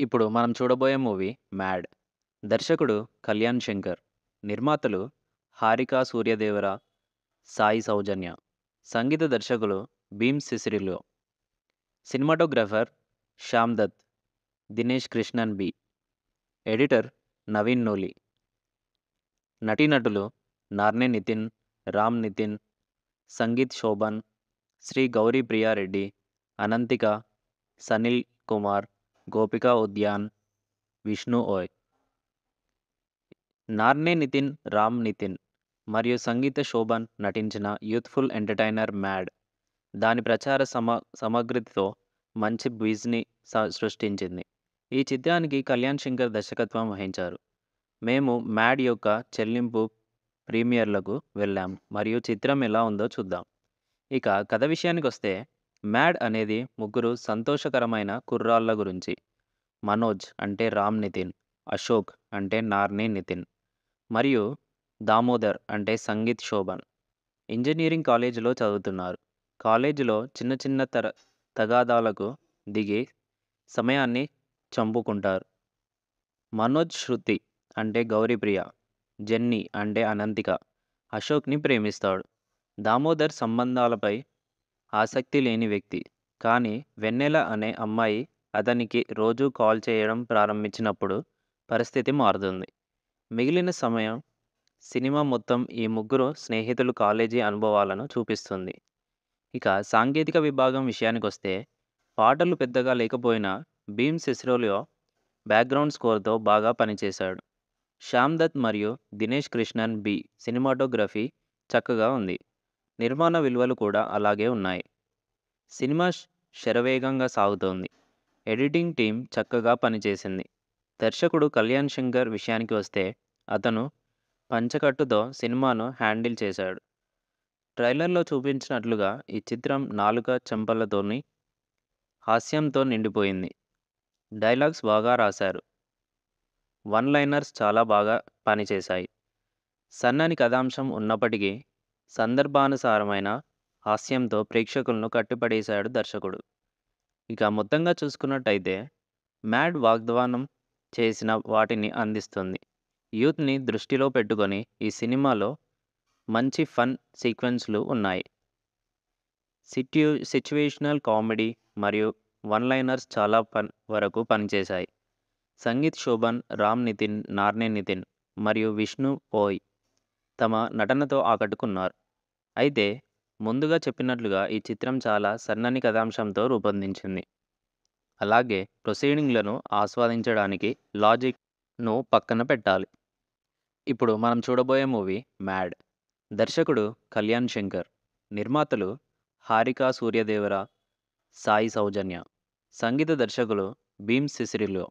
ఇప్పుడు మనం చూడబోయే మూవీ 'మ్యాడ్'. దర్శకుడు కళ్యాణ్ శంకర్. నిర్మాతలు హారిక సూర్యదేవర, సాయి సౌజన్య. సంగీత దర్శకులు Bheems Ceciroleo. Cinematographer Shyam Dutt, Dinesh Krishnan B. Editor Naveen Nooli. నటీనటులు నార్నే నితిన్, రామ్ నితిన్, సంగీత్ శోభన్, శ్రీ గౌరీ ప్రియారెడ్డి అనంతిక, సనిల్ కుమార్, గోపికా ఉద్యాన్, విష్ణు ఓయ్. నార్నే నితిన్, రామ్ నితిన్ మరియు సంగీత శోభన్ నటించిన యూత్ఫుల్ ఎంటర్టైనర్ 'మ్యాడ్' దాని ప్రచార సమ సమగ్రతతో మంచి బ్విజ్ని స సృష్టించింది. ఈ చిత్రానికి కళ్యాణ్ శంకర్ దర్శకత్వం వహించారు. మేము 'మ్యాడ్' యొక్క చెల్లింపు ప్రీమియర్లకు వెళ్ళాం మరియు చిత్రం ఎలా ఉందో చూద్దాం. ఇక కథ విషయానికి వస్తే 'మ్యాడ్' అనేది ముగ్గురు సంతోషకరమైన కుర్రాళ్ళ గురించి. మనోజ్ అంటే రామ్ నితిన్, అశోక్ అంటే నార్ని నితిన్ మరియు దామోదర్ అంటే సంగీత్ శోభన్. ఇంజనీరింగ్ కాలేజీలో చదువుతున్నారు. కాలేజీలో చిన్న చిన్న తర తగాదాలకు దిగి సమయాన్ని చంపుకుంటారు. మనోజ్ శృతి అంటే గౌరీప్రియ, జెన్నీ అంటే అనంతిక అశోక్‌ని ప్రేమిస్తాడు. దామోదర్ సంబంధాలపై ఆసక్తి లేని వ్యక్తి. కానీ వెన్నెల అనే అమ్మాయి అతనికి రోజూ కాల్ చేయడం ప్రారంభించినప్పుడు పరిస్థితి మారుతుంది. మిగిలిన సమయం సినిమా మొత్తం ఈ ముగ్గురు స్నేహితులు కాలేజీ అనుభవాలను చూపిస్తుంది. ఇక సాంకేతిక విభాగం విషయానికొస్తే పాటలు పెద్దగా లేకపోయినా భీమ్ సిస్రోలియో బ్యాక్‌గ్రౌండ్ స్కోర్‌తో బాగా పనిచేశాడు. శ్యామ్ దత్ మరియు దినేష్ కృష్ణన్ బి సినిమాటోగ్రఫీ చక్కగా ఉంది. నిర్మాణ విలువలు కూడా అలాగే ఉన్నాయి. సినిమా శరవేగంగా సాగుతోంది. ఎడిటింగ్ టీం చక్కగా పనిచేసింది. దర్శకుడు కళ్యాణ్ శంకర్ విషయానికి వస్తే అతను పంచకట్టుతో సినిమాను హ్యాండిల్ చేశాడు. ట్రైలర్‌లో చూపించినట్లుగా ఈ చిత్రం నాలుక చెంపలతోని హాస్యంతో నిండిపోయింది. డైలాగ్స్ బాగా రాశారు. వన్ లైనర్స్ చాలా బాగా పనిచేశాయి. సన్నని కథాంశం ఉన్నప్పటికీ సందర్భానుసారమైన హాస్యంతో ప్రేక్షకులను కట్టిపడేశాడు దర్శకుడు. ఇక మొత్తంగా చూసుకున్నట్టయితే 'మ్యాడ్' వాగ్దానం చేసిన వాటిని అందిస్తుంది. యూత్‌ని దృష్టిలో పెట్టుకొని ఈ సినిమాలో మంచి ఫన్ సీక్వెన్స్‌లు ఉన్నాయి. సిట్యు సిచ్యువేషనల్ కామెడీ మరియు వన్ లైనర్స్ చాలా పన్ వరకు పనిచేశాయి. సంగీత్ శోభన్, రామ్ నితిన్, నార్నే నితిన్ మరియు విష్ణు పోయ్ తమ నటనతో ఆకట్టుకున్నారు. అయితే ముందుగా చెప్పినట్లుగా ఈ చిత్రం చాలా సన్నని కథాంశంతో రూపొందించింది. అలాగే ప్రొసీడింగ్‌లను ఆస్వాదించడానికి లాజిక్‌ను పక్కన పెట్టాలి. ఇప్పుడు మనం చూడబోయే మూవీ 'మ్యాడ్'. దర్శకుడు కళ్యాణ్ శంకర్. నిర్మాతలు హారిక సూర్యదేవర, సాయి సౌజన్య. సంగీత దర్శకులు Bheems Ceciroleo.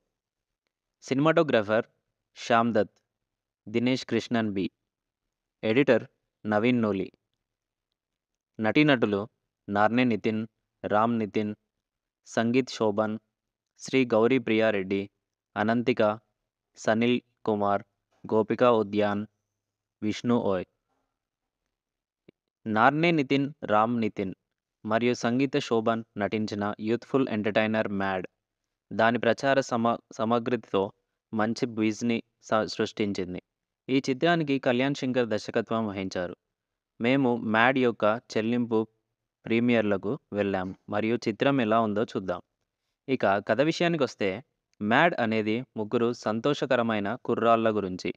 Cinematographer Shyam Dutt, Dinesh Krishnan B. Editor Naveen Noli నటీనటులు నార్నే నితిన్, రామ్ నితిన్, సంగీత్ శోభన్, శ్రీ గౌరీ ప్రియారెడ్డి అనంతిక, సనిల్ కుమార్, గోపికా ఉద్యాన్, విష్ణు ఓయ్. నార్నే నితిన్, రామ్ నితిన్ మరియు సంగీత శోభన్ నటించిన యూత్ఫుల్ ఎంటర్టైనర్ 'మ్యాడ్' దాని ప్రచార సమ సమగ్రతతో మంచి బ్విజ్ని సృష్టించింది. ఈ చిత్రానికి కళ్యాణ్ శంకర్ దర్శకత్వం వహించారు. మేము 'మ్యాడ్' యొక్క చెల్లింపు ప్రీమియర్లకు వెళ్ళాం మరియు చిత్రం ఎలా ఉందో చూద్దాం. ఇక కథ విషయానికి వస్తే 'మ్యాడ్' అనేది ముగ్గురు సంతోషకరమైన కుర్రాళ్ళ గురించి.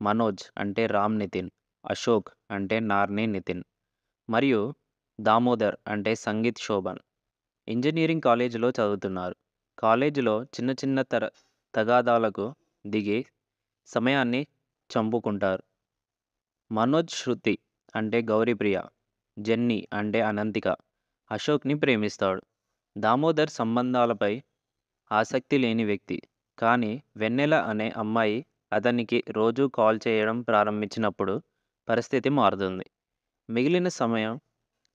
మనోజ్ అంటే రామ్ నితిన్, అశోక్ అంటే నార్ని నితిన్ మరియు దామోదర్ అంటే సంగీత్ శోభన్. ఇంజనీరింగ్ కాలేజీలో చదువుతున్నారు. కాలేజీలో చిన్న చిన్న తర తగాదాలకు దిగి సమయాన్ని చంపుకుంటారు. మనోజ్ శృతి అంటే గౌరీప్రియ, జెన్నీ అంటే అనంతిక అశోక్‌ని ప్రేమిస్తాడు. దామోదర్ సంబంధాలపై ఆసక్తి లేని వ్యక్తి. కానీ వెన్నెల అనే అమ్మాయి అతనికి రోజూ కాల్ చేయడం ప్రారంభించినప్పుడు పరిస్థితి మారుతుంది. మిగిలిన సమయం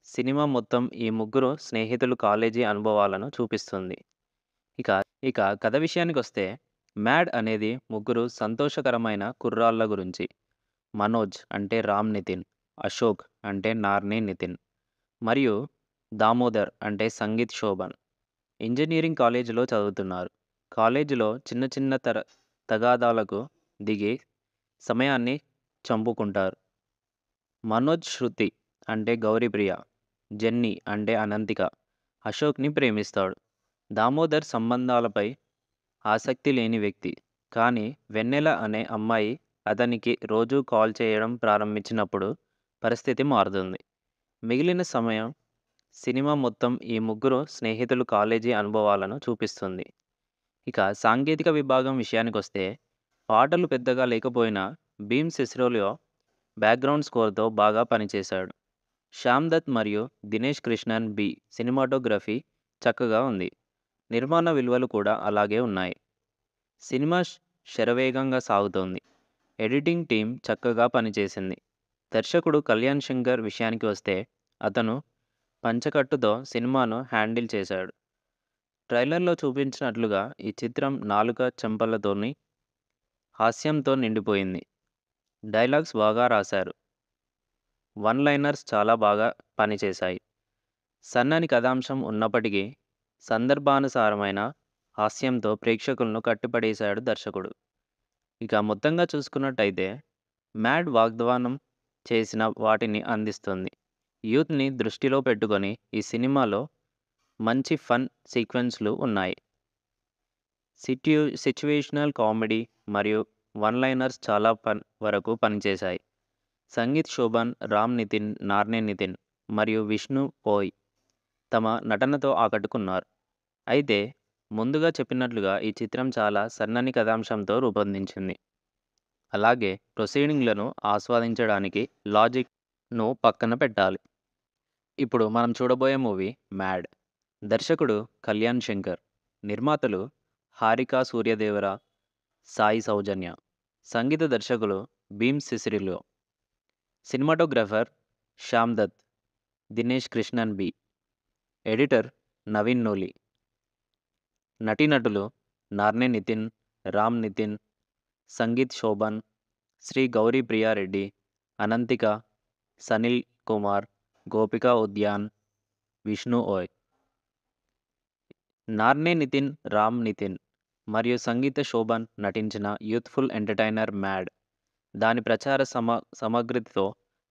సినిమా మొత్తం ఈ ముగ్గురు స్నేహితులు కాలేజీ అనుభవాలను చూపిస్తుంది. ఇక ఇక కథ విషయానికి వస్తే 'మ్యాడ్' అనేది ముగ్గురు సంతోషకరమైన కుర్రాళ్ళ గురించి. మనోజ్ అంటే రామ్ నితిన్, అశోక్ అంటే నార్నే నితిన్ మరియు దామోదర్ అంటే సంగీత్ శోభన్. ఇంజనీరింగ్ కాలేజీలో చదువుతున్నారు. కాలేజీలో చిన్న చిన్న తర తగాదాలకు దిగి సమయాన్ని చంపుకుంటారు. మనోజ్ శృతి అంటే గౌరీప్రియ, జెన్నీ అంటే అనంతిక అశోక్‌ని ప్రేమిస్తాడు. దామోదర్ సంబంధాలపై ఆసక్తి లేని వ్యక్తి. కానీ వెన్నెల అనే అమ్మాయి అతనికి రోజూ కాల్ చేయడం ప్రారంభించినప్పుడు పరిస్థితి మారుతుంది. మిగిలిన సమయం సినిమా మొత్తం ఈ ముగ్గురు స్నేహితులు కాలేజీ అనుభవాలను చూపిస్తుంది. ఇక సాంకేతిక విభాగం విషయానికొస్తే పాటలు పెద్దగా లేకపోయినా భీమ్ సిస్రోలియో బ్యాక్‌గ్రౌండ్ స్కోర్‌తో బాగా పనిచేశాడు. శ్యామ్ దత్ మరియు దినేష్ కృష్ణన్ బి సినిమాటోగ్రఫీ చక్కగా ఉంది. నిర్మాణ విలువలు కూడా అలాగే ఉన్నాయి. సినిమా శరవేగంగా సాగుతోంది. ఎడిటింగ్ టీం చక్కగా పనిచేసింది. దర్శకుడు కళ్యాణ్ శంకర్ విషయానికి వస్తే అతను పంచకట్టుతో సినిమాను హ్యాండిల్ చేశాడు. ట్రైలర్‌లో చూపించినట్లుగా ఈ చిత్రం నాలుక చెంపలతోని హాస్యంతో నిండిపోయింది. డైలాగ్స్ బాగా రాశారు. వన్ లైనర్స్ చాలా బాగా పనిచేశాయి. సన్నని కథాంశం ఉన్నప్పటికీ సందర్భానుసారమైన హాస్యంతో ప్రేక్షకులను కట్టిపడేశాడు దర్శకుడు. ఇక మొత్తంగా చూసుకున్నట్టయితే 'మ్యాడ్' వాగ్దానం చేసిన వాటిని అందిస్తుంది. యూత్‌ని దృష్టిలో పెట్టుకొని ఈ సినిమాలో మంచి ఫన్ సీక్వెన్స్‌లు ఉన్నాయి. సిట్యు సిచ్యువేషనల్ కామెడీ మరియు వన్ లైనర్స్ చాలా పన్ వరకు పనిచేశాయి. సంగీత్ శోభన్, రామ్ నితిన్, నార్నే నితిన్ మరియు విష్ణు ఓయ్ తమ నటనతో ఆకట్టుకున్నారు. అయితే ముందుగా చెప్పినట్లుగా ఈ చిత్రం చాలా సన్నని కథాంశంతో రూపొందించింది. అలాగే ప్రొసీడింగ్‌లను ఆస్వాదించడానికి లాజిక్‌ను పక్కన పెట్టాలి. ఇప్పుడు మనం చూడబోయే మూవీ 'మ్యాడ్'. దర్శకుడు కళ్యాణ్ శంకర్. నిర్మాతలు హారిక సూర్యదేవర, సాయి సౌజన్య. సంగీత దర్శకులు Bheems Ceciroleo cinematographer Shyam Dutt, Dinesh Krishnan B. Editor Naveen Nooli. నటీనటులు నార్నే నితిన్, రామ్ నితిన్, సంగీత్ శోభన్, శ్రీ గౌరీ ప్రియారెడ్డి అనంతిక, సనిల్ కుమార్, గోపిక ఉద్యాన్, విష్ణు ఓయ్. నార్నే నితిన్, రామ్ నితిన్ మరియు సంగీత శోభన్ నటించిన యూత్‌ఫుల్ ఎంటర్‌టైనర్ 'మ్యాడ్' దాని ప్రచార సమ సమగ్రతతో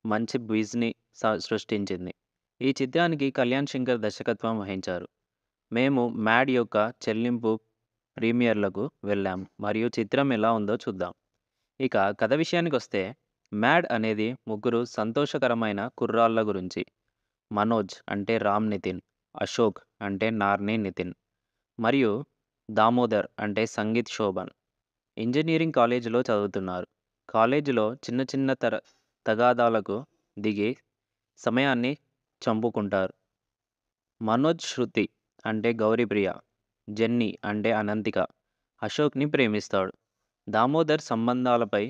మంచి బ్విజ్ని స సృష్టించింది. ఈ చిత్రానికి కళ్యాణ్ శంకర్ దర్శకత్వం వహించారు. మేము 'మ్యాడ్' యొక్క చెల్లింపు ప్రీమియర్‌లకు వెళ్ళాం మరియు చిత్రం ఎలా ఉందో చూద్దాం. ఇక కథ విషయానికి వస్తే 'మ్యాడ్' అనేది ముగ్గురు సంతోషకరమైన కుర్రాళ్ళ గురించి. మనోజ్ అంటే రామ్ నితిన్, అశోక్ అంటే నార్ని నితిన్ మరియు దామోదర్ అంటే సంగీత్ శోభన్. ఇంజనీరింగ్ కాలేజీలో చదువుతున్నారు. కాలేజీలో చిన్న చిన్న తర తగాదాలకు దిగి సమయాన్ని చంపుకుంటారు. మనోజ్ శృతి అంటే గౌరీప్రియ, జెన్నీ అంటే అనంతిక అశోక్‌ని ప్రేమిస్తాడు. దామోదర్ సంబంధాలపై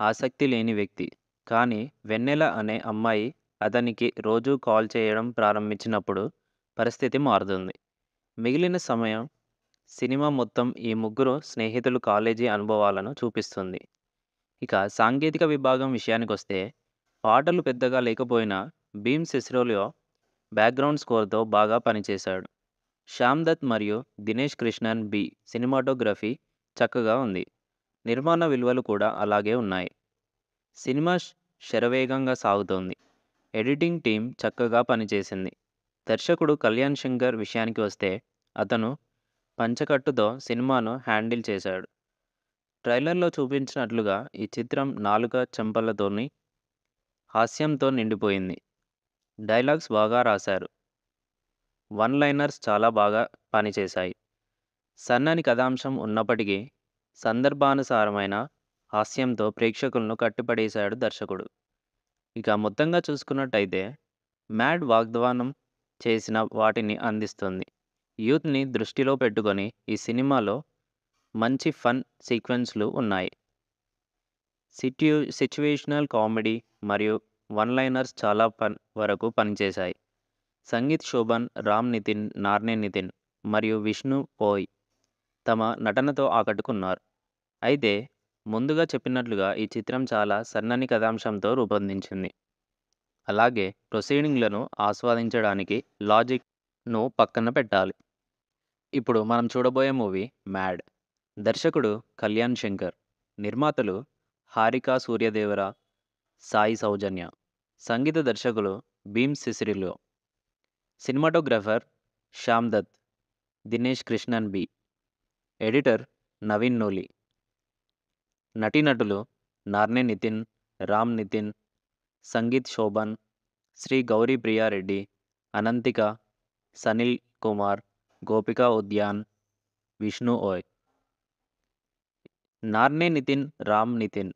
ఆసక్తి లేని వ్యక్తి. కానీ వెన్నెల అనే అమ్మాయి అతనికి రోజూ కాల్ చేయడం ప్రారంభించినప్పుడు పరిస్థితి మారుతుంది. మిగిలిన సమయం సినిమా మొత్తం ఈ ముగ్గురు స్నేహితులు కాలేజీ అనుభవాలను చూపిస్తుంది. ఇక సాంకేతిక విభాగం విషయానికొస్తే పాటలు పెద్దగా లేకపోయినా భీమ్ సిస్రోలియో బ్యాక్‌గ్రౌండ్ స్కోర్‌తో బాగా పనిచేశాడు. శ్యామ్ దత్ మరియు దినేష్ కృష్ణన్ బి సినిమాటోగ్రఫీ చక్కగా ఉంది. నిర్మాణ విలువలు కూడా అలాగే ఉన్నాయి. సినిమా శరవేగంగా సాగుతోంది. ఎడిటింగ్ టీం చక్కగా పనిచేసింది. దర్శకుడు కళ్యాణ్ శంకర్ విషయానికి వస్తే అతను పంచకట్టుతో సినిమాను హ్యాండిల్ చేశాడు. ట్రైలర్‌లో చూపించినట్లుగా ఈ చిత్రం నాలుక చెంపలతోని హాస్యంతో నిండిపోయింది. డైలాగ్స్ బాగా రాశారు. వన్ లైనర్స్ చాలా బాగా పనిచేశాయి. సన్నని కథాంశం ఉన్నప్పటికీ సందర్భానుసారమైన హాస్యంతో ప్రేక్షకులను కట్టిపడేశాడు దర్శకుడు. ఇక మొత్తంగా చూసుకున్నట్టయితే 'మ్యాడ్' వాగ్దానం చేసిన వాటిని అందిస్తుంది. యూత్‌ని దృష్టిలో పెట్టుకొని ఈ సినిమాలో మంచి ఫన్ సీక్వెన్స్‌లు ఉన్నాయి. సిట్యు సిచ్యువేషనల్ కామెడీ మరియు వన్ లైనర్స్ చాలా పన్ వరకు పనిచేశాయి. సంగీత్ శోభన్, రామ్ నితిన్, నార్నే నితిన్ మరియు విష్ణు పోయ్ తమ నటనతో ఆకట్టుకున్నారు. అయితే ముందుగా చెప్పినట్లుగా ఈ చిత్రం చాలా సన్నని కథాంశంతో రూపొందించింది. అలాగే ప్రొసీడింగ్‌లను ఆస్వాదించడానికి లాజిక్‌ను పక్కన పెట్టాలి. ఇప్పుడు మనం చూడబోయే మూవీ 'మ్యాడ్'. దర్శకుడు కళ్యాణ్ శంకర్. నిర్మాతలు హారిక సూర్యదేవర, సాయి సౌజన్య. సంగీత దర్శకులు Bheems Ceciroleo. Cinematographer Shyam Dutt, Dinesh Krishnan B. Editor Naveen Nooli. నటీనటులు నార్నే నితిన్, రామ్ నితిన్, సంగీత్ శోభన్, శ్రీ గౌరీ ప్రియారెడ్డి అనంతిక, సనిల్ కుమార్, గోపికా ఉద్యాన్, విష్ణు ఓయ్. నార్నే నితిన్, రామ్ నితిన్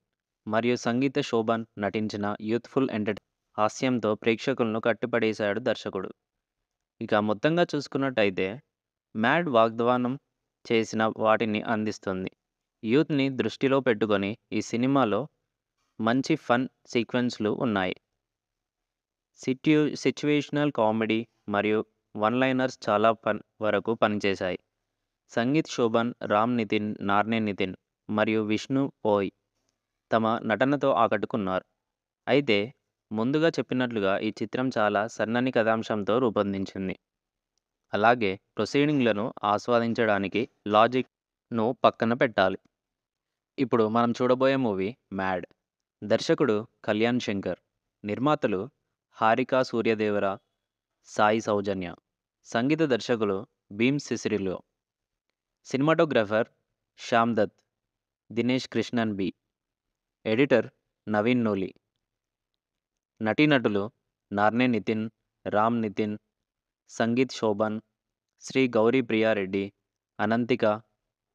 మరియు సంగీత శోభన్ నటించిన యూత్ఫుల్ ఎంటర్టైన్ హాస్యంతో ప్రేక్షకులను కట్టుపడేశాడు దర్శకుడు. ఇక మొత్తంగా చూసుకున్నట్టయితే 'మ్యాడ్' వాగ్దానం చేసిన వాటిని అందిస్తుంది. యూత్‌ని దృష్టిలో పెట్టుకొని ఈ సినిమాలో మంచి ఫన్ సీక్వెన్స్‌లు ఉన్నాయి. సిట్యు సిచ్యువేషనల్ కామెడీ మరియు వన్ లైనర్స్ చాలా పన్ వరకు పనిచేశాయి. సంగీత్ శోభన్, రామ్ నితిన్, నార్నే నితిన్ మరియు విష్ణు ఓయ్ తమ నటనతో ఆకట్టుకున్నారు. అయితే ముందుగా చెప్పినట్లుగా ఈ చిత్రం చాలా సన్నని కథాంశంతో రూపొందించింది. అలాగే ప్రొసీడింగ్‌లను ఆస్వాదించడానికి లాజిక్‌ను పక్కన పెట్టాలి. ఇప్పుడు మనం చూడబోయే మూవీ 'మ్యాడ్'. దర్శకుడు కళ్యాణ్ శంకర్. నిర్మాతలు హారిక సూర్యదేవర, సాయి సౌజన్య. సంగీత దర్శకులు Bheems Ceciroleo. Cinematographer Shyam Dutt, Dinesh Krishnan B. Editor Naveen Nooli. నటీనటులు నార్నే నితిన్, రామ్ నితిన్, సంగీత్ శోభన్, శ్రీ గౌరీ ప్రియారెడ్డి అనంతిక,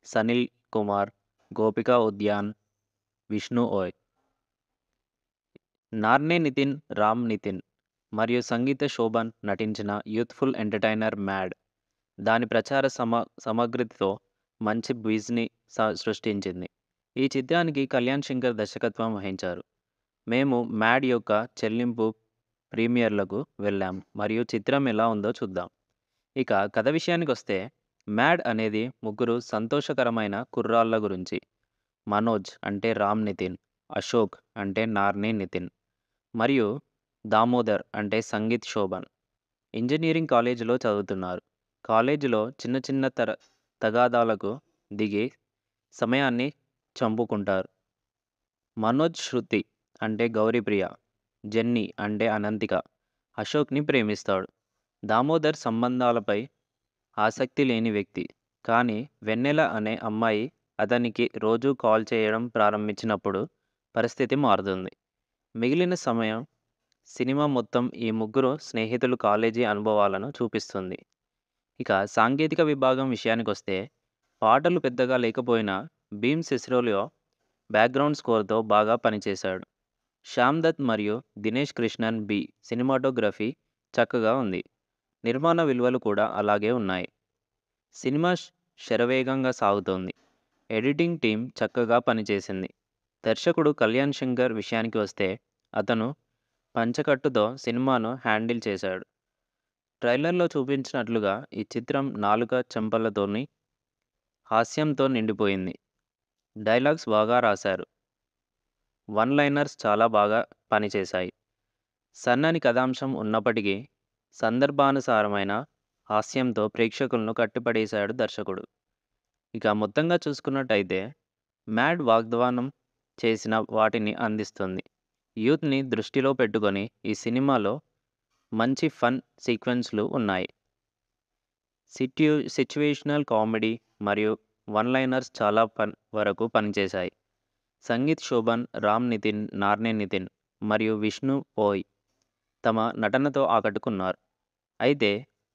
సనిల్ కుమార్, గోపికా ఉద్యాన్, విష్ణు ఓయ్. నార్నే నితిన్, రామ్ నితిన్ మరియు సంగీత శోభన్ నటించిన యూత్ఫుల్ ఎంటర్‌టైనర్ 'మ్యాడ్' దాని ప్రచార సమ సమగ్రతతో మంచి బ్విజ్ని సృష్టించింది. ఈ చిత్రానికి కళ్యాణ్ శంకర్ దర్శకత్వం వహించారు. మేము 'మ్యాడ్' యొక్క చెల్లింపు ప్రీమియర్‌లకు వెళ్ళాం మరియు చిత్రం ఎలా ఉందో చూద్దాం. ఇక కథ విషయానికి వస్తే 'మ్యాడ్' అనేది ముగ్గురు సంతోషకరమైన కుర్రాళ్ళ గురించి. మనోజ్ అంటే రామ్ నితిన్, అశోక్ అంటే నార్ని నితిన్ మరియు దామోదర్ అంటే సంగీత్ శోభన్. ఇంజనీరింగ్ కాలేజీలో చదువుతున్నారు. కాలేజీలో చిన్న చిన్న తర తగాదాలకు దిగి సమయాన్ని చంపుకుంటారు. మనోజ్ శృతి అంటే గౌరీప్రియ, జెన్నీ అంటే అనంతిక, అశోక్‌ని ప్రేమిస్తాడు. దామోదర్ సంబంధాలపై ఆసక్తి లేని వ్యక్తి. కానీ వెన్నెల అనే అమ్మాయి అతనికి రోజూ కాల్ చేయడం ప్రారంభించినప్పుడు పరిస్థితి మారుతుంది. మిగిలిన సమయం సినిమా మొత్తం ఈ ముగ్గురు స్నేహితులు కాలేజీ అనుభవాలను చూపిస్తుంది. ఇక సాంకేతిక విభాగం విషయానికొస్తే పాటలు పెద్దగా లేకపోయినా భీమ్ సిస్రోలియో బ్యాక్‌గ్రౌండ్ స్కోర్‌తో బాగా పనిచేశాడు. శ్యామ్ దత్ మరియు దినేష్ కృష్ణన్ బి సినిమాటోగ్రఫీ చక్కగా ఉంది. నిర్మాణ విలువలు కూడా అలాగే ఉన్నాయి. సినిమా శరవేగంగా సాగుతోంది. ఎడిటింగ్ టీం చక్కగా పనిచేసింది. దర్శకుడు కళ్యాణ్ శంకర్ విషయానికి వస్తే అతను పంచకట్టుతో సినిమాను హ్యాండిల్ చేశాడు. ట్రైలర్‌లో చూపించినట్లుగా ఈ చిత్రం నాలుక చెంపలతోని హాస్యంతో నిండిపోయింది. డైలాగ్స్ బాగా రాశారు. వన్ లైనర్స్ చాలా బాగా పనిచేశాయి. సన్నని కథాంశం ఉన్నప్పటికీ సందర్భానుసారమైన హాస్యంతో ప్రేక్షకులను కట్టిపడేశాడు దర్శకుడు. ఇక మొత్తంగా చూసుకున్నట్టయితే 'మ్యాడ్' వాగ్దానం చేసిన వాటిని అందిస్తుంది. యూత్‌ని దృష్టిలో పెట్టుకొని ఈ సినిమాలో మంచి ఫన్ సీక్వెన్స్‌లు ఉన్నాయి. సిట్యు సిచ్యువేషనల్ కామెడీ మరియు వన్ లైనర్స్ చాలా పన్ వరకు పనిచేశాయి. సంగీత్ శోభన్, రామ్ నితిన్, నార్నే నితిన్ మరియు విష్ణు ఓయ్ తమ నటనతో ఆకట్టుకున్నారు. అయితే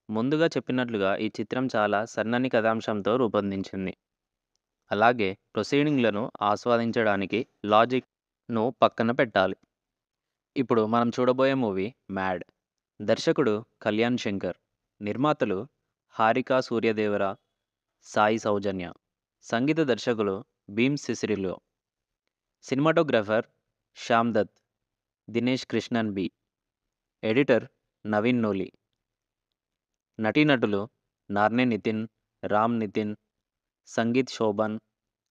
ముందుగా చెప్పినట్లుగా ఈ చిత్రం చాలా సన్నని కథాంశంతో రూపొందించింది. అలాగే ప్రొసీడింగ్‌లను ఆస్వాదించడానికి లాజిక్‌ను పక్కన పెట్టాలి. ఇప్పుడు మనం చూడబోయే మూవీ 'మ్యాడ్'. దర్శకుడు కళ్యాణ్ శంకర్. నిర్మాతలు హారిక సూర్యదేవర, సాయి సౌజన్య. సంగీత దర్శకులు Bheems Ceciroleo. Cinematographer Shyam Dutt, Dinesh Krishnan B. Editor Naveen Nooli. నటీనటులు నార్నే నితిన్, రామ్ నితిన్, సంగీత్ శోభన్,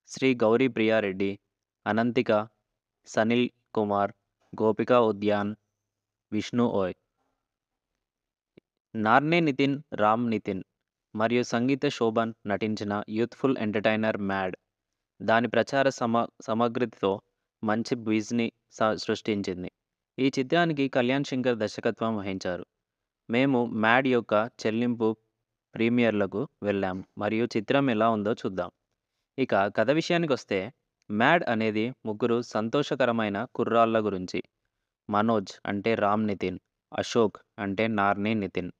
శ్రీ గౌరీ ప్రియారెడ్డి అనంతిక, సనిల్ కుమార్, గోపికా ఉద్యాన్, విష్ణు ఓయ్. నార్నే నితిన్, రామ్ నితిన్ మరియు సంగీత శోభన్ నటించిన యూత్‌ఫుల్ ఎంటర్‌టైనర్ 'మ్యాడ్' దాని ప్రచార సమ సమగ్రతతో మంచి బీజ్ని స సృష్టించింది. ఈ చిత్రానికి కళ్యాణ్ శంకర్ దర్శకత్వం వహించారు. మేము 'మ్యాడ్' యొక్క చెల్లింపు ప్రీమియర్‌లకు వెళ్ళాం మరియు చిత్రం ఎలా ఉందో చూద్దాం. ఇక కథ విషయానికి వస్తే 'మ్యాడ్' అనేది ముగ్గురు సంతోషకరమైన కుర్రాళ్ళ గురించి. మనోజ్ అంటే రామ్ నితిన్, అశోక్ అంటే నార్ని నితిన్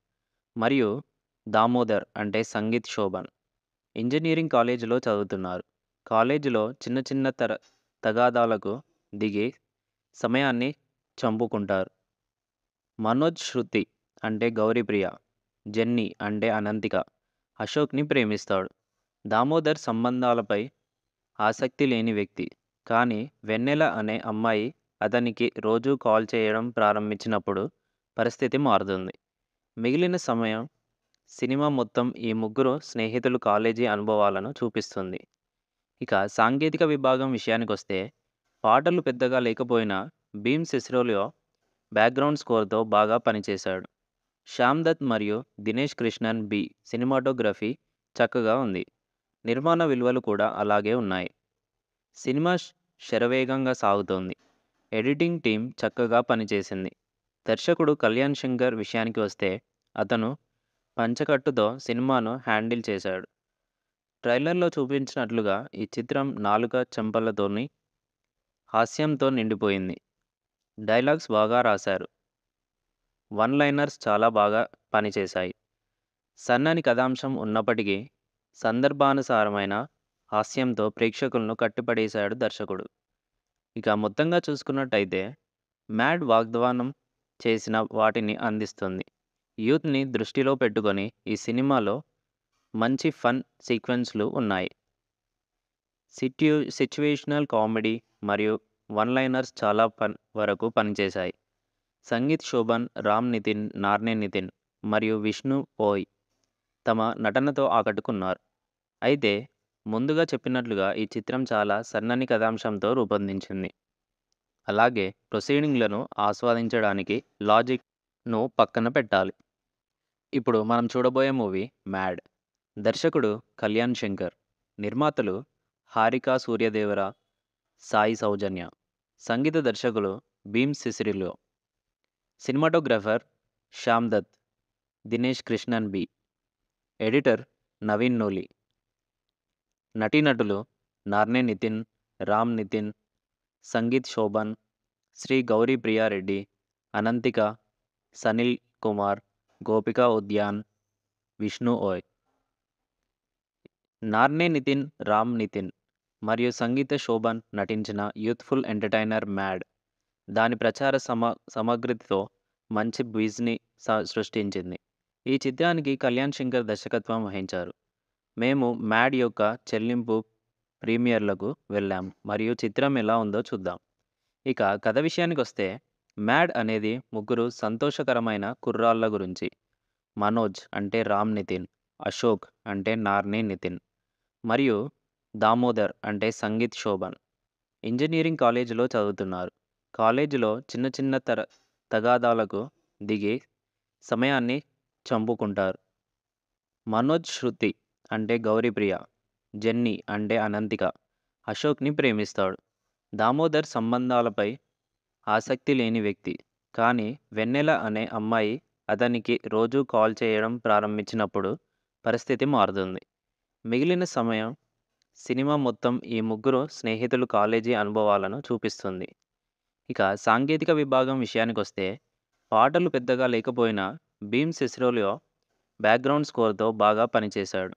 మరియు దామోదర్ అంటే సంగీత్ శోభన్. ఇంజనీరింగ్ కాలేజీలో చదువుతున్నారు. కాలేజీలో చిన్న చిన్న తర తగాదాలకు దిగి సమయాన్ని చంపుకుంటారు. మనోజ్ శృతి అంటే గౌరీప్రియ, జెన్నీ అంటే అనంతిక అశోక్‌ని ప్రేమిస్తాడు. దామోదర్ సంబంధాలపై ఆసక్తి లేని వ్యక్తి. కానీ వెన్నెల అనే అమ్మాయి అతనికి రోజూ కాల్ చేయడం ప్రారంభించినప్పుడు పరిస్థితి మారుతుంది. మిగిలిన సమయం సినిమా మొత్తం ఈ ముగ్గురు స్నేహితులు కాలేజీ అనుభవాలను చూపిస్తుంది. ఇక సాంకేతిక విభాగం విషయానికొస్తే పాటలు పెద్దగా లేకపోయినా భీమ్ సెస్రోలియో బ్యాక్‌గ్రౌండ్ స్కోర్‌తో బాగా పనిచేశాడు. శ్యామ్ దత్ మరియు దినేష్ కృష్ణన్ బి సినిమాటోగ్రఫీ చక్కగా ఉంది. నిర్మాణ విలువలు కూడా అలాగే ఉన్నాయి. సినిమా శరవేగంగా సాగుతోంది. ఎడిటింగ్ టీం చక్కగా పనిచేసింది. దర్శకుడు కళ్యాణ్ శంకర్ విషయానికి వస్తే అతను పంచకట్టుతో సినిమాను హ్యాండిల్ చేశాడు. ట్రైలర్‌లో చూపించినట్లుగా ఈ చిత్రం నాలుక చెంపలతోని హాస్యంతో నిండిపోయింది. డైలాగ్స్ బాగా రాశారు. వన్ లైనర్స్ చాలా బాగా పనిచేశాయి. సన్నని కథాంశం ఉన్నప్పటికీ సందర్భానుసారమైన హాస్యంతో ప్రేక్షకులను కట్టిపడేశాడు దర్శకుడు. ఇక మొత్తంగా చూసుకున్నట్టయితే 'మ్యాడ్' వాగ్దానం చేసిన వాటిని అందిస్తుంది. యూత్‌ని దృష్టిలో పెట్టుకొని ఈ సినిమాలో మంచి ఫన్ సీక్వెన్స్‌లు ఉన్నాయి. సిట్యు సిచ్యువేషనల్ కామెడీ మరియు వన్ లైనర్స్ చాలా పన్ వరకు పనిచేశాయి. సంగీత్ శోభన్, రామ్ నితిన్, నార్నే నితిన్ మరియు విష్ణు ఓయ్ తమ నటనతో ఆకట్టుకున్నారు. అయితే ముందుగా చెప్పినట్లుగా ఈ చిత్రం చాలా సన్నని కథాంశంతో రూపొందించింది. అలాగే ప్రొసీడింగ్‌లను ఆస్వాదించడానికి లాజిక్‌ను పక్కన పెట్టాలి. ఇప్పుడు మనం చూడబోయే మూవీ 'మ్యాడ్'. దర్శకుడు కళ్యాణ్ శంకర్. నిర్మాతలు హారిక సూర్యదేవర, సాయి సౌజన్య. సంగీత దర్శకులు Bheems Ceciroleo. Cinematographer Shyam Dutt, Dinesh Krishnan B. Editor Naveen Nooli. నటీనటులు నార్నే నితిన్, రామ్ నితిన్, సంగీత్ శోభన్, శ్రీ గౌరీ ప్రియారెడ్డి అనంతిక, సనిల్ కుమార్, గోపికా ఉద్యాన్, విష్ణు ఓయ్. నార్నే నితిన్, రామ్ నితిన్ మరియు సంగీత శోభన్ నటించిన యూత్‌ఫుల్ ఎంటర్‌టైనర్ 'మ్యాడ్' దాని ప్రచార సమ సమగ్రతతో మంచి బ్విజ్ని స సృష్టించింది. ఈ చిత్రానికి కళ్యాణ్ శంకర్ దర్శకత్వం వహించారు. మేము 'మ్యాడ్' యొక్క చెల్లింపు ప్రీమియర్‌లకు వెళ్ళాం మరియు చిత్రం ఎలా ఉందో చూద్దాం. ఇక కథ విషయానికి వస్తే 'మ్యాడ్' అనేది ముగ్గురు సంతోషకరమైన కుర్రాళ్ళ గురించి. మనోజ్ అంటే రామ్ నితిన్, అశోక్ అంటే నార్ని నితిన్ మరియు దామోదర్ అంటే సంగీత్ శోభన్. ఇంజనీరింగ్ కాలేజీలో చదువుతున్నారు. కాలేజీలో చిన్న చిన్న తర తగాదాలకు దిగి సమయాన్ని చంపుకుంటారు. మనోజ్ శృతి అంటే గౌరీప్రియ, జెన్నీ అంటే అనంతిక అశోక్‌ని ప్రేమిస్తాడు. దామోదర్ సంబంధాలపై ఆసక్తి లేని వ్యక్తి. కానీ వెన్నెల అనే అమ్మాయి అతనికి రోజూ కాల్ చేయడం ప్రారంభించినప్పుడు పరిస్థితి మారుతుంది. మిగిలిన సమయం సినిమా మొత్తం ఈ ముగ్గురు స్నేహితులు కాలేజీ అనుభవాలను చూపిస్తుంది. ఇక సాంకేతిక విభాగం విషయానికొస్తే పాటలు పెద్దగా లేకపోయినా భీమ్ సిస్రోలియో బ్యాక్‌గ్రౌండ్ స్కోర్‌తో బాగా పనిచేశాడు.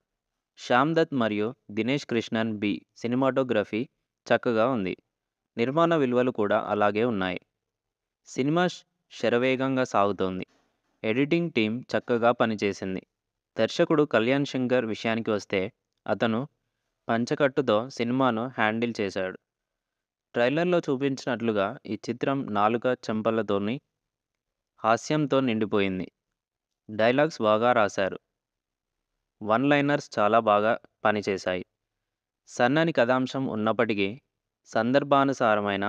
శ్యామ్ దత్ మరియు దినేష్ కృష్ణన్ బి సినిమాటోగ్రఫీ చక్కగా ఉంది. నిర్మాణ విలువలు కూడా అలాగే ఉన్నాయి. సినిమా శరవేగంగా సాగుతోంది. ఎడిటింగ్ టీం చక్కగా పనిచేసింది. దర్శకుడు కళ్యాణ్ శంకర్ విషయానికి వస్తే అతను పంచకట్టుతో సినిమాను హ్యాండిల్ చేశాడు. ట్రైలర్‌లో చూపించినట్లుగా ఈ చిత్రం నాలుక చెంపలతోని హాస్యంతో నిండిపోయింది. డైలాగ్స్ బాగా రాశారు. వన్ లైనర్స్ చాలా బాగా పనిచేశాయి. సన్నని కథాంశం ఉన్నప్పటికీ సందర్భానుసారమైన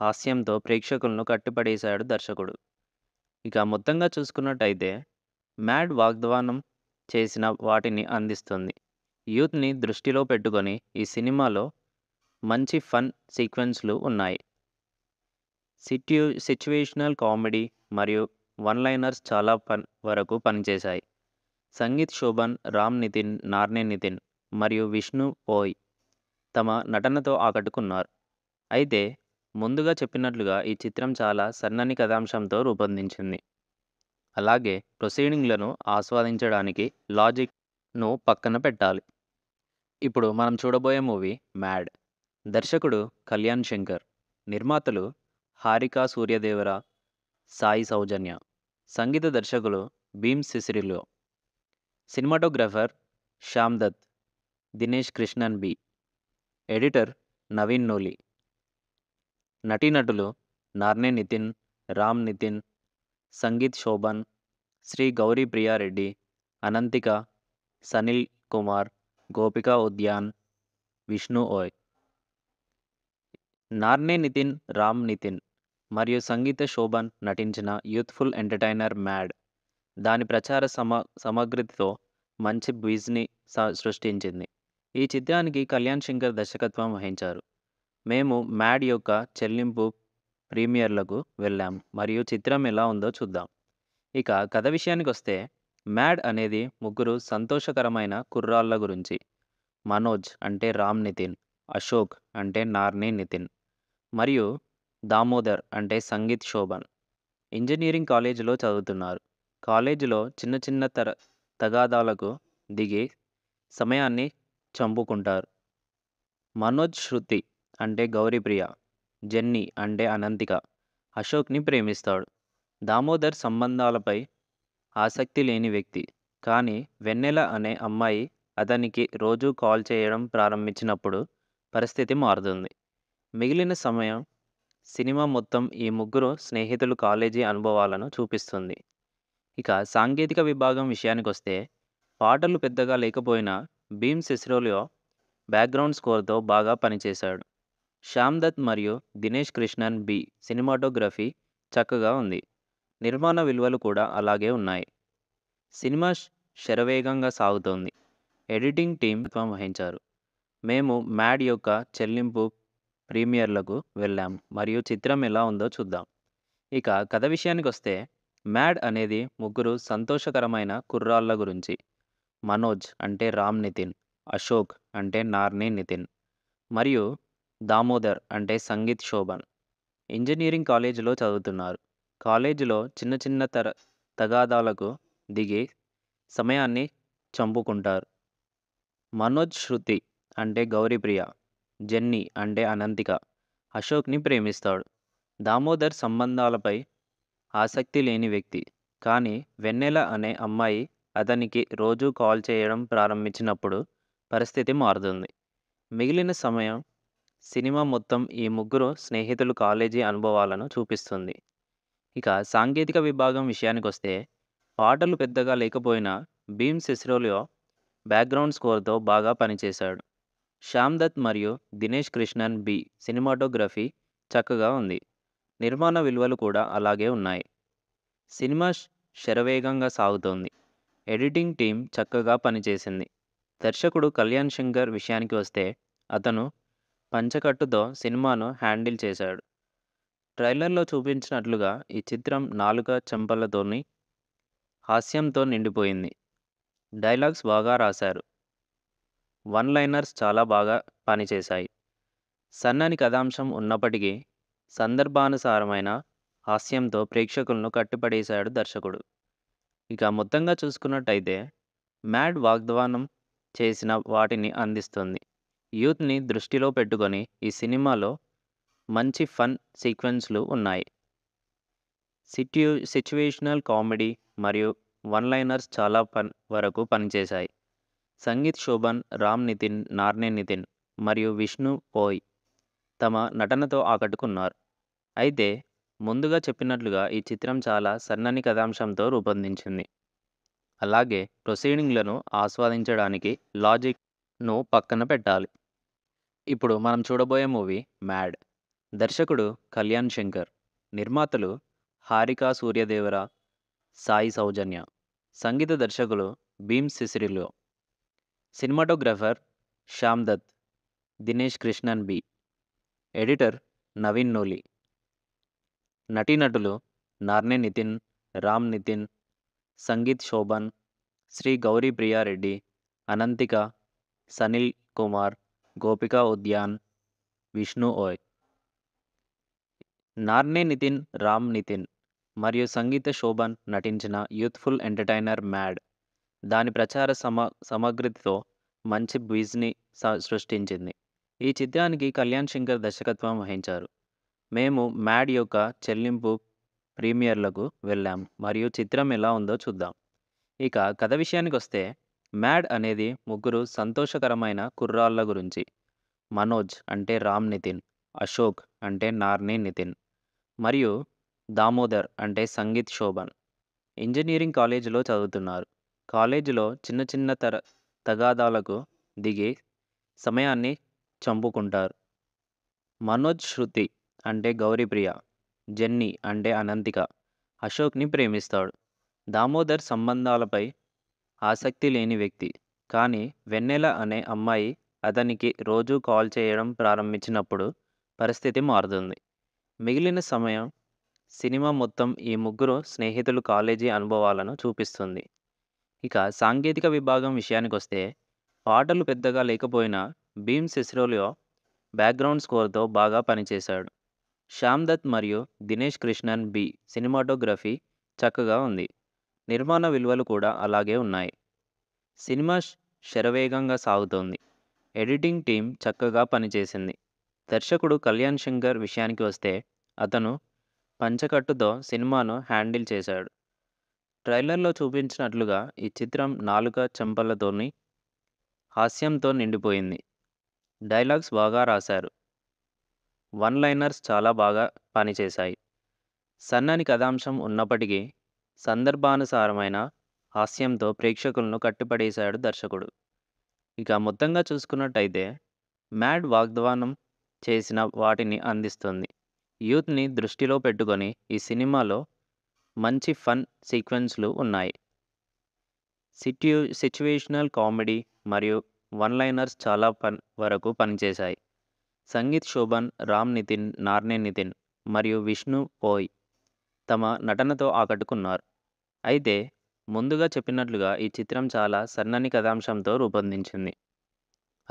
హాస్యంతో ప్రేక్షకులను కట్టిపడేశాడు దర్శకుడు. ఇక మొత్తంగా చూసుకున్నట్టయితే 'మ్యాడ్' వాగ్దానం చేసిన వాటిని అందిస్తుంది. యూత్‌ని దృష్టిలో పెట్టుకొని ఈ సినిమాలో మంచి ఫన్ సీక్వెన్స్‌లు ఉన్నాయి. సిట్యు సిచ్యువేషనల్ కామెడీ మరియు వన్ లైనర్స్ చాలా పన్ వరకు పనిచేశాయి. సంగీత్ శోభన్, రామ్ నితిన్, నార్నే నితిన్ మరియు విష్ణు ఓయ్ తమ నటనతో ఆకట్టుకున్నారు. అయితే ముందుగా చెప్పినట్లుగా ఈ చిత్రం చాలా సన్నని కథాంశంతో రూపొందించింది. అలాగే ప్రొసీడింగ్‌లను ఆస్వాదించడానికి లాజిక్‌ను పక్కన పెట్టాలి. ఇప్పుడు మనం చూడబోయే మూవీ 'మ్యాడ్'. దర్శకుడు కళ్యాణ్ శంకర్. నిర్మాతలు హారిక సూర్యదేవర, సాయి సౌజన్య. సంగీత దర్శకులు Bheems Ceciroleo. Cinematographer Shyam Dutt, Dinesh Krishnan B. Editor Naveen Nooli. నటీనటులు నార్నే నితిన్, రామ్ నితిన్, సంగీత్ శోభన్, శ్రీ గౌరీ ప్రియారెడ్డి అనంతిక, సనిల్ కుమార్, గోపిక ఉద్యాన్, విష్ణు ఓయ్. నార్నే నితిన్, రామ్ నితిన్ మరియు సంగీత శోభన్ నటించిన యూత్‌ఫుల్ ఎంటర్‌టైనర్ 'మ్యాడ్' దాని ప్రచార సమ సమగ్రతతో మంచి బ్విజ్ని స సృష్టించింది. ఈ చిత్రానికి కళ్యాణ్ శంకర్ దర్శకత్వం వహించారు. మేము 'మ్యాడ్' యొక్క చెల్లింపు ప్రీమియర్‌లకు వెళ్ళాం మరియు చిత్రం ఎలా ఉందో చూద్దాం. ఇక కథ విషయానికి వస్తే 'మ్యాడ్' అనేది ముగ్గురు సంతోషకరమైన కుర్రాళ్ళ గురించి. మనోజ్ అంటే రామ్ నితిన్, అశోక్ అంటే నార్ని నితిన్ మరియు దామోదర్ అంటే సంగీత్ శోభన్. ఇంజనీరింగ్ కాలేజీలో చదువుతున్నారు. కాలేజీలో చిన్న చిన్న తర తగాదాలకు దిగి సమయాన్ని చంపుకుంటారు. మనోజ్ శృతి అంటే గౌరీప్రియ, జెన్నీ అంటే అనంతిక, అశోక్‌ని ప్రేమిస్తాడు. దామోదర్ సంబంధాలపై ఆసక్తి లేని వ్యక్తి. కానీ వెన్నెల అనే అమ్మాయి అతనికి రోజూ కాల్ చేయడం ప్రారంభించినప్పుడు పరిస్థితి మారుతుంది. మిగిలిన సమయం సినిమా మొత్తం ఈ ముగ్గురు స్నేహితులు కాలేజీ అనుభవాలను చూపిస్తుంది. ఇక సాంకేతిక విభాగం విషయానికొస్తే పాటలు పెద్దగా లేకపోయినా భీమ్ సిస్రోలియో బ్యాక్‌గ్రౌండ్ స్కోర్‌తో బాగా పనిచేశాడు. శ్యామ్ దత్ మరియు దినేష్ కృష్ణన్ బి. సినిమాటోగ్రఫీ చక్కగా ఉంది. నిర్మాణ విలువలు కూడా అలాగే ఉన్నాయి. సినిమా శరవేగంగా సాగుతోంది. ఎడిటింగ్ టీం వహించారు. మేము 'మ్యాడ్' యొక్క చెల్లింపు ప్రీమియర్‌లకు వెళ్ళాం మరియు చిత్రం ఎలా ఉందో చూద్దాం. ఇక కథ విషయానికి వస్తే 'మ్యాడ్' అనేది ముగ్గురు సంతోషకరమైన కుర్రాళ్ళ గురించి. మనోజ్ అంటే రామ్ నితిన్, అశోక్ అంటే నార్ని నితిన్ మరియు దామోదర్ అంటే సంగీత్ శోభన్. ఇంజనీరింగ్ కాలేజీలో చదువుతున్నారు. కాలేజీలో చిన్న చిన్న తర తగాదాలకు దిగి సమయాన్ని చంపుకుంటారు. మనోజ్ శృతి అంటే గౌరీప్రియ, జెన్నీ అంటే అనంతిక, అశోక్‌ని ప్రేమిస్తాడు. దామోదర్ సంబంధాలపై ఆసక్తి లేని వ్యక్తి. కానీ వెన్నెల అనే అమ్మాయి అతనికి రోజూ కాల్ చేయడం ప్రారంభించినప్పుడు పరిస్థితి మారుతుంది. మిగిలిన సమయం సినిమా మొత్తం ఈ ముగ్గురు స్నేహితులు కాలేజీ అనుభవాలను చూపిస్తుంది. ఇక సాంకేతిక విభాగం విషయానికొస్తే పాటలు పెద్దగా లేకపోయినా భీమ్ సిసిరోలియో బ్యాక్‌గ్రౌండ్ స్కోర్‌తో బాగా పనిచేశాడు. శ్యామ్ దత్ మరియు దినేష్ కృష్ణన్ బి. సినిమాటోగ్రఫీ చక్కగా ఉంది. నిర్మాణ విలువలు కూడా అలాగే ఉన్నాయి. సినిమా శరవేగంగా సాగుతోంది. ఎడిటింగ్ టీమ్ చక్కగా పనిచేసింది. దర్శకుడు కళ్యాణ్ శంకర్ విషయానికి వస్తే అతను పంచకట్టుతో సినిమాను హ్యాండిల్ చేశాడు. ట్రైలర్‌లో చూపించినట్లుగా ఈ చిత్రం నాలుక చెంపలతోని హాస్యంతో నిండిపోయింది. డైలాగ్స్ బాగా రాశారు. వన్ లైనర్స్ చాలా బాగా పనిచేశాయి. సన్నని కథాంశం ఉన్నప్పటికీ సందర్భానుసారమైన హాస్యంతో ప్రేక్షకులను కట్టిపడేశాడు దర్శకుడు. ఇక మొత్తంగా చూసుకున్నట్టయితే 'మ్యాడ్' వాగ్దానం చేసిన వాటిని అందిస్తుంది. యూత్‌ని దృష్టిలో పెట్టుకొని ఈ సినిమాలో మంచి ఫన్ సీక్వెన్స్‌లు ఉన్నాయి. సిట్యు సిచ్యువేషనల్ కామెడీ మరియు వన్ లైనర్స్ చాలా పన్ వరకు పనిచేశాయి. సంగీత్ శోభన్, రామ్ నితిన్, నార్నే నితిన్ మరియు విష్ణు పోయ్ తమ నటనతో ఆకట్టుకున్నారు. అయితే ముందుగా చెప్పినట్లుగా ఈ చిత్రం చాలా సన్నని కథాంశంతో రూపొందించింది. అలాగే ప్రొసీడింగ్‌లను ఆస్వాదించడానికి లాజిక్ లాజిక్‌ను పక్కన పెట్టాలి. ఇప్పుడు మనం చూడబోయే మూవీ 'మ్యాడ్'. దర్శకుడు కళ్యాణ్ శంకర్. నిర్మాతలు హారిక సూర్యదేవర, సాయి సౌజన్య. సంగీత దర్శకులు Bheems Ceciroleo cinematographer Shyam Dutt Dinesh Krishnan B editor Naveen Nooli నటీనటులు నార్నే నితిన్ రామ్ నితిన్ సంగీత్ శోభన్ శ్రీ గౌరీ ప్రియారెడ్డి అనంతిక సనిల్ కుమార్ గోపికా ఉద్యాన్ విష్ణు ఓయ్ నార్నే నితిన్ రామ్ నితిన్ మరియు సంగీత శోభన్ నటించిన యూత్ఫుల్ ఎంటర్టైనర్ మ్యాడ్ దాని ప్రచార సమ సమగ్రతతో మంచి బిజ్ని సృష్టించింది. ఈ చిత్రానికి కళ్యాణ్ శంకర్ దర్శకత్వం వహించారు. మేము మ్యాడ్ యొక్క చెల్లింపు ప్రీమియర్లకు వెళ్ళాం మరియు చిత్రం ఎలా ఉందో చూద్దాం. ఇక కథ విషయానికి వస్తే మ్యాడ్ అనేది ముగ్గురు సంతోషకరమైన కుర్రాళ్ళ గురించి. మనోజ్ అంటే రామ్ నితిన్ అశోక్ అంటే నార్ని నితిన్ మరియు దామోదర్ అంటే సంగీత్ శోభన్. ఇంజనీరింగ్ కాలేజీలో చదువుతున్నారు. కాలేజీలో చిన్న చిన్న తర తగాదాలకు దిగి సమయాన్ని చంపుకుంటారు. మనోజ్ శృతి అంటే గౌరీప్రియ జెన్నీ అంటే అనంతిక అశోక్ని ప్రేమిస్తాడు. దామోదర్ సంబంధాలపై ఆసక్తి లేని వ్యక్తి. కానీ వెన్నెల అనే అమ్మాయి అతనికి రోజూ కాల్ చేయడం ప్రారంభించినప్పుడు పరిస్థితి మారుతుంది. మిగిలిన సమయం సినిమా మొత్తం ఈ ముగ్గురు స్నేహితులు కాలేజీ అనుభవాలను చూపిస్తుంది. ఇక సాంకేతిక విభాగం విషయానికి వస్తే పాటలు పెద్దగా లేకపోయినా భీమ్ సిస్రోలియో బ్యాక్గ్రౌండ్ స్కోర్తో బాగా పనిచేశాడు. శ్యామ్ దత్ మరియు దినేష్ కృష్ణన్ బి సినిమాటోగ్రఫీ చక్కగా ఉంది. నిర్మాణ విలువలు కూడా అలాగే ఉన్నాయి. సినిమా శరవేగంగా సాగుతోంది. ఎడిటింగ్ టీం చక్కగా పనిచేసింది. దర్శకుడు కళ్యాణ్ శంకర్ విషయానికి వస్తే అతను పంచకట్టుతో సినిమాను హ్యాండిల్ చేశాడు. ట్రైలర్లో చూపించినట్లుగా ఈ చిత్రం నాలుక చెంపలతోని హాస్యంతో నిండిపోయింది. డైలాగ్స్ బాగా రాశారు. వన్ లైనర్స్ చాలా బాగా పనిచేశాయి. సన్నని కథాంశం ఉన్నప్పటికీ సందర్భానుసారమైన హాస్యంతో ప్రేక్షకులను కట్టిపడేశాడు దర్శకుడు. ఇక మొత్తంగా చూసుకున్నట్టయితే మ్యాడ్ వాగ్దానం చేసిన వాటిని అందిస్తుంది. యూత్ని దృష్టిలో పెట్టుకొని ఈ సినిమాలో మంచి ఫన్ సీక్వెన్స్లు ఉన్నాయి. సిట్యు సిచ్యువేషనల్ కామెడీ మరియు వన్ లైనర్స్ చాలా పన్ వరకు పనిచేశాయి. సంగీత్ శోభన్ రామ్ నితిన్ నార్నే నితిన్ మరియు విష్ణు పోయ్ తమ నటనతో ఆకట్టుకున్నారు. అయితే ముందుగా చెప్పినట్లుగా ఈ చిత్రం చాలా సన్నని కథాంశంతో రూపొందించింది.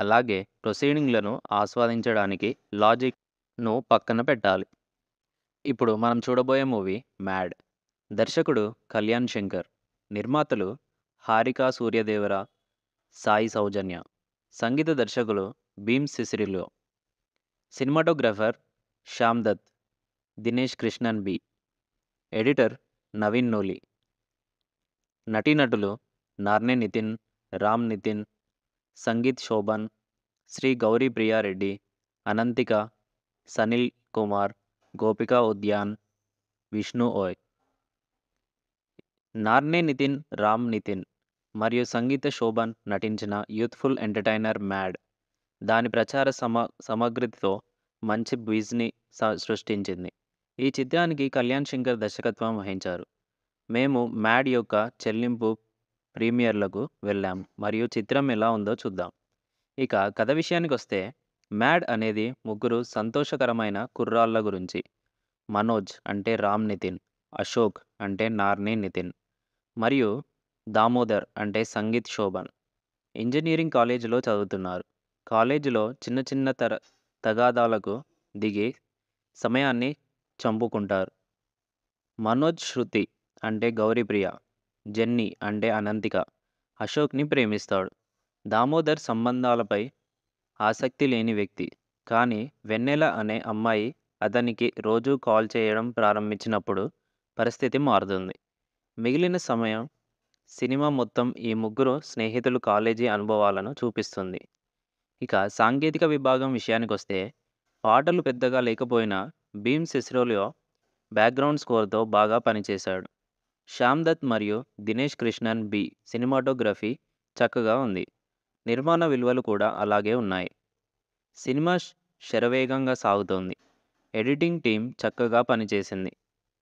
అలాగే ప్రొసీడింగ్లను ఆస్వాదించడానికి లాజిక్ను పక్కన పెట్టాలి. ఇప్పుడు మనం చూడబోయే మూవీ మ్యాడ్. దర్శకుడు కళ్యాణ్ శంకర్ నిర్మాతలు హారిక సూర్యదేవర సాయి సౌజన్య సంగీత దర్శకులు Bheems Ceciroleo. Cinematographer Shyam Dutt Dinesh Krishnan B. Editor Naveen Nooli. నటీనటులు నార్నే నితిన్ రామ్ నితిన్ సంగీత్ శోభన్ శ్రీ గౌరీ ప్రియారెడ్డి అనంతిక సనిల్ కుమార్ గోపికా ఉద్యాన్ విష్ణు ఓయ్. నార్నే నితిన్ రామ్ నితిన్ మరియు సంగీత శోభన్ నటించిన యూత్ఫుల్ ఎంటర్టైనర్ మ్యాడ్. దాని ప్రచార సమ సమగ్రతతో మంచి బీజ్ని సృష్టించింది. ఈ చిత్రానికి కళ్యాణ్ శంకర్ దర్శకత్వం వహించారు. మేము మ్యాడ్ యొక్క చెల్లింపు ప్రీమియర్లకు వెళ్ళాం మరియు చిత్రం ఎలా ఉందో చూద్దాం. ఇక కథ విషయానికి వస్తే మ్యాడ్ అనేది ముగ్గురు సంతోషకరమైన కుర్రాళ్ళ గురించి. మనోజ్ అంటే రామ్ నితిన్ అశోక్ అంటే నార్ని నితిన్ మరియు దామోదర్ అంటే సంగీత్ శోభన్. ఇంజనీరింగ్ కాలేజీలో చదువుతున్నారు. కాలేజీలో చిన్న చిన్న తర తగాదాలకు దిగి సమయాన్ని చంపుకుంటారు. మనోజ్ శృతి అంటే గౌరీప్రియ జెన్నీ అంటే అనంతిక అశోక్ని ప్రేమిస్తాడు. దామోదర్ సంబంధాలపై ఆసక్తి లేని వ్యక్తి. కానీ వెన్నెల అనే అమ్మాయి అతనికి రోజూ కాల్ చేయడం ప్రారంభించినప్పుడు పరిస్థితి మారుతుంది. మిగిలిన సమయం సినిమా మొత్తం ఈ ముగ్గురు స్నేహితులు కాలేజీ అనుభవాలను చూపిస్తుంది. ఇక సాంకేతిక విభాగం విషయానికి వస్తే పాటలు పెద్దగా లేకపోయినా భీమ్ సిస్రోలియో బ్యాక్గ్రౌండ్ స్కోర్తో బాగా పనిచేశాడు. శ్యామ్ దత్ మరియు దినేష్ కృష్ణన్ బి సినిమాటోగ్రఫీ చక్కగా ఉంది. నిర్మాణ విలువలు కూడా అలాగే ఉన్నాయి. సినిమా శరవేగంగా సాగుతోంది. ఎడిటింగ్ టీం చక్కగా పనిచేసింది.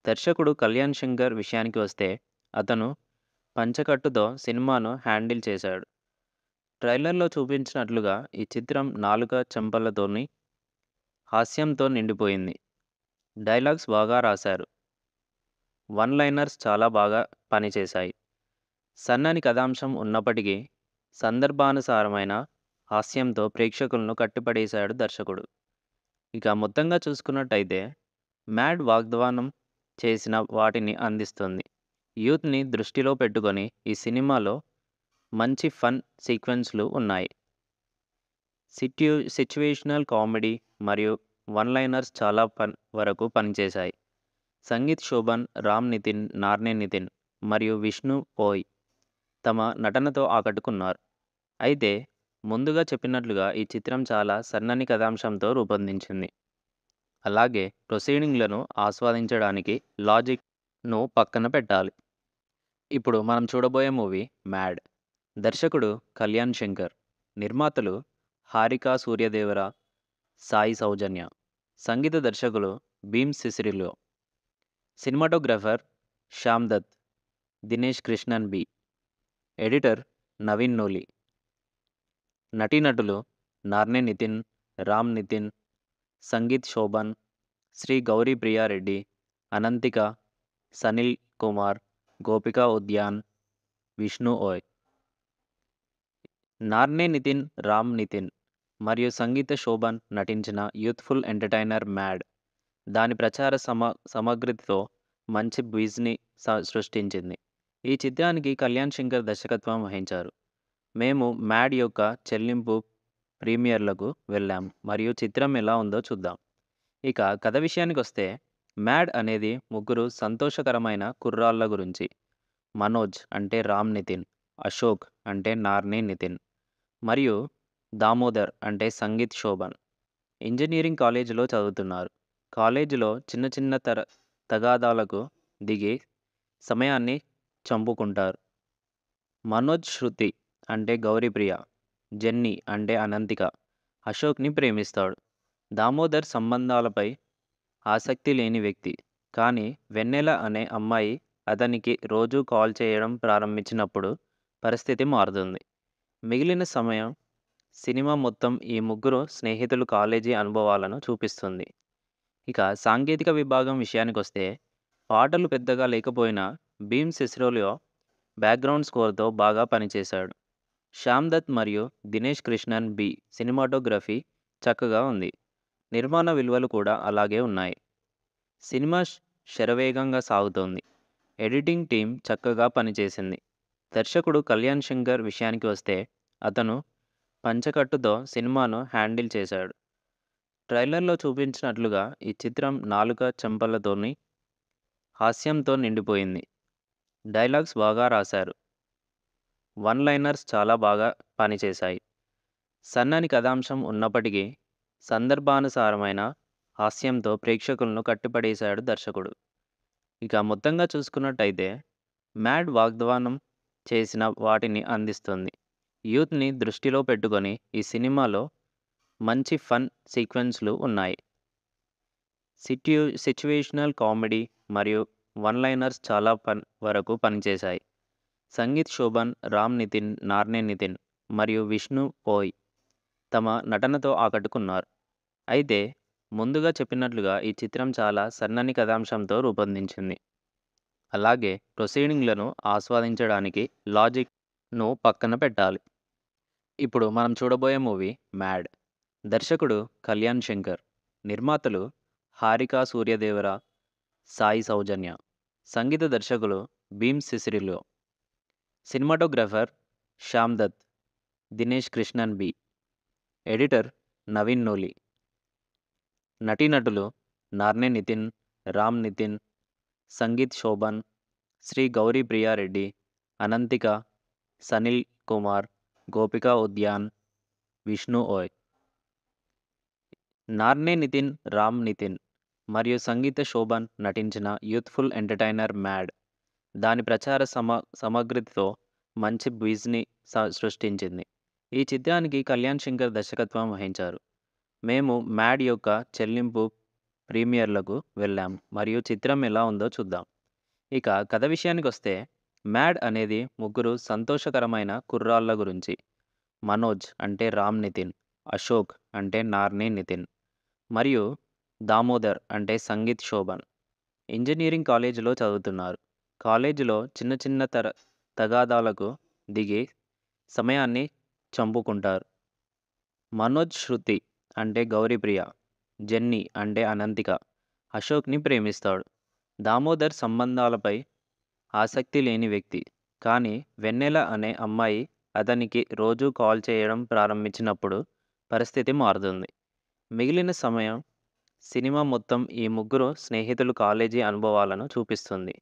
దర్శకుడు కళ్యాణ్ శంకర్ విషయానికి వస్తే అతను పంచకట్టుతో సినిమాను హ్యాండిల్ చేశాడు. ట్రైలర్‌లో చూపించినట్లుగా ఈ చిత్రం నాలుక చెంపలతోని హాస్యంతో నిండిపోయింది. డైలాగ్స్ బాగా రాశారు. వన్ లైనర్స్ చాలా బాగా పనిచేశాయి. సన్నని కథాంశం ఉన్నప్పటికీ సందర్భానుసారమైన హాస్యంతో ప్రేక్షకులను కట్టిపడేశాడు దర్శకుడు. ఇక మొత్తంగా చూసుకున్నట్టయితే 'మ్యాడ్' వాగ్దానం చేసిన వాటిని అందిస్తుంది. యూత్‌ని దృష్టిలో పెట్టుకొని ఈ సినిమాలో మంచి ఫన్ సీక్వెన్స్‌లు ఉన్నాయి. సిట్యు సిచ్యువేషనల్ కామెడీ మరియు వన్ లైనర్స్ చాలా పన్ వరకు పనిచేశాయి. సంగీత్ శోభన్, రామ్ నితిన్, నార్నే నితిన్ మరియు విష్ణు పోయ్ తమ నటనతో ఆకట్టుకున్నారు. అయితే ముందుగా చెప్పినట్లుగా ఈ చిత్రం చాలా సన్నని కథాంశంతో రూపొందించింది. అలాగే ప్రొసీడింగ్‌లను ఆస్వాదించడానికి లాజిక్‌ను పక్కన పెట్టాలి. ఇప్పుడు మనం చూడబోయే మూవీ 'మ్యాడ్'. దర్శకుడు కళ్యాణ్ శంకర్. నిర్మాతలు హారిక సూర్యదేవర, సాయి సౌజన్య. సంగీత దర్శకులు Bheems Ceciroleo. Cinematographer Shyam Dutt, Dinesh Krishnan B. Editor Naveen Nooli. నటీనటులు నార్నే నితిన్, రామ్ నితిన్, సంగీత్ శోభన్, శ్రీ గౌరీ ప్రియారెడ్డి అనంతిక, సనిల్ కుమార్, గోపికా ఉద్యాన్, విష్ణు ఓయ్. నార్నే నితిన్, రామ్ నితిన్ మరియు సంగీత శోభన్ నటించిన యూత్‌ఫుల్ ఎంటర్‌టైనర్ 'మ్యాడ్' దాని ప్రచార సమ సమగ్రతతో మంచి బ్విజ్ని స సృష్టించింది. ఈ చిత్రానికి కళ్యాణ్ శంకర్ దర్శకత్వం వహించారు. మేము 'మ్యాడ్' యొక్క చెల్లింపు ప్రీమియర్‌లకు వెళ్ళాం మరియు చిత్రం ఎలా ఉందో చూద్దాం. ఇక కథ విషయానికి వస్తే 'మ్యాడ్' అనేది ముగ్గురు సంతోషకరమైన కుర్రాళ్ళ గురించి. మనోజ్ అంటే రామ్ నితిన్, అశోక్ అంటే నార్ని నితిన్ మరియు దామోదర్ అంటే సంగీత్ శోభన్. ఇంజనీరింగ్ కాలేజీలో చదువుతున్నారు. కాలేజీలో చిన్న చిన్న తర తగాదాలకు దిగి సమయాన్ని చంపుకుంటారు. మనోజ్ శృతి అంటే గౌరీప్రియ, జెన్నీ అంటే అనంతిక, అశోక్‌ని ప్రేమిస్తాడు. దామోదర్ సంబంధాలపై ఆసక్తి లేని వ్యక్తి. కానీ వెన్నెల అనే అమ్మాయి అతనికి రోజూ కాల్ చేయడం ప్రారంభించినప్పుడు పరిస్థితి మారుతుంది. మిగిలిన సమయం సినిమా మొత్తం ఈ ముగ్గురు స్నేహితులు కాలేజీ అనుభవాలను చూపిస్తుంది. ఇక సాంకేతిక విభాగం విషయానికొస్తే పాటలు పెద్దగా లేకపోయినా భీమ్ సిస్రోలియో బ్యాక్‌గ్రౌండ్ స్కోర్‌తో బాగా పనిచేశాడు. శ్యామ్ దత్ మరియు దినేష్ కృష్ణన్ బి సినిమాటోగ్రఫీ చక్కగా ఉంది. నిర్మాణ విలువలు కూడా అలాగే ఉన్నాయి. సినిమా శరవేగంగా సాగుతోంది. ఎడిటింగ్ టీమ్ చక్కగా పనిచేసింది. దర్శకుడు కళ్యాణ్ శంకర్ విషయానికి వస్తే అతను పంచకట్టుతో సినిమాను హ్యాండిల్ చేశాడు. ట్రైలర్‌లో చూపించినట్లుగా ఈ చిత్రం నాలుక చెంపలతోని హాస్యంతో నిండిపోయింది. డైలాగ్స్ బాగా రాశారు. వన్ లైనర్స్ చాలా బాగా పనిచేశాయి. సన్నని కథాంశం ఉన్నప్పటికీ సందర్భానుసారమైన హాస్యంతో ప్రేక్షకులను కట్టిపడేశాడు దర్శకుడు. ఇక మొత్తంగా చూసుకున్నట్టయితే 'మ్యాడ్' వాగ్దానం చేసిన వాటిని అందిస్తుంది. యూత్‌ని దృష్టిలో పెట్టుకొని ఈ సినిమాలో మంచి ఫన్ సీక్వెన్స్‌లు ఉన్నాయి. సిట్యు సిచ్యువేషనల్ కామెడీ మరియు వన్ లైనర్స్ చాలా పన్ వరకు పనిచేశాయి. సంగీత్ శోభన్, రామ్ నితిన్, నార్నే నితిన్ మరియు విష్ణు పోయ్ తమ నటనతో ఆకట్టుకున్నారు. అయితే ముందుగా చెప్పినట్లుగా ఈ చిత్రం చాలా సన్నని కథాంశంతో రూపొందించింది. అలాగే ప్రొసీడింగ్‌లను ఆస్వాదించడానికి లాజిక్‌ను పక్కన పెట్టాలి. ఇప్పుడు మనం చూడబోయే మూవీ 'మ్యాడ్'. దర్శకుడు కళ్యాణ్ శంకర్. నిర్మాతలు హారిక సూర్యదేవర, సాయి సౌజన్య. సంగీత దర్శకులు Bheems Ceciroleo. Cinematographer Shyam Dutt, Dinesh Krishnan B. Editor Naveen Nooli. నటీనటులు నార్నే నితిన్, రామ్ నితిన్, సంగీత్ శోభన్, శ్రీ గౌరీ ప్రియారెడ్డి అనంతిక, సనిల్ కుమార్, గోపికా ఉద్యాన్, విష్ణు ఓయ్. నార్నే నితిన్, రామ్ నితిన్ మరియు సంగీత శోభన్ నటించిన యూత్‌ఫుల్ ఎంటర్‌టైనర్ 'మ్యాడ్' దాని ప్రచార సమ సమగ్రతతో మంచి బ్విజ్ని స సృష్టించింది. ఈ చిత్రానికి కళ్యాణ్ శంకర్ దర్శకత్వం వహించారు. మేము 'మ్యాడ్' యొక్క చెల్లింపు ప్రీమియర్‌లకు వెళ్ళాం మరియు చిత్రం ఎలా ఉందో చూద్దాం. ఇక కథ విషయానికి వస్తే మ్యాడ్ అనేది ముగ్గురు సంతోషకరమైన కుర్రాళ్ళ గురించి. మనోజ్ అంటే రామ్ నితిన్, అశోక్ అంటే నార్ని నితిన్ మరియు దామోదర్ అంటే సంగీత్ శోభన్. ఇంజనీరింగ్ కాలేజీలో చదువుతున్నారు. కాలేజీలో చిన్న చిన్న తర తగాదాలకు దిగి సమయాన్ని చంపుకుంటారు. మనోజ్ శృతి అంటే గౌరీప్రియ, జెన్నీ అంటే అనంతిక అశోక్‌ని ప్రేమిస్తాడు. దామోదర్ సంబంధాలపై ఆసక్తి లేని వ్యక్తి. కానీ వెన్నెల అనే అమ్మాయి అతనికి రోజూ కాల్ చేయడం ప్రారంభించినప్పుడు పరిస్థితి మారుతుంది. మిగిలిన సమయం సినిమా మొత్తం ఈ ముగ్గురు స్నేహితులు కాలేజీ అనుభవాలను చూపిస్తుంది.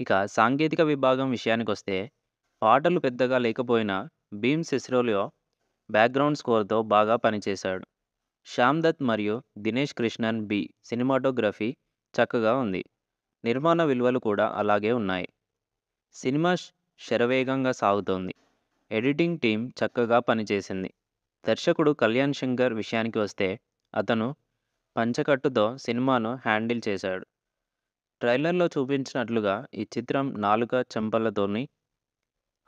ఇక సాంకేతిక విభాగం విషయానికొస్తే పాటలు పెద్దగా లేకపోయినా భీమ్ సిస్రోలియో బ్యాక్‌గ్రౌండ్ స్కోర్‌తో బాగా పనిచేశాడు. శ్యామ్ దత్ మరియు దినేష్ కృష్ణన్ బి సినిమాటోగ్రఫీ చక్కగా ఉంది. నిర్మాణ విలువలు కూడా అలాగే ఉన్నాయి. సినిమా శరవేగంగా సాగుతోంది. ఎడిటింగ్ టీం చక్కగా పనిచేసింది. దర్శకుడు కళ్యాణ్ శంకర్ విషయానికి వస్తే అతను పంచకట్టుతో సినిమాను హ్యాండిల్ చేశాడు. ట్రైలర్‌లో చూపించినట్లుగా ఈ చిత్రం నాలుక చెంపలతోని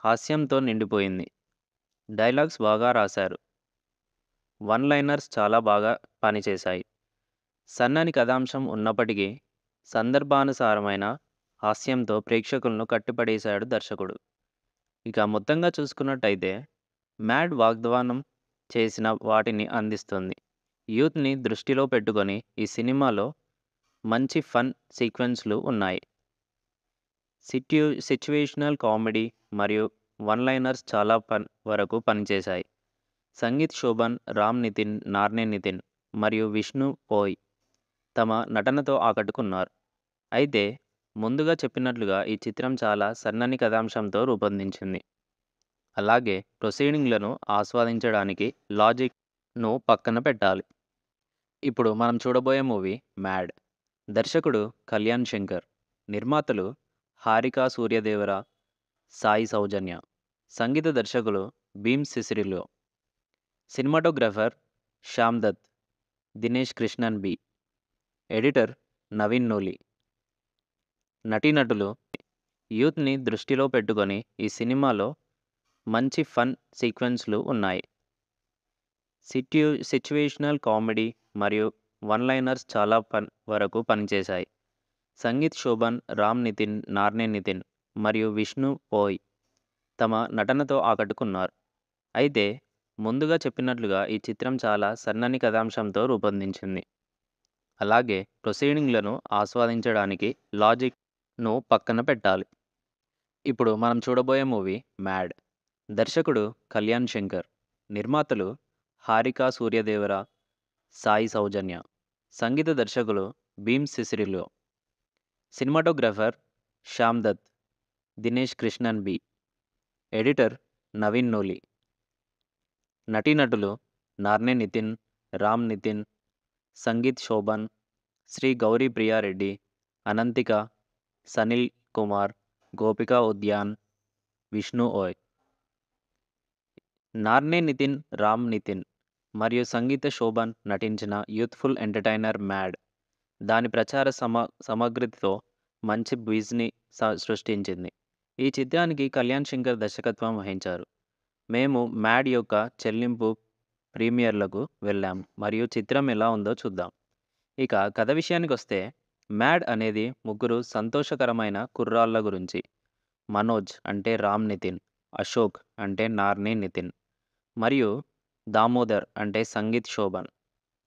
హాస్యంతో నిండిపోయింది. డైలాగ్స్ బాగా రాశారు. వన్ లైనర్స్ చాలా బాగా పనిచేశాయి. సన్నని కథాంశం ఉన్నప్పటికీ సందర్భానుసారమైన హాస్యంతో ప్రేక్షకులను కట్టిపడేశాడు దర్శకుడు. ఇక మొత్తంగా చూసుకున్నట్టయితే మ్యాడ్ వాగ్దానం చేసిన వాటిని అందిస్తుంది. యూత్‌ని దృష్టిలో పెట్టుకొని ఈ సినిమాలో మంచి ఫన్ సీక్వెన్స్‌లు ఉన్నాయి. సిట్యు సిచ్యువేషనల్ కామెడీ మరియు వన్ లైనర్స్ చాలా పన్ వరకు పనిచేశాయి. సంగీత్ శోభన్, రామ్ నితిన్, నార్నే నితిన్ మరియు విష్ణు పోయ్ తమ నటనతో ఆకట్టుకున్నారు. అయితే ముందుగా చెప్పినట్లుగా ఈ చిత్రం చాలా సన్నని కథాంశంతో రూపొందించింది. అలాగే ప్రొసీడింగ్‌లను ఆస్వాదించడానికి లాజిక్‌ను పక్కన పెట్టాలి. ఇప్పుడు మనం చూడబోయే మూవీ 'మ్యాడ్'. దర్శకుడు కళ్యాణ్ శంకర్. నిర్మాతలు హారిక సూర్యదేవర, సాయి సౌజన్య. సంగీత దర్శకులు Bheems Ceciroleo. Cinematographer Shyam Dutt, Dinesh Krishnan B. Editor Naveen Nooli. నటీనటులు యూత్‌ని దృష్టిలో పెట్టుకొని ఈ సినిమాలో మంచి ఫన్ సీక్వెన్స్‌లు ఉన్నాయి. సిట్యు సిచ్యువేషనల్ కామెడీ మరియు వన్ లైనర్స్ చాలా పన్ వరకు పనిచేశాయి. సంగీత్ శోభన్, రామ్ నితిన్, నార్నే నితిన్ మరియు విష్ణు పోయ్ తమ నటనతో ఆకట్టుకున్నారు. అయితే ముందుగా చెప్పినట్లుగా ఈ చిత్రం చాలా సన్నని కథాంశంతో రూపొందించింది. అలాగే ప్రొసీడింగ్‌లను ఆస్వాదించడానికి లాజిక్ లాజిక్‌ను పక్కన పెట్టాలి. ఇప్పుడు మనం చూడబోయే మూవీ 'మ్యాడ్'. దర్శకుడు కళ్యాణ్ శంకర్. నిర్మాతలు హారిక సూర్యదేవర, సాయి సౌజన్య. సంగీత దర్శకులు Bheems Ceciroleo. Cinematographer Shyam Dutt, Dinesh Krishnan B. Editor Naveen Nooli. నటీనటులు నార్నే నితిన్, రామ్ నితిన్, సంగీత్ శోభన్, శ్రీ గౌరీ ప్రియారెడ్డి అనంతిక, సనిల్ కుమార్, గోపికా ఉద్యాన్, విష్ణు ఓయ్. నార్నే నితిన్, రామ్ నితిన్ మరియు సంగీత శోభన్ నటించిన యూత్‌ఫుల్ ఎంటర్‌టైనర్ 'మ్యాడ్' దాని ప్రచార సమ సమగ్రతతో మంచి బ్విజ్ని స సృష్టించింది. ఈ చిత్రానికి కళ్యాణ్ శంకర్ దర్శకత్వం వహించారు. మేము 'మ్యాడ్' యొక్క చెల్లింపు ప్రీమియర్‌లకు వెళ్ళాం మరియు చిత్రం ఎలా ఉందో చూద్దాం. ఇక కథ విషయానికి వస్తే 'మ్యాడ్' అనేది ముగ్గురు సంతోషకరమైన కుర్రాళ్ళ గురించి. మనోజ్ అంటే రామ్ నితిన్, అశోక్ అంటే నార్ని నితిన్ మరియు దామోదర్ అంటే సంగీత్ శోభన్.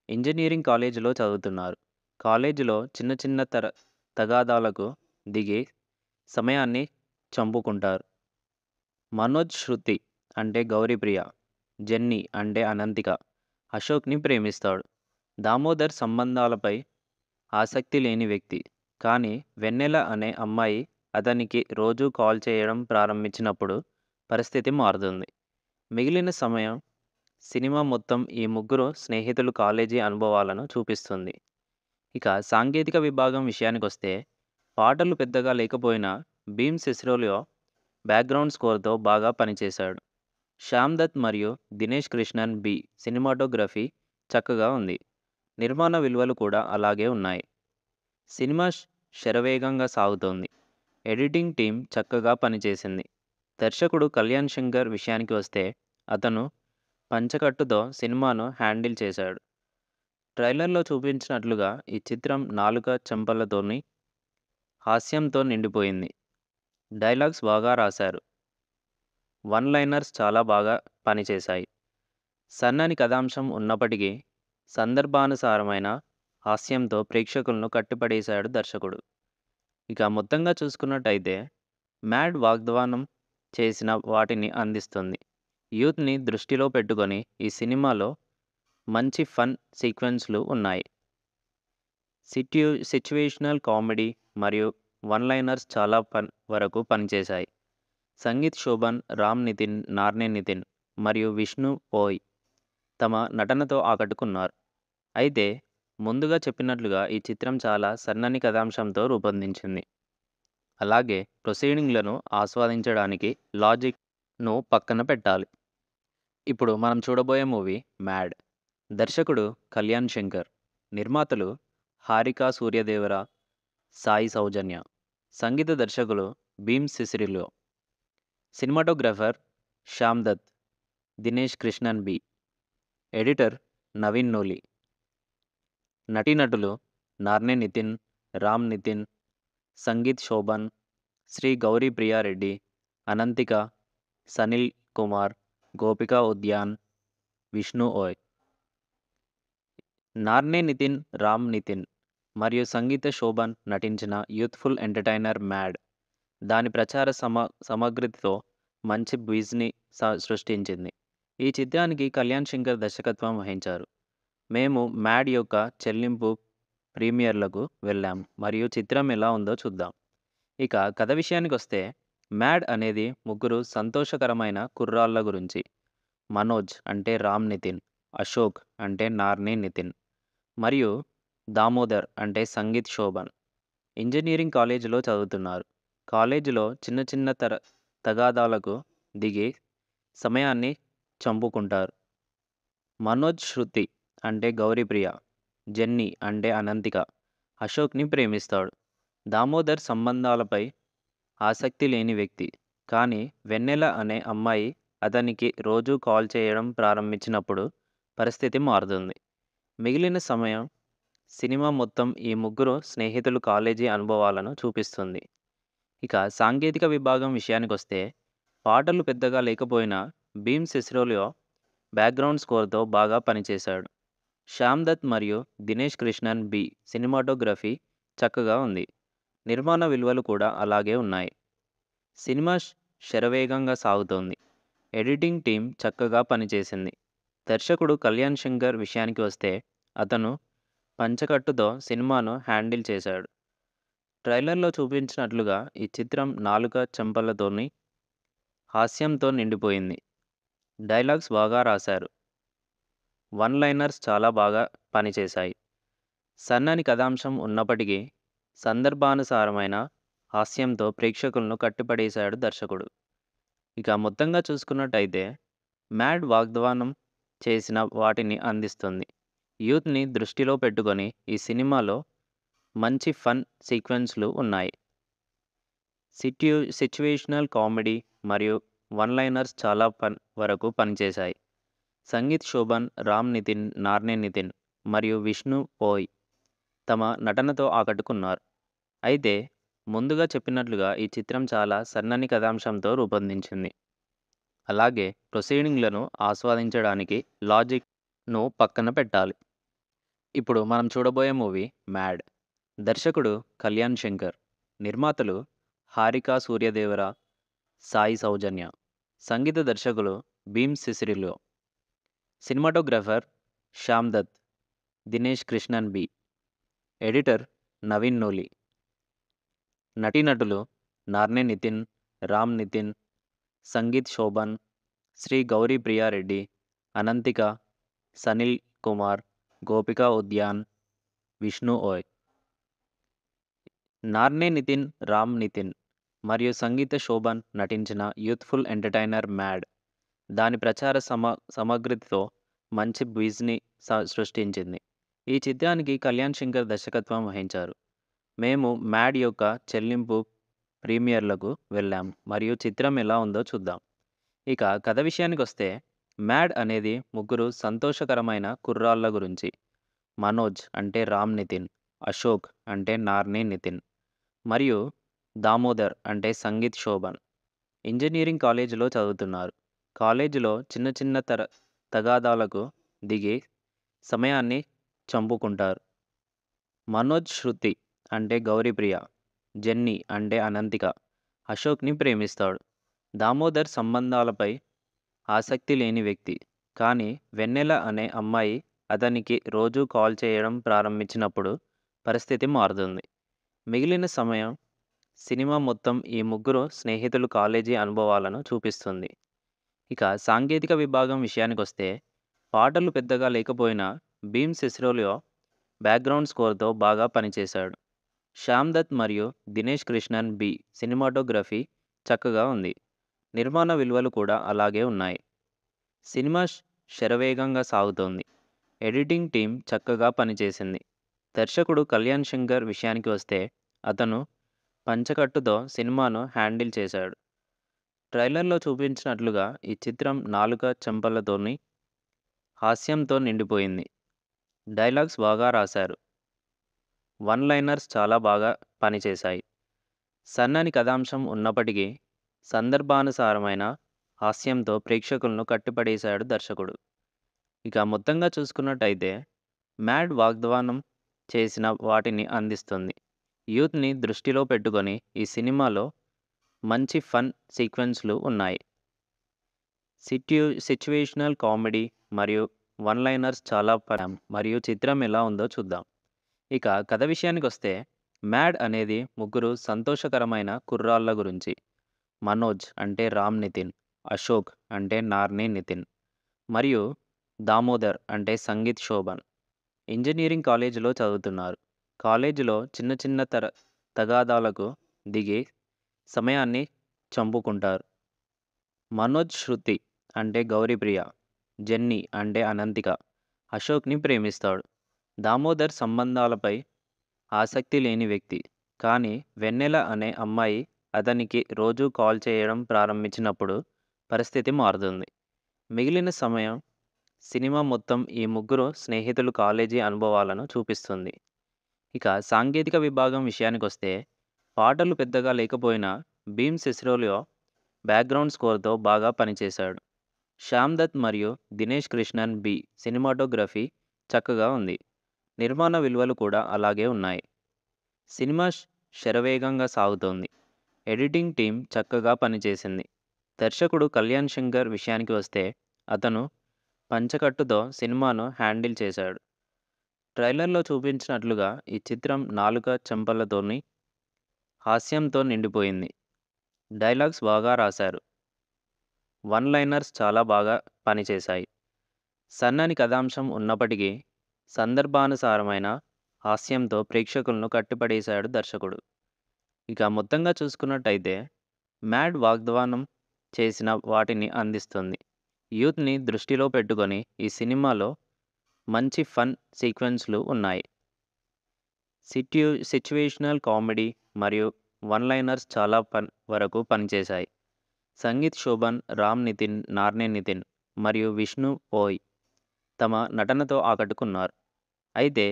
ఇంజనీరింగ్ కాలేజీలో చదువుతున్నారు. కాలేజీలో చిన్న చిన్న తర తగాదాలకు దిగి సమయాన్ని చంపుకుంటారు. మనోజ్ శృతి అంటే గౌరీప్రియ, జెన్నీ అంటే అనంతిక అశోక్‌ని ప్రేమిస్తాడు. దామోదర్ సంబంధాలపై ఆసక్తి లేని వ్యక్తి. కానీ వెన్నెల అనే అమ్మాయి అతనికి రోజూ కాల్ చేయడం ప్రారంభించినప్పుడు పరిస్థితి మారుతుంది. మిగిలిన సమయం సినిమా మొత్తం ఈ ముగ్గురు స్నేహితులు కాలేజీ అనుభవాలను చూపిస్తుంది. ఇక సాంకేతిక విభాగం విషయానికొస్తే పాటలు పెద్దగా లేకపోయినా భీమ్ సిస్రోలియో బ్యాక్‌గ్రౌండ్ స్కోర్‌తో బాగా పనిచేశాడు. శ్యామ్ దత్ మరియు దినేష్ కృష్ణన్ బి సినిమాటోగ్రఫీ చక్కగా ఉంది. నిర్మాణ విలువలు కూడా అలాగే ఉన్నాయి. సినిమా శరవేగంగా సాగుతోంది. ఎడిటింగ్ టీం చక్కగా పనిచేసింది. దర్శకుడు కళ్యాణ్ శంకర్ విషయానికి వస్తే అతను పంచకట్టుతో సినిమాను హ్యాండిల్ చేశాడు. ట్రైలర్‌లో చూపించినట్లుగా ఈ చిత్రం నాలుక చెంపలతోని హాస్యంతో నిండిపోయింది. డైలాగ్స్ బాగా రాశారు. వన్ లైనర్స్ చాలా బాగా పనిచేశాయి. సన్నని కథాంశం ఉన్నప్పటికీ సందర్భానుసారమైన హాస్యంతో ప్రేక్షకులను కట్టిపడేశాడు దర్శకుడు. ఇక మొత్తంగా చూసుకున్నట్టయితే 'మ్యాడ్' వాగ్దానం చేసిన వాటిని అందిస్తుంది. యూత్‌ని దృష్టిలో పెట్టుకొని ఈ సినిమాలో మంచి ఫన్ సీక్వెన్స్‌లు ఉన్నాయి. సిట్యు సిచ్యువేషనల్ కామెడీ మరియు వన్ లైనర్స్ చాలా పన్ వరకు పనిచేశాయి. సంగీత్ శోభన్, రామ్ నితిన్, నార్నే నితిన్ మరియు విష్ణు పోయ్ తమ నటనతో ఆకట్టుకున్నారు. అయితే ముందుగా చెప్పినట్లుగా ఈ చిత్రం చాలా సన్నని కథాంశంతో రూపొందించింది. అలాగే ప్రొసీడింగ్‌లను ఆస్వాదించడానికి లాజిక్‌ను పక్కన పెట్టాలి. ఇప్పుడు మనం చూడబోయే మూవీ 'మ్యాడ్'. దర్శకుడు కళ్యాణ్ శంకర్. నిర్మాతలు హారిక సూర్యదేవర, సాయి సౌజన్య. సంగీత దర్శకులు Bheems Ceciroleo. Cinematographer Shyam Dutt, Dinesh Krishnan B. Editor Naveen Nooli. నటీనటులు నార్నే నితిన్, రామ్ నితిన్, సంగీత్ శోభన్, శ్రీ గౌరీ ప్రియారెడ్డి అనంతిక, సనిల్ కుమార్, గోపికా ఉద్యాన్, విష్ణు ఓయ్. నార్నే నితిన్, రామ్ నితిన్ మరియు సంగీత శోభన్ నటించిన యూత్‌ఫుల్ ఎంటర్‌టైనర్ 'మ్యాడ్' దాని ప్రచార సమ సమగ్రతతో మంచి బ్విజ్ని స సృష్టించింది. ఈ చిత్రానికి కళ్యాణ్ శంకర్ దర్శకత్వం వహించారు. మేము 'మ్యాడ్' యొక్క చెల్లింపు ప్రీమియర్‌లకు వెళ్ళాం మరియు చిత్రం ఎలా ఉందో చూద్దాం. ఇక కథ విషయానికి వస్తే 'మ్యాడ్' అనేది ముగ్గురు సంతోషకరమైన కుర్రాళ్ళ గురించి. మనోజ్ అంటే రామ్ నితిన్, అశోక్ అంటే నార్ని నితిన్ మరియు దామోదర్ అంటే సంగీత్ శోభన్. ఇంజనీరింగ్ కాలేజీలో చదువుతున్నారు. కాలేజీలో చిన్న చిన్న తర తగాదాలకు దిగి సమయాన్ని చంపుకుంటారు. మనోజ్ శృతి అంటే గౌరీప్రియ, జెన్నీ అంటే అనంతిక, అశోక్‌ని ప్రేమిస్తాడు. దామోదర్ సంబంధాలపై ఆసక్తి లేని వ్యక్తి. కానీ వెన్నెల అనే అమ్మాయి అతనికి రోజూ కాల్ చేయడం ప్రారంభించినప్పుడు పరిస్థితి మారుతుంది. మిగిలిన సమయం సినిమా మొత్తం ఈ ముగ్గురు స్నేహితులు కాలేజీ అనుభవాలను చూపిస్తుంది. ఇక సాంకేతిక విభాగం విషయానికొస్తే పాటలు పెద్దగా లేకపోయినా భీమ్ సిసిరోలియో బ్యాక్‌గ్రౌండ్ స్కోర్‌తో బాగా పనిచేశాడు. శ్యామ్ దత్ మరియు దినేష్ కృష్ణన్ బి సినిమాటోగ్రఫీ చక్కగా ఉంది. నిర్మాణ విలువలు కూడా అలాగే ఉన్నాయి. సినిమా శరవేగంగా సాగుతోంది. ఎడిటింగ్ టీం చక్కగా పనిచేసింది. దర్శకుడు కళ్యాణ్ శంకర్ విషయానికి వస్తే అతను పంచకట్టుతో సినిమాను హ్యాండిల్ చేశాడు. ట్రైలర్‌లో చూపించినట్లుగా ఈ చిత్రం నాలుక చెంపలతోని హాస్యంతో నిండిపోయింది. డైలాగ్స్ బాగా రాశారు. వన్ లైనర్స్ చాలా బాగా పనిచేశాయి. సన్నని కథాంశం ఉన్నప్పటికీ సందర్భానుసారమైన హాస్యంతో ప్రేక్షకులను కట్టిపడేశాడు దర్శకుడు. ఇక మొత్తంగా చూసుకున్నట్టయితే 'మ్యాడ్' వాగ్దానం చేసిన వాటిని అందిస్తుంది. యూత్‌ని దృష్టిలో పెట్టుకొని ఈ సినిమాలో మంచి ఫన్ సీక్వెన్స్‌లు ఉన్నాయి. సిట్యు సిచ్యువేషనల్ కామెడీ మరియు వన్ లైనర్స్ చాలా పన్ వరకు పనిచేశాయి. సంగీత్ శోభన్, రామ్ నితిన్, నార్నే నితిన్ మరియు విష్ణు ఓయ్ తమ నటనతో ఆకట్టుకున్నారు. అయితే ముందుగా చెప్పినట్లుగా ఈ చిత్రం చాలా సన్నని కథాంశంతో రూపొందించింది. అలాగే ప్రొసీడింగ్‌లను ఆస్వాదించడానికి లాజిక్‌ను పక్కన పెట్టాలి. ఇప్పుడు మనం చూడబోయే మూవీ 'మ్యాడ్'. దర్శకుడు కళ్యాణ్ శంకర్. నిర్మాతలు హారిక సూర్యదేవర, సాయి సౌజన్య. సంగీత దర్శకులు Bheems Ceciroleo. Cinematographer Shyam Dutt, Dinesh Krishnan B. Editor Naveen Nooli. నటీనటులు నార్నే నితిన్, రామ్ నితిన్, సంగీత్ శోభన్, శ్రీ గౌరీ ప్రియారెడ్డి అనంతిక, సనిల్ కుమార్, గోపికా ఉద్యాన్, విష్ణు ఓయ్. నార్నే నితిన్, రామ్ నితిన్ మరియు సంగీత శోభన్ నటించిన యూత్‌ఫుల్ ఎంటర్‌టైనర్ 'మ్యాడ్' దాని ప్రచార సమ సమగ్రతతో మంచి బ్విజ్ని స సృష్టించింది. ఈ చిత్రానికి కళ్యాణ్ శంకర్ దర్శకత్వం వహించారు. మేము 'మ్యాడ్' యొక్క చెల్లింపు ప్రీమియర్‌లకు వెళ్ళాం. మరియు చిత్రం ఎలా ఉందో చూద్దాం. ఇక కథ విషయానికి వస్తే 'మ్యాడ్' అనేది ముగ్గురు సంతోషకరమైన కుర్రాళ్ళ గురించి. మనోజ్ అంటే రామ్ నితిన్, అశోక్ అంటే నార్ని నితిన్, మరియు దామోదర్ అంటే సంగీత్ శోభన్. ఇంజనీరింగ్ కాలేజీలో చదువుతున్నారు. కాలేజీలో చిన్న చిన్న తర తగాదాలకు దిగి సమయాన్ని చంపుకుంటారు. మనోజ్ శృతి అంటే గౌరీప్రియ, జెన్నీ అంటే అనంతిక, అశోక్‌ని ప్రేమిస్తాడు. దామోదర్ సంబంధాలపై ఆసక్తి లేని వ్యక్తి. కానీ వెన్నెల అనే అమ్మాయి అతనికి రోజూ కాల్ చేయడం ప్రారంభించినప్పుడు పరిస్థితి మారుతుంది. మిగిలిన సమయం సినిమా మొత్తం ఈ ముగ్గురు స్నేహితులు కాలేజీ అనుభవాలను చూపిస్తుంది. ఇక సాంకేతిక విభాగం విషయానికొస్తే పాటలు పెద్దగా లేకపోయినా భీమ్ సిసిరోలియో బ్యాక్‌గ్రౌండ్ స్కోర్‌తో బాగా పనిచేశాడు. శ్యామ్ దత్ మరియు దినేష్ కృష్ణన్ బి సినిమాటోగ్రఫీ చక్కగా ఉంది. నిర్మాణ విలువలు కూడా అలాగే ఉన్నాయి. సినిమా శరవేగంగా సాగుతోంది. ఎడిటింగ్ టీమ్ చక్కగా పనిచేసింది. దర్శకుడు కళ్యాణ్ శంకర్ విషయానికి వస్తే అతను పంచకట్టుతో సినిమాను హ్యాండిల్ చేశాడు. ట్రైలర్‌లో చూపించినట్లుగా ఈ చిత్రం నాలుక చెంపలతోని హాస్యంతో నిండిపోయింది. డైలాగ్స్ బాగా రాశారు. వన్ లైనర్స్ చాలా బాగా పనిచేశాయి. సన్నని కథాంశం ఉన్నప్పటికీ సందర్భానుసారమైన హాస్యంతో ప్రేక్షకులను కట్టిపడేశాడు దర్శకుడు. ఇక మొత్తంగా చూసుకున్నట్టయితే 'మ్యాడ్' వాగ్దానం చేసిన వాటిని అందిస్తుంది. యూత్‌ని దృష్టిలో పెట్టుకొని ఈ సినిమాలో మంచి ఫన్ సీక్వెన్స్‌లు ఉన్నాయి. సిట్యు సిచ్యువేషనల్ కామెడీ మరియు వన్ లైనర్స్ చాలా పడాం మరియు చిత్రం ఎలా ఉందో చూద్దాం. ఇక కథ విషయానికి వస్తే 'మ్యాడ్' అనేది ముగ్గురు సంతోషకరమైన కుర్రాళ్ళ గురించి. మనోజ్ అంటే రామ్ నితిన్, అశోక్ అంటే నార్ని నితిన్, మరియు దామోదర్ అంటే సంగీత్ శోభన్. ఇంజనీరింగ్ కాలేజీలో చదువుతున్నారు. కాలేజీలో చిన్న చిన్న తర తగాదాలకు దిగి సమయాన్ని చంపుకుంటారు. మనోజ్ శృతి అంటే గౌరీప్రియ, జెన్నీ అంటే అనంతిక, అశోక్‌ని ప్రేమిస్తాడు. దామోదర్ సంబంధాలపై ఆసక్తి లేని వ్యక్తి. కానీ వెన్నెల అనే అమ్మాయి అతనికి రోజూ కాల్ చేయడం ప్రారంభించినప్పుడు పరిస్థితి మారుతుంది. మిగిలిన సమయం సినిమా మొత్తం ఈ ముగ్గురు స్నేహితులు కాలేజీ అనుభవాలను చూపిస్తుంది. ఇక సాంకేతిక విభాగం విషయానికొస్తే పాటలు పెద్దగా లేకపోయినా భీమ్ సిస్రోలియో బ్యాక్‌గ్రౌండ్ స్కోర్‌తో బాగా పనిచేశాడు. శ్యామ్ దత్ మరియు దినేష్ కృష్ణన్ బి సినిమాటోగ్రఫీ చక్కగా ఉంది. నిర్మాణ విలువలు కూడా అలాగే ఉన్నాయి. సినిమా శరవేగంగా సాగుతోంది. ఎడిటింగ్ టీం చక్కగా పనిచేసింది. దర్శకుడు కళ్యాణ్ శంకర్ విషయానికి వస్తే అతను పంచకట్టుతో సినిమాను హ్యాండిల్ చేశాడు. ట్రైలర్‌లో చూపించినట్లుగా ఈ చిత్రం నాలుక చెంపలతోని హాస్యంతో నిండిపోయింది. డైలాగ్స్ బాగా రాశారు. వన్ లైనర్స్ చాలా బాగా పనిచేశాయి. సన్నని కథాంశం ఉన్నప్పటికీ సందర్భానుసారమైన హాస్యంతో ప్రేక్షకులను కట్టిపడేశాడు దర్శకుడు. ఇక మొత్తంగా చూసుకున్నట్టయితే 'మ్యాడ్' వాగ్దానం చేసిన వాటిని అందిస్తుంది. యూత్‌ని దృష్టిలో పెట్టుకొని ఈ సినిమాలో మంచి ఫన్ సీక్వెన్స్‌లు ఉన్నాయి. సిట్యు సిచ్యువేషనల్ కామెడీ మరియు వన్ లైనర్స్ చాలా పన్ వరకు పనిచేశాయి. సంగీత్ శోభన్, రామ్ నితిన్, నార్నే నితిన్, మరియు విష్ణు ఓయ్ తమ నటనతో ఆకట్టుకున్నారు. అయితే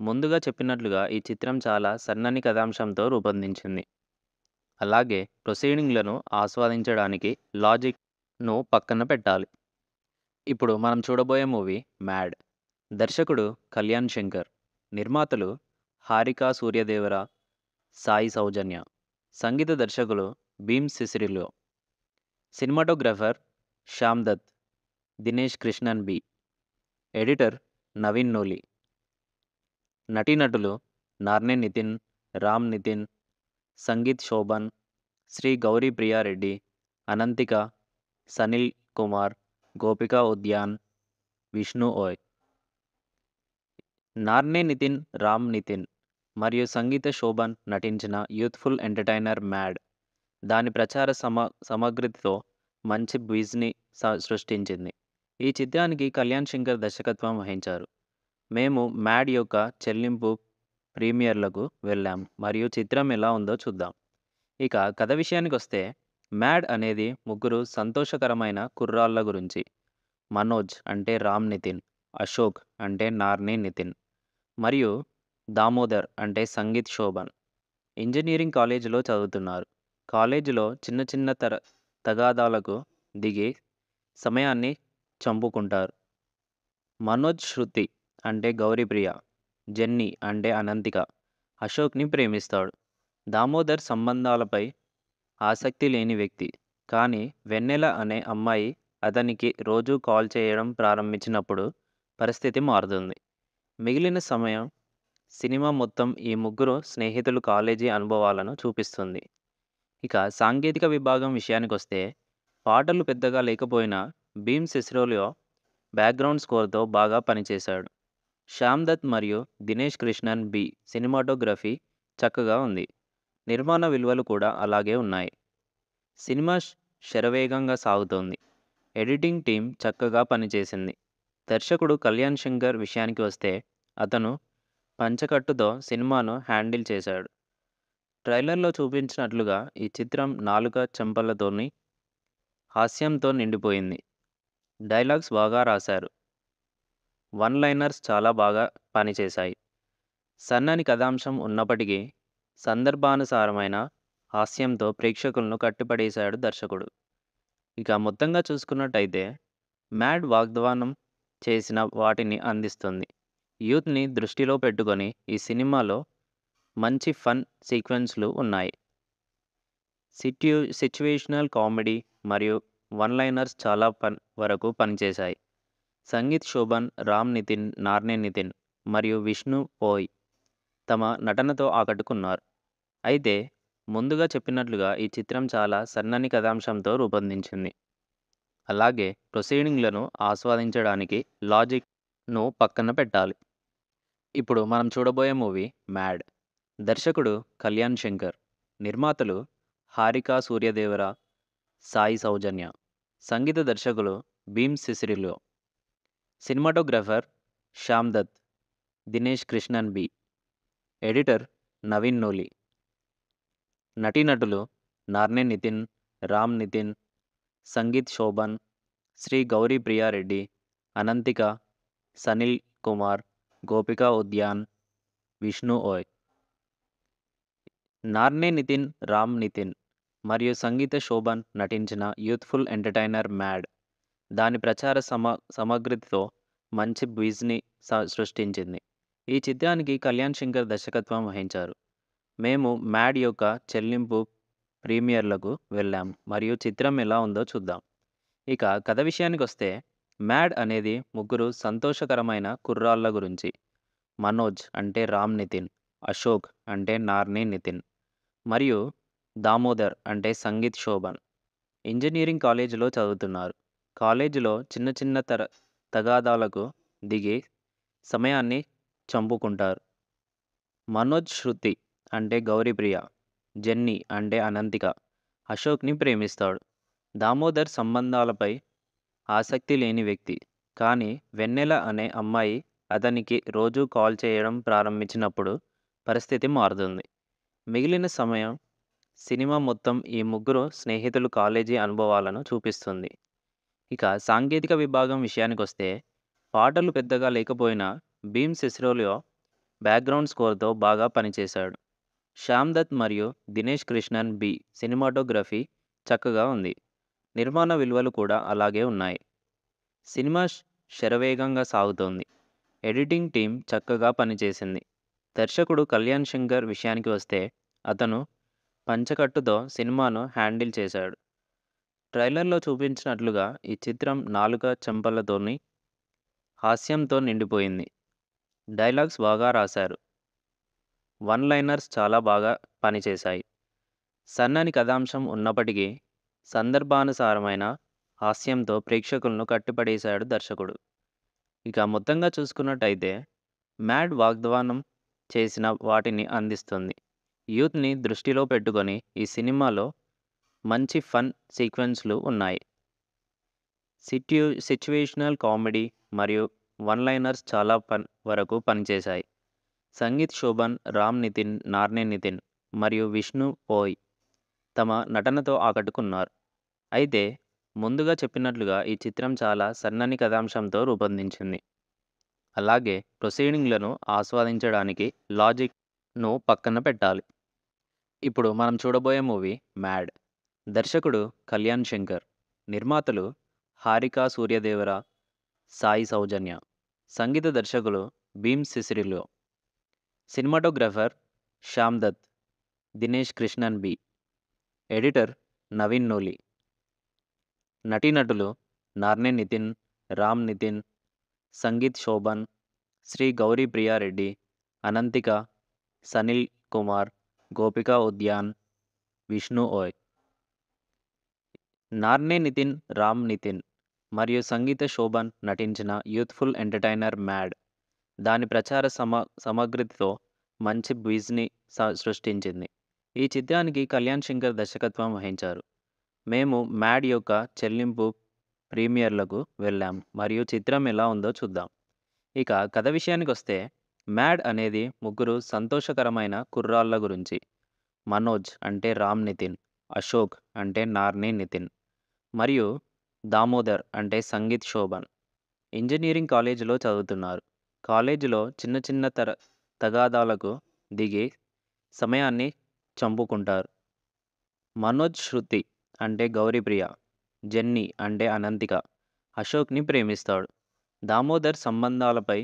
ముందుగా చెప్పినట్లుగా ఈ చిత్రం చాలా సన్నని కథాంశంతో రూపొందించింది. అలాగే ప్రొసీడింగ్‌లను ఆస్వాదించడానికి లాజిక్‌ను పక్కన పెట్టాలి. ఇప్పుడు మనం చూడబోయే మూవీ 'మ్యాడ్'. దర్శకుడు కళ్యాణ్ శంకర్. నిర్మాతలు హారిక సూర్యదేవర, సాయి సౌజన్య. సంగీత దర్శకులు Bheems Ceciroleo cinematographer Shyam Dutt, Dinesh Krishnan B. Editor Naveen Nooli. నటీనటులు నార్నే నితిన్, రామ్ నితిన్, సంగీత్ శోభన్, శ్రీ గౌరీ ప్రియారెడ్డి అనంతిక, సనిల్ కుమార్, గోపికా ఉద్యాన్, విష్ణు ఓయ్. నార్నే నితిన్, రామ్ నితిన్ మరియు సంగీత శోభన్ నటించిన యూత్‌ఫుల్ ఎంటర్‌టైనర్ 'మ్యాడ్' దాని ప్రచార సమ సమగ్రతతో మంచి బ్విజ్ని స సృష్టించింది. ఈ చిత్రానికి కళ్యాణ్ శంకర్ దర్శకత్వం వహించారు. మేము 'మ్యాడ్' యొక్క చెల్లింపు ప్రీమియర్‌లకు వెళ్ళాం మరియు చిత్రం ఎలా ఉందో చూద్దాం. ఇక కథ విషయానికి వస్తే 'మ్యాడ్' అనేది ముగ్గురు సంతోషకరమైన కుర్రాళ్ళ గురించి. మనోజ్ అంటే రామ్ నితిన్, అశోక్ అంటే నార్ని నితిన్, మరియు దామోదర్ అంటే సంగీత్ శోభన్. ఇంజనీరింగ్ కాలేజీలో చదువుతున్నారు. కాలేజీలో చిన్న చిన్న తర తగాదాలకు దిగి సమయాన్ని చంపుకుంటారు. మనోజ్ శృతి అంటే గౌరీప్రియ, జెన్నీ అంటే అనంతిక అశోక్‌ని ప్రేమిస్తాడు. దామోదర్ సంబంధాలపై ఆసక్తి లేని వ్యక్తి. కానీ వెన్నెల అనే అమ్మాయి అతనికి రోజూ కాల్ చేయడం ప్రారంభించినప్పుడు పరిస్థితి మారుతుంది. మిగిలిన సమయం సినిమా మొత్తం ఈ ముగ్గురు స్నేహితులు కాలేజీ అనుభవాలను చూపిస్తుంది. ఇక సాంకేతిక విభాగం విషయానికొస్తే పాటలు పెద్దగా లేకపోయినా భీమ్ సిస్రోలియో బ్యాక్‌గ్రౌండ్ స్కోర్‌తో బాగా పనిచేశాడు. శ్యామ్ దత్ మరియు దినేష్ కృష్ణన్ బి సినిమాటోగ్రఫీ చక్కగా ఉంది. నిర్మాణ విలువలు కూడా అలాగే ఉన్నాయి. సినిమా శరవేగంగా సాగుతోంది. ఎడిటింగ్ టీం చక్కగా పనిచేసింది. దర్శకుడు కళ్యాణ్ శంకర్ విషయానికి వస్తే అతను పంచకట్టుతో సినిమాను హ్యాండిల్ చేశాడు. ట్రైలర్‌లో చూపించినట్లుగా ఈ చిత్రం నాలుక చెంపలతోని హాస్యంతో నిండిపోయింది. డైలాగ్స్ బాగా రాశారు. వన్ లైనర్స్ చాలా బాగా పనిచేశాయి. సన్నని కథాంశం ఉన్నప్పటికీ సందర్భానుసారమైన హాస్యంతో ప్రేక్షకులను కట్టిపడేశాడు దర్శకుడు. ఇక మొత్తంగా చూసుకున్నట్టయితే 'మ్యాడ్' వాగ్దానం చేసిన వాటిని అందిస్తుంది. యూత్‌ని దృష్టిలో పెట్టుకొని ఈ సినిమాలో మంచి ఫన్ సీక్వెన్స్‌లు ఉన్నాయి. సిట్యు సిచ్యువేషనల్ కామెడీ మరియు వన్ లైనర్స్ చాలా పన్ వరకు పనిచేశాయి. సంగీత్ శోభన్, రామ్ నితిన్, నార్నే నితిన్ మరియు విష్ణు ఓయ్ తమ నటనతో ఆకట్టుకున్నారు. అయితే ముందుగా చెప్పినట్లుగా ఈ చిత్రం చాలా సన్నని కథాంశంతో రూపొందించింది. అలాగే ప్రొసీడింగ్‌లను ఆస్వాదించడానికి లాజిక్‌ను పక్కన పెట్టాలి. ఇప్పుడు మనం చూడబోయే మూవీ 'మ్యాడ్'. దర్శకుడు కళ్యాణ్ శంకర్. నిర్మాతలు హారిక సూర్యదేవర, సాయి సౌజన్య. సంగీత దర్శకులు Bheems Ceciroleo. Cinematographer Shyam Dutt, Dinesh Krishnan B. Editor Naveen Nooli. నటీనటులు నార్నే నితిన్, రామ్ నితిన్, సంగీత్ శోభన్, శ్రీ గౌరీ ప్రియారెడ్డి అనంతిక, సనిల్ కుమార్, గోపికా ఉద్యాన్, విష్ణు ఓయ్. నార్నే నితిన్, రామ్ నితిన్ మరియు సంగీత శోభన్ నటించిన యూత్‌ఫుల్ ఎంటర్‌టైనర్ 'మ్యాడ్' దాని ప్రచార సమ సమగ్రతతో మంచి బ్విజ్ని స సృష్టించింది. ఈ చిత్రానికి కళ్యాణ్ శంకర్ దర్శకత్వం వహించారు. మేము 'మ్యాడ్' యొక్క చెల్లింపు ప్రీమియర్‌లకు వెళ్ళాం మరియు చిత్రం ఎలా ఉందో చూద్దాం. ఇక కథ విషయానికి వస్తే 'మ్యాడ్' అనేది ముగ్గురు సంతోషకరమైన కుర్రాళ్ళ గురించి. మనోజ్ అంటే రామ్ నితిన్, అశోక్ అంటే నార్ని నితిన్, మరియు దామోదర్ అంటే సంగీత్ శోభన్. ఇంజనీరింగ్ కాలేజీలో చదువుతున్నారు. కాలేజీలో చిన్న చిన్న తర తగాదాలకు దిగి సమయాన్ని చంపుకుంటారు. మనోజ్ శృతి అంటే గౌరీప్రియ, జెన్నీ అంటే అనంతిక అశోక్‌ని ప్రేమిస్తాడు. దామోదర్ సంబంధాలపై ఆసక్తి లేని వ్యక్తి. కానీ వెన్నెల అనే అమ్మాయి అతనికి రోజూ కాల్ చేయడం ప్రారంభించినప్పుడు పరిస్థితి మారుతుంది. మిగిలిన సమయం సినిమా మొత్తం ఈ ముగ్గురు స్నేహితులు కాలేజీ అనుభవాలను చూపిస్తుంది. ఇక సాంకేతిక విభాగం విషయానికొస్తే పాటలు పెద్దగా లేకపోయినా భీమ్ సిస్రోలియో బ్యాక్‌గ్రౌండ్ స్కోర్‌తో బాగా పనిచేశాడు. శ్యామ్ దత్ మరియు దినేష్ కృష్ణన్ బి సినిమాటోగ్రఫీ చక్కగా ఉంది. నిర్మాణ విలువలు కూడా అలాగే ఉన్నాయి. సినిమా శరవేగంగా సాగుతోంది. ఎడిటింగ్ టీం చక్కగా పనిచేసింది. దర్శకుడు కళ్యాణ్ శంకర్ విషయానికి వస్తే అతను పంచకట్టుతో సినిమాను హ్యాండిల్ చేశాడు. ట్రైలర్‌లో చూపించినట్లుగా ఈ చిత్రం నాలుక చెంపలతోని హాస్యంతో నిండిపోయింది. డైలాగ్స్ బాగా రాశారు. వన్ లైనర్స్ చాలా బాగా పనిచేశాయి. సన్నని కథాంశం ఉన్నప్పటికీ సందర్భానుసారమైన హాస్యంతో ప్రేక్షకులను కట్టిపడేశాడు దర్శకుడు. ఇక మొత్తంగా చూసుకున్నట్టయితే 'మ్యాడ్' వాగ్దానం చేసిన వాటిని అందిస్తుంది. యూత్‌ని దృష్టిలో పెట్టుకొని ఈ సినిమాలో మంచి ఫన్ సీక్వెన్స్‌లు ఉన్నాయి. సిట్యు సిచ్యువేషనల్ కామెడీ మరియు వన్ లైనర్స్ చాలా పన్ వరకు పనిచేశాయి. సంగీత్ శోభన్, రామ్ నితిన్, నార్నే నితిన్ మరియు విష్ణు ఓయ్ తమ నటనతో ఆకట్టుకున్నారు. అయితే ముందుగా చెప్పినట్లుగా ఈ చిత్రం చాలా సన్నని కథాంశంతో రూపొందించింది. అలాగే ప్రొసీడింగ్‌లను ఆస్వాదించడానికి లాజిక్‌ను పక్కన పెట్టాలి. ఇప్పుడు మనం చూడబోయే మూవీ 'మ్యాడ్'. దర్శకుడు కళ్యాణ్ శంకర్. నిర్మాతలు హారిక సూర్యదేవర, సాయి సౌజన్య. సంగీత దర్శకులు Bheems Ceciroleo. Cinematographer Shyam Dutt, Dinesh Krishnan B. Editor Naveen Nooli. నటీనటులు నార్నే నితిన్, రామ్ నితిన్, సంగీత్ శోభన్, శ్రీ గౌరీ ప్రియారెడ్డి అనంతిక, సనిల్ కుమార్, గోపికా ఉద్యాన్, విష్ణు ఓయ్. నార్నే నితిన్, రామ్ నితిన్ మరియు సంగీత శోభన్ నటించిన యూత్‌ఫుల్ ఎంటర్‌టైనర్ 'మ్యాడ్' దాని ప్రచార సమ సమగ్రతతో మంచి బ్విజ్ని స సృష్టించింది. ఈ చిత్రానికి కళ్యాణ్ శంకర్ దర్శకత్వం వహించారు. మేము 'మ్యాడ్' యొక్క చెల్లింపు ప్రీమియర్‌లకు వెళ్ళాం మరియు చిత్రం ఎలా ఉందో చూద్దాం. ఇక కథ విషయానికి వస్తే 'మ్యాడ్' అనేది ముగ్గురు సంతోషకరమైన కుర్రాళ్ళ గురించి. మనోజ్ అంటే రామ్ నితిన్, అశోక్ అంటే నార్ని నితిన్ మరియు దామోదర్ అంటే సంగీత్ శోభన్. ఇంజనీరింగ్ కాలేజీలో చదువుతున్నారు. కాలేజీలో చిన్న చిన్న తర తగాదాలకు దిగి సమయాన్ని చంపుకుంటారు. మనోజ్ శృతి అంటే గౌరీప్రియ, జెన్నీ అంటే అనంతిక, అశోక్‌ని ప్రేమిస్తాడు. దామోదర్ సంబంధాలపై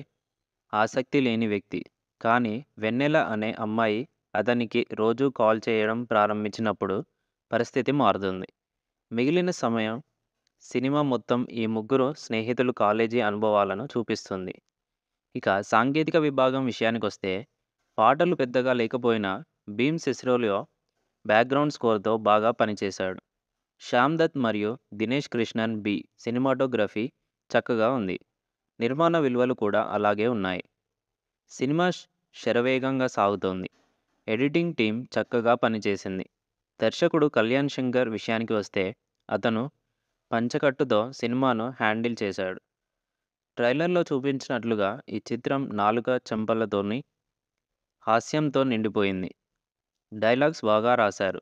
ఆసక్తి లేని వ్యక్తి. కానీ వెన్నెల అనే అమ్మాయి అతనికి రోజూ కాల్ చేయడం ప్రారంభించినప్పుడు పరిస్థితి మారుతుంది. మిగిలిన సమయం సినిమా మొత్తం ఈ ముగ్గురు స్నేహితులు కాలేజీ అనుభవాలను చూపిస్తుంది. ఇక సాంకేతిక విభాగం విషయానికొస్తే పాటలు పెద్దగా లేకపోయినా భీమ్ సిస్రోలియో బ్యాక్‌గ్రౌండ్ స్కోర్‌తో బాగా పనిచేశాడు. శ్యామ్ దత్ మరియు దినేష్ కృష్ణన్ బి సినిమాటోగ్రఫీ చక్కగా ఉంది. నిర్మాణ విలువలు కూడా అలాగే ఉన్నాయి. సినిమా శరవేగంగా సాగుతోంది. ఎడిటింగ్ టీం చక్కగా పనిచేసింది. దర్శకుడు కళ్యాణ్ శంకర్ విషయానికి వస్తే అతను పంచకట్టుతో సినిమాను హ్యాండిల్ చేశాడు. ట్రైలర్‌లో చూపించినట్లుగా ఈ చిత్రం నాలుక చెంపలతోని హాస్యంతో నిండిపోయింది. డైలాగ్స్ బాగా రాశారు.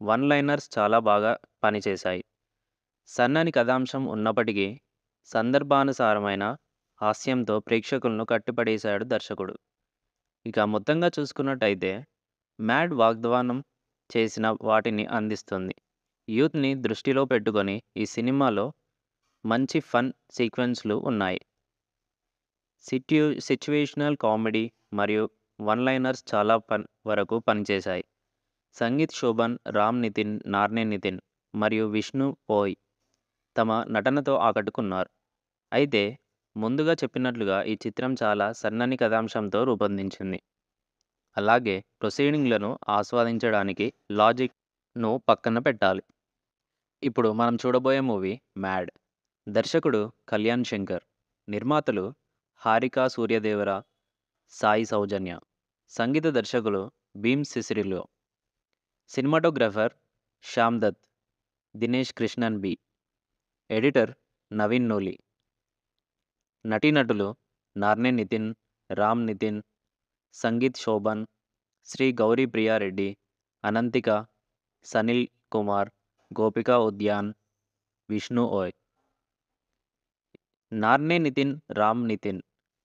వన్ లైనర్స్ చాలా బాగా పనిచేశాయి. సన్నని కథాంశం ఉన్నప్పటికీ సందర్భానుసారమైన హాస్యంతో ప్రేక్షకులను కట్టిపడేశాడు దర్శకుడు. ఇక మొత్తంగా చూసుకున్నట్టయితే 'మ్యాడ్' వాగ్దానం చేసిన వాటిని అందిస్తుంది. యూత్‌ని దృష్టిలో పెట్టుకొని ఈ సినిమాలో మంచి ఫన్ సీక్వెన్స్‌లు ఉన్నాయి. సిట్యు సిచ్యువేషనల్ కామెడీ మరియు వన్ లైనర్స్ చాలా పన్ వరకు పనిచేశాయి. సంగీత్ శోభన్, రామ్ నితిన్, నార్నే నితిన్ మరియు విష్ణు ఓయ్ తమ నటనతో ఆకట్టుకున్నారు. అయితే ముందుగా చెప్పినట్లుగా ఈ చిత్రం చాలా సన్నని కథాంశంతో రూపొందించింది. అలాగే ప్రొసీడింగ్‌లను ఆస్వాదించడానికి లాజిక్‌ను పక్కన పెట్టాలి. ఇప్పుడు మనం చూడబోయే మూవీ 'మ్యాడ్'. దర్శకుడు కళ్యాణ్ శంకర్. నిర్మాతలు హారిక సూర్యదేవర, సాయి సౌజన్య. సంగీత దర్శకులు Bheems Ceciroleo. Cinematographer Shyam Dutt, Dinesh Krishnan B. Editor Naveen Nooli. నటీనటులు నార్నే నితిన్, రామ్ నితిన్, సంగీత్ శోభన్, శ్రీ గౌరీ ప్రియారెడ్డి అనంతిక, సనిల్ కుమార్, గోపికా ఉద్యాన్, విష్ణు ఓయ్. నార్నే నితిన్, రామ్ నితిన్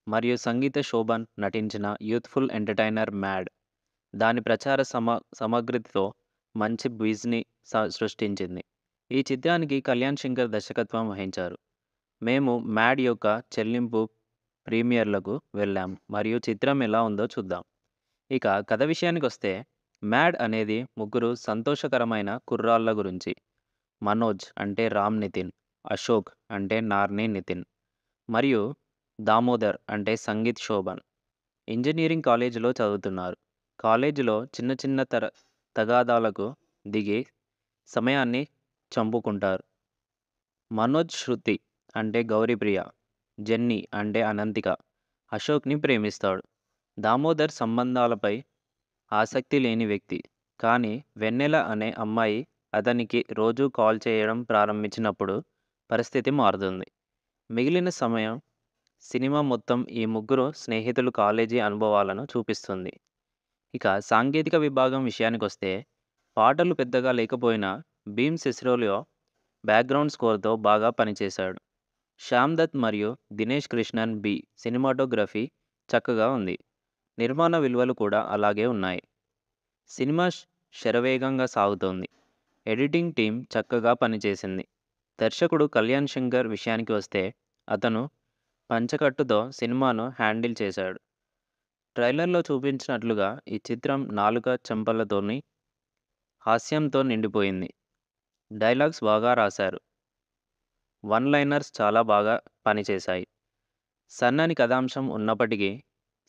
మరియు సంగీత శోభన్ నటించిన యూత్‌ఫుల్ ఎంటర్‌టైనర్ 'మ్యాడ్' దాని ప్రచార సమ సమగ్రతతో మంచి బ్విజ్ని స సృష్టించింది. ఈ చిత్రానికి కళ్యాణ్ శంకర్ దర్శకత్వం వహించారు. మేము 'మ్యాడ్' యొక్క చెల్లింపు ప్రీమియర్‌లకు వెళ్ళాం మరియు చిత్రం ఎలా ఉందో చూద్దాం. ఇక కథ విషయానికి వస్తే 'మ్యాడ్' అనేది ముగ్గురు సంతోషకరమైన కుర్రాళ్ళ గురించి. మనోజ్ అంటే రామ్ నితిన్, అశోక్ అంటే నార్నే నితిన్ మరియు దామోదర్ అంటే సంగీత్ శోభన్. ఇంజనీరింగ్ కాలేజీలో చదువుతున్నారు. కాలేజీలో చిన్న చిన్న తర తగాదాలకు దిగి సమయాన్ని చంపుకుంటారు. మనోజ్ శృతి అంటే గౌరీప్రియ, జెన్నీ అంటే అనంతిక, అశోక్‌ని ప్రేమిస్తాడు. దామోదర్ సంబంధాలపై ఆసక్తి లేని వ్యక్తి. కానీ వెన్నెల అనే అమ్మాయి అతనికి రోజూ కాల్ చేయడం ప్రారంభించినప్పుడు పరిస్థితి మారుతుంది. మిగిలిన సమయం సినిమా మొత్తం ఈ ముగ్గురు స్నేహితులు కాలేజీ అనుభవాలను చూపిస్తుంది. ఇక సాంకేతిక విభాగం విషయానికొస్తే పాటలు పెద్దగా లేకపోయినా భీమ్ సిసిరోలియో బ్యాక్గ్రౌండ్ స్కోర్తో బాగా పనిచేశాడు. శ్యామ్ దత్ మరియు దినేష్ కృష్ణన్ బి సినిమాటోగ్రఫీ చక్కగా ఉంది. నిర్మాణ విలువలు కూడా అలాగే ఉన్నాయి. సినిమా శరవేగంగా సాగుతోంది. ఎడిటింగ్ టీం చక్కగా పనిచేసింది. దర్శకుడు కళ్యాణ్ శంకర్ విషయానికి వస్తే అతను పంచకట్టుతో సినిమాను హ్యాండిల్ చేశాడు. ట్రైలర్లో చూపించినట్లుగా ఈ చిత్రం నాలుక చెంపలతోని హాస్యంతో నిండిపోయింది. డైలాగ్స్ బాగా రాశారు. వన్ లైనర్స్ చాలా బాగా పనిచేశాయి. సన్నని కథాంశం ఉన్నప్పటికీ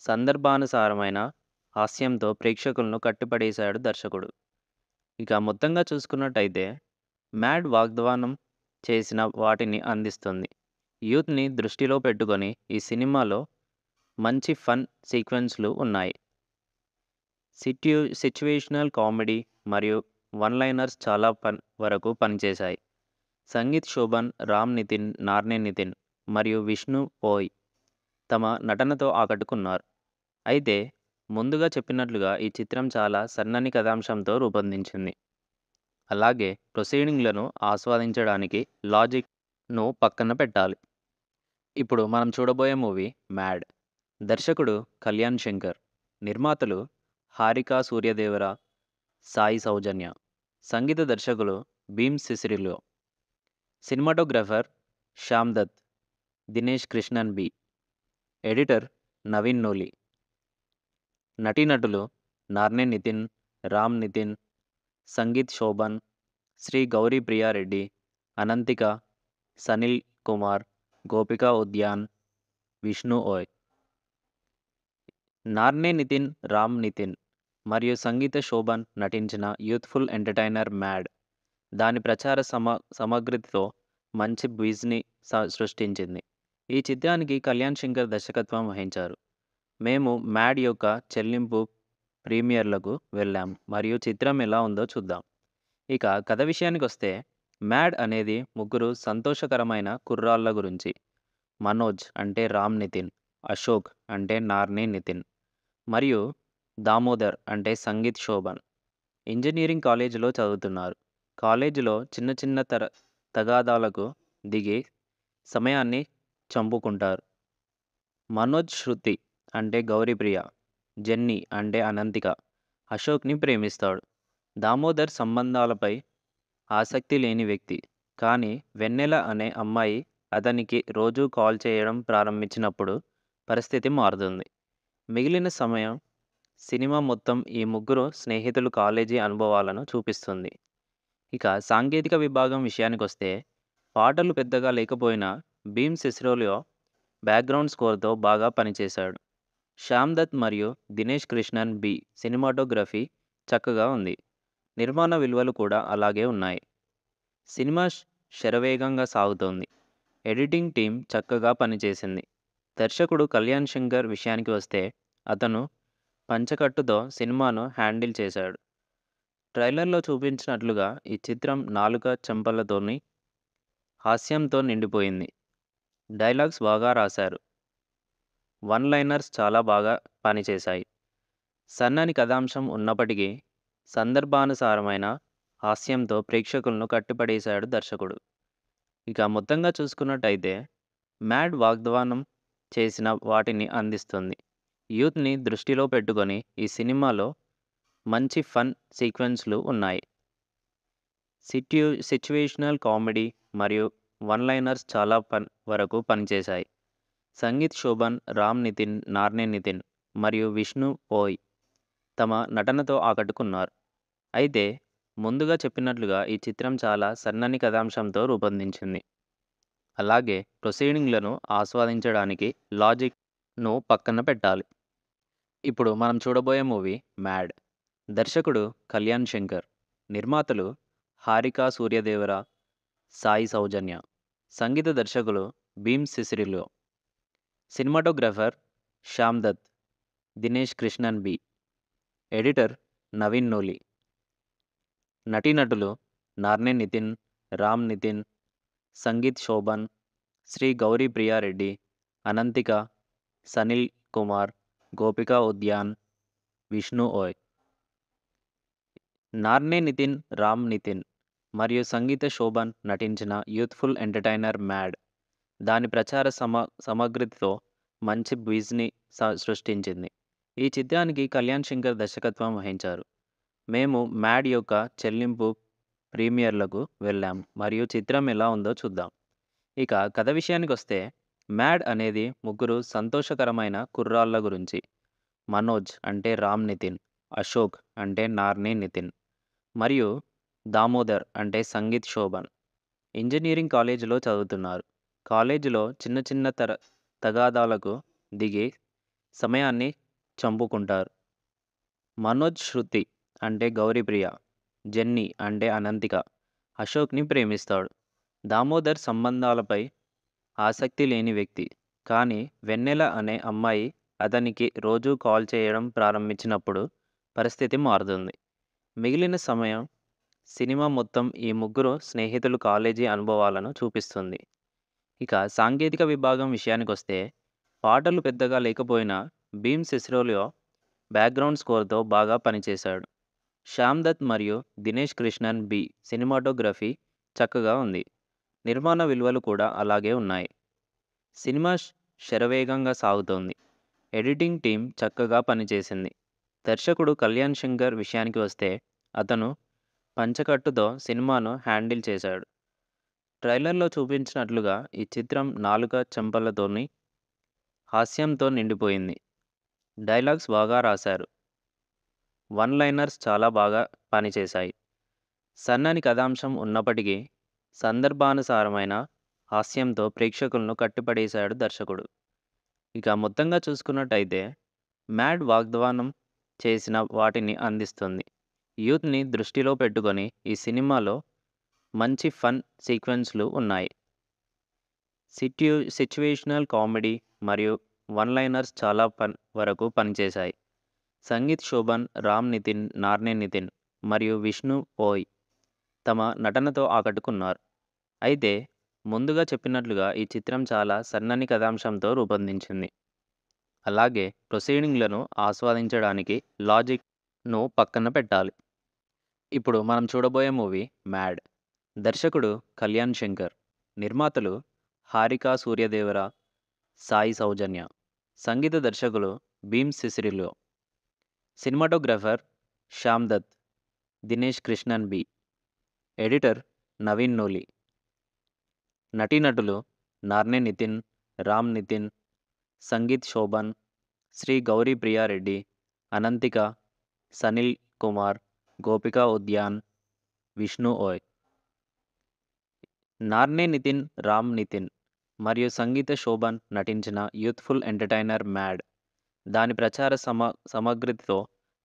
సందర్భానుసారమైన హాస్యంతో ప్రేక్షకులను కట్టిపడేశాడు దర్శకుడు. ఇక మొత్తంగా చూసుకున్నట్టయితే మ్యాడ్ వాగ్దానం చేసిన వాటిని అందిస్తుంది. యూత్ని దృష్టిలో పెట్టుకొని ఈ సినిమాలో మంచి ఫన్ సీక్వెన్స్లు ఉన్నాయి. సిట్యు సిచ్యువేషనల్ కామెడీ మరియు వన్ లైనర్స్ చాలా పన్ వరకు పనిచేశాయి. సంగీత్ శోభన్ రామ్ నితిన్ నార్నే నితిన్ మరియు విష్ణు పోయ్ తమ నటనతో ఆకట్టుకున్నారు. అయితే ముందుగా చెప్పినట్లుగా ఈ చిత్రం చాలా సన్నని కథాంశంతో రూపొందించింది. అలాగే ప్రొసీడింగ్లను ఆస్వాదించడానికి లాజిక్ను పక్కన పెట్టాలి. ఇప్పుడు మనం చూడబోయే మూవీ మ్యాడ్. దర్శకుడు కళ్యాణ్ శంకర్ నిర్మాతలు హారిక సూర్యదేవర సాయి సౌజన్య సంగీత దర్శకులు Bheems Ceciroleo cinematographer Shyam Dutt Dinesh Krishnan B editor Naveen Noli. నటీనటులు నార్నే నితిన్ రామ్ నితిన్ సంగీత్ శోభన్ శ్రీ గౌరీ ప్రియారెడ్డి అనంతిక సనిల్ కుమార్ గోపికా ఉద్యాన్ విష్ణు ఓయ్. నార్నే నితిన్ రామ్ నితిన్ మరియు సంగీత శోభన్ నటించిన యూత్ఫుల్ ఎంటర్టైనర్ మ్యాడ్. దాని ప్రచార సమ సమగ్రతతో మంచి బ్విజ్ని స- సృష్టించింది. ఈ చిత్రానికి కళ్యాణ్ శంకర్ దర్శకత్వం వహించారు. మేము మ్యాడ్ యొక్క చెల్లింపు ప్రీమియర్లకు వెళ్ళాం మరియు చిత్రం ఎలా ఉందో చూద్దాం. ఇక కథ విషయానికి వస్తే మ్యాడ్ అనేది ముగ్గురు సంతోషకరమైన కుర్రాళ్ళ గురించి. మనోజ్ అంటే రామ్ నితిన్ అశోక్ అంటే నార్ని నితిన్ మరియు దామోదర్ అంటే సంగీత్ శోభన్. ఇంజనీరింగ్ కాలేజీలో చదువుతున్నారు. కాలేజీలో చిన్న చిన్న తర తగాదాలకు దిగి సమయాన్ని చంపుకుంటారు. మనోజ్ శృతి అంటే గౌరీప్రియ జెన్నీ అంటే అనంతిక అశోక్ని ప్రేమిస్తాడు. దామోదర్ సంబంధాలపై ఆసక్తి లేని వ్యక్తి. కానీ వెన్నెల అనే అమ్మాయి అతనికి రోజూ కాల్ చేయడం ప్రారంభించినప్పుడు పరిస్థితి మారుతుంది. మిగిలిన సమయం సినిమా మొత్తం ఈ ముగ్గురు స్నేహితులు కాలేజీ అనుభవాలను చూపిస్తుంది. ఇక సాంకేతిక విభాగం విషయానికి వస్తే పాటలు పెద్దగా లేకపోయినా భీమ్ సిస్రోలియో బ్యాక్గ్రౌండ్ స్కోర్తో బాగా పనిచేశాడు. శ్యామ్ దత్ మరియు దినేష్ కృష్ణన్ బి సినిమాటోగ్రఫీ చక్కగా ఉంది. నిర్మాణ విలువలు కూడా అలాగే ఉన్నాయి. సినిమా శరవేగంగా సాగుతోంది. ఎడిటింగ్ టీం చక్కగా పనిచేసింది. దర్శకుడు కళ్యాణ్ శంకర్ విషయానికి వస్తే అతను పంచకట్టుతో సినిమాను హ్యాండిల్ చేశాడు. ట్రైలర్లో చూపించినట్లుగా ఈ చిత్రం నాలుక చెంపలతోని హాస్యంతో నిండిపోయింది. డైలాగ్స్ బాగా రాశారు. వన్ లైనర్స్ చాలా బాగా పనిచేశాయి. సన్నని కథాంశం ఉన్నప్పటికీ సందర్భానుసారమైన హాస్యంతో ప్రేక్షకులను కట్టిపడేశాడు దర్శకుడు. ఇక మొత్తంగా చూసుకున్నట్టయితే మ్యాడ్ వాగ్దానం చేసిన వాటిని అందిస్తుంది. యూత్ని దృష్టిలో పెట్టుకొని ఈ సినిమాలో మంచి ఫన్ సీక్వెన్స్లు ఉన్నాయి. సిట్యు సిచ్యువేషనల్ కామెడీ మరియు వన్ లైనర్స్ చాలా పన్ వరకు పనిచేశాయి. సంగీత్ శోభన్ రామ్ నితిన్ నార్నే నితిన్ మరియు విష్ణు ఓయ్ తమ నటనతో ఆకట్టుకున్నారు. అయితే ముందుగా చెప్పినట్లుగా ఈ చిత్రం చాలా సన్నని కథాంశంతో రూపొందించింది. అలాగే ప్రొసీడింగ్లను ఆస్వాదించడానికి లాజిక్ను పక్కన పెట్టాలి. ఇప్పుడు మనం చూడబోయే మూవీ మ్యాడ్. దర్శకుడు కళ్యాణ్ శంకర్ నిర్మాతలు హారిక సూర్యదేవర సాయి సౌజన్య సంగీత దర్శకులు Bheems Ceciroleo. Cinematographer Shyam Dutt Dinesh Krishnan B. Editor Naveen Noli. నటీనటులు నార్నే నితిన్ రామ్ నితిన్ సంగీత్ శోభన్ శ్రీ గౌరీ ప్రియారెడ్డి అనంతిక సనిల్ కుమార్ గోపికా ఉద్యాన్ విష్ణు ఓయ్. నార్నే నితిన్, రామ్ నితిన్ మరియు సంగీత శోభన్ నటించిన యూత్‌ఫుల్ ఎంటర్‌టైనర్ 'మ్యాడ్' దాని ప్రచార సమ సమగ్రతతో మంచి బ్విజ్ని స సృష్టించింది. ఈ చిత్రానికి కళ్యాణ్ శంకర్ దర్శకత్వం వహించారు. మేము 'మ్యాడ్' యొక్క చెల్లింపు ప్రీమియర్‌లకు వెళ్ళాం మరియు చిత్రం ఎలా ఉందో చూద్దాం. ఇక కథ విషయానికి వస్తే 'మ్యాడ్' అనేది ముగ్గురు సంతోషకరమైన కుర్రాళ్ళ గురించి. మనోజ్ అంటే రామ్ నితిన్, అశోక్ అంటే నార్ని నితిన్ మరియు దామోదర్ అంటే సంగీత్ శోభన్. ఇంజనీరింగ్ కాలేజీలో చదువుతున్నారు. కాలేజీలో చిన్న చిన్న తర తగాదాలకు దిగి సమయాన్ని చంపుకుంటారు. మనోజ్ శృతి అంటే గౌరీప్రియ, జెన్నీ అంటే అనంతిక అశోక్‌ని ప్రేమిస్తాడు. దామోదర్ సంబంధాలపై ఆసక్తి లేని వ్యక్తి. కానీ వెన్నెల అనే అమ్మాయి అతనికి రోజూ కాల్ చేయడం ప్రారంభించినప్పుడు పరిస్థితి మారుతుంది. మిగిలిన సమయం సినిమా మొత్తం ఈ ముగ్గురు స్నేహితులు కాలేజీ అనుభవాలను చూపిస్తుంది. ఇక సాంకేతిక విభాగం విషయానికొస్తే పాటలు పెద్దగా లేకపోయినా భీమ్ సిసిరోలియో బ్యాక్‌గ్రౌండ్ స్కోర్‌తో బాగా పనిచేశాడు. శ్యామ్ దత్ మరియు దినేష్ కృష్ణన్ బి సినిమాటోగ్రఫీ చక్కగా ఉంది. నిర్మాణ విలువలు కూడా అలాగే ఉన్నాయి. సినిమా శరవేగంగా సాగుతోంది. ఎడిటింగ్ టీం చక్కగా పనిచేసింది. దర్శకుడు కళ్యాణ్ శంకర్ విషయానికి వస్తే అతను పంచకట్టుతో సినిమాను హ్యాండిల్ చేశాడు. ట్రైలర్‌లో చూపించినట్లుగా ఈ చిత్రం నాలుక చెంపలతోని హాస్యంతో నిండిపోయింది. డైలాగ్స్ బాగా రాశారు. వన్ లైనర్స్ చాలా బాగా పనిచేశాయి. సన్నని కథాంశం ఉన్నప్పటికీ సందర్భానుసారమైన హాస్యంతో ప్రేక్షకులను కట్టిపడేశాడు దర్శకుడు. ఇక మొత్తంగా చూసుకున్నట్టయితే 'మ్యాడ్' వాగ్దానం చేసిన వాటిని అందిస్తుంది. యూత్‌ని దృష్టిలో పెట్టుకొని ఈ సినిమాలో మంచి ఫన్ సీక్వెన్స్‌లు ఉన్నాయి. సిట్యు సిచ్యువేషనల్ కామెడీ మరియు వన్ లైనర్స్ చాలా పన్ వరకు పనిచేశాయి. సంగీత్ శోభన్, రామ్ నితిన్, నార్నే నితిన్ మరియు విష్ణు ఓయ్ తమ నటనతో ఆకట్టుకున్నారు. అయితే ముందుగా చెప్పినట్లుగా ఈ చిత్రం చాలా సన్నని కథాంశంతో రూపొందించింది. అలాగే ప్రొసీడింగ్‌లను ఆస్వాదించడానికి లాజిక్‌ను పక్కన పెట్టాలి. ఇప్పుడు మనం చూడబోయే మూవీ 'మ్యాడ్'. దర్శకుడు కళ్యాణ్ శంకర్. నిర్మాతలు హారిక సూర్యదేవర, సాయి సౌజన్య. సంగీత దర్శకులు Bheems Ceciroleo. Cinematographer Shyam Dutt, Dinesh Krishnan B. Editor Naveen Nooli. నటీనటులు నార్నే నితిన్, రామ్ నితిన్, సంగీత్ శోభన్, శ్రీ గౌరీ ప్రియారెడ్డి అనంతిక, సనిల్ కుమార్, గోపికా ఉద్యాన్, విష్ణు ఓయ్. నార్నే నితిన్, రామ్ నితిన్ మరియు సంగీత శోభన్ నటించిన యూత్‌ఫుల్ ఎంటర్‌టైనర్ 'మ్యాడ్' దాని ప్రచార సమ సమగ్రతతో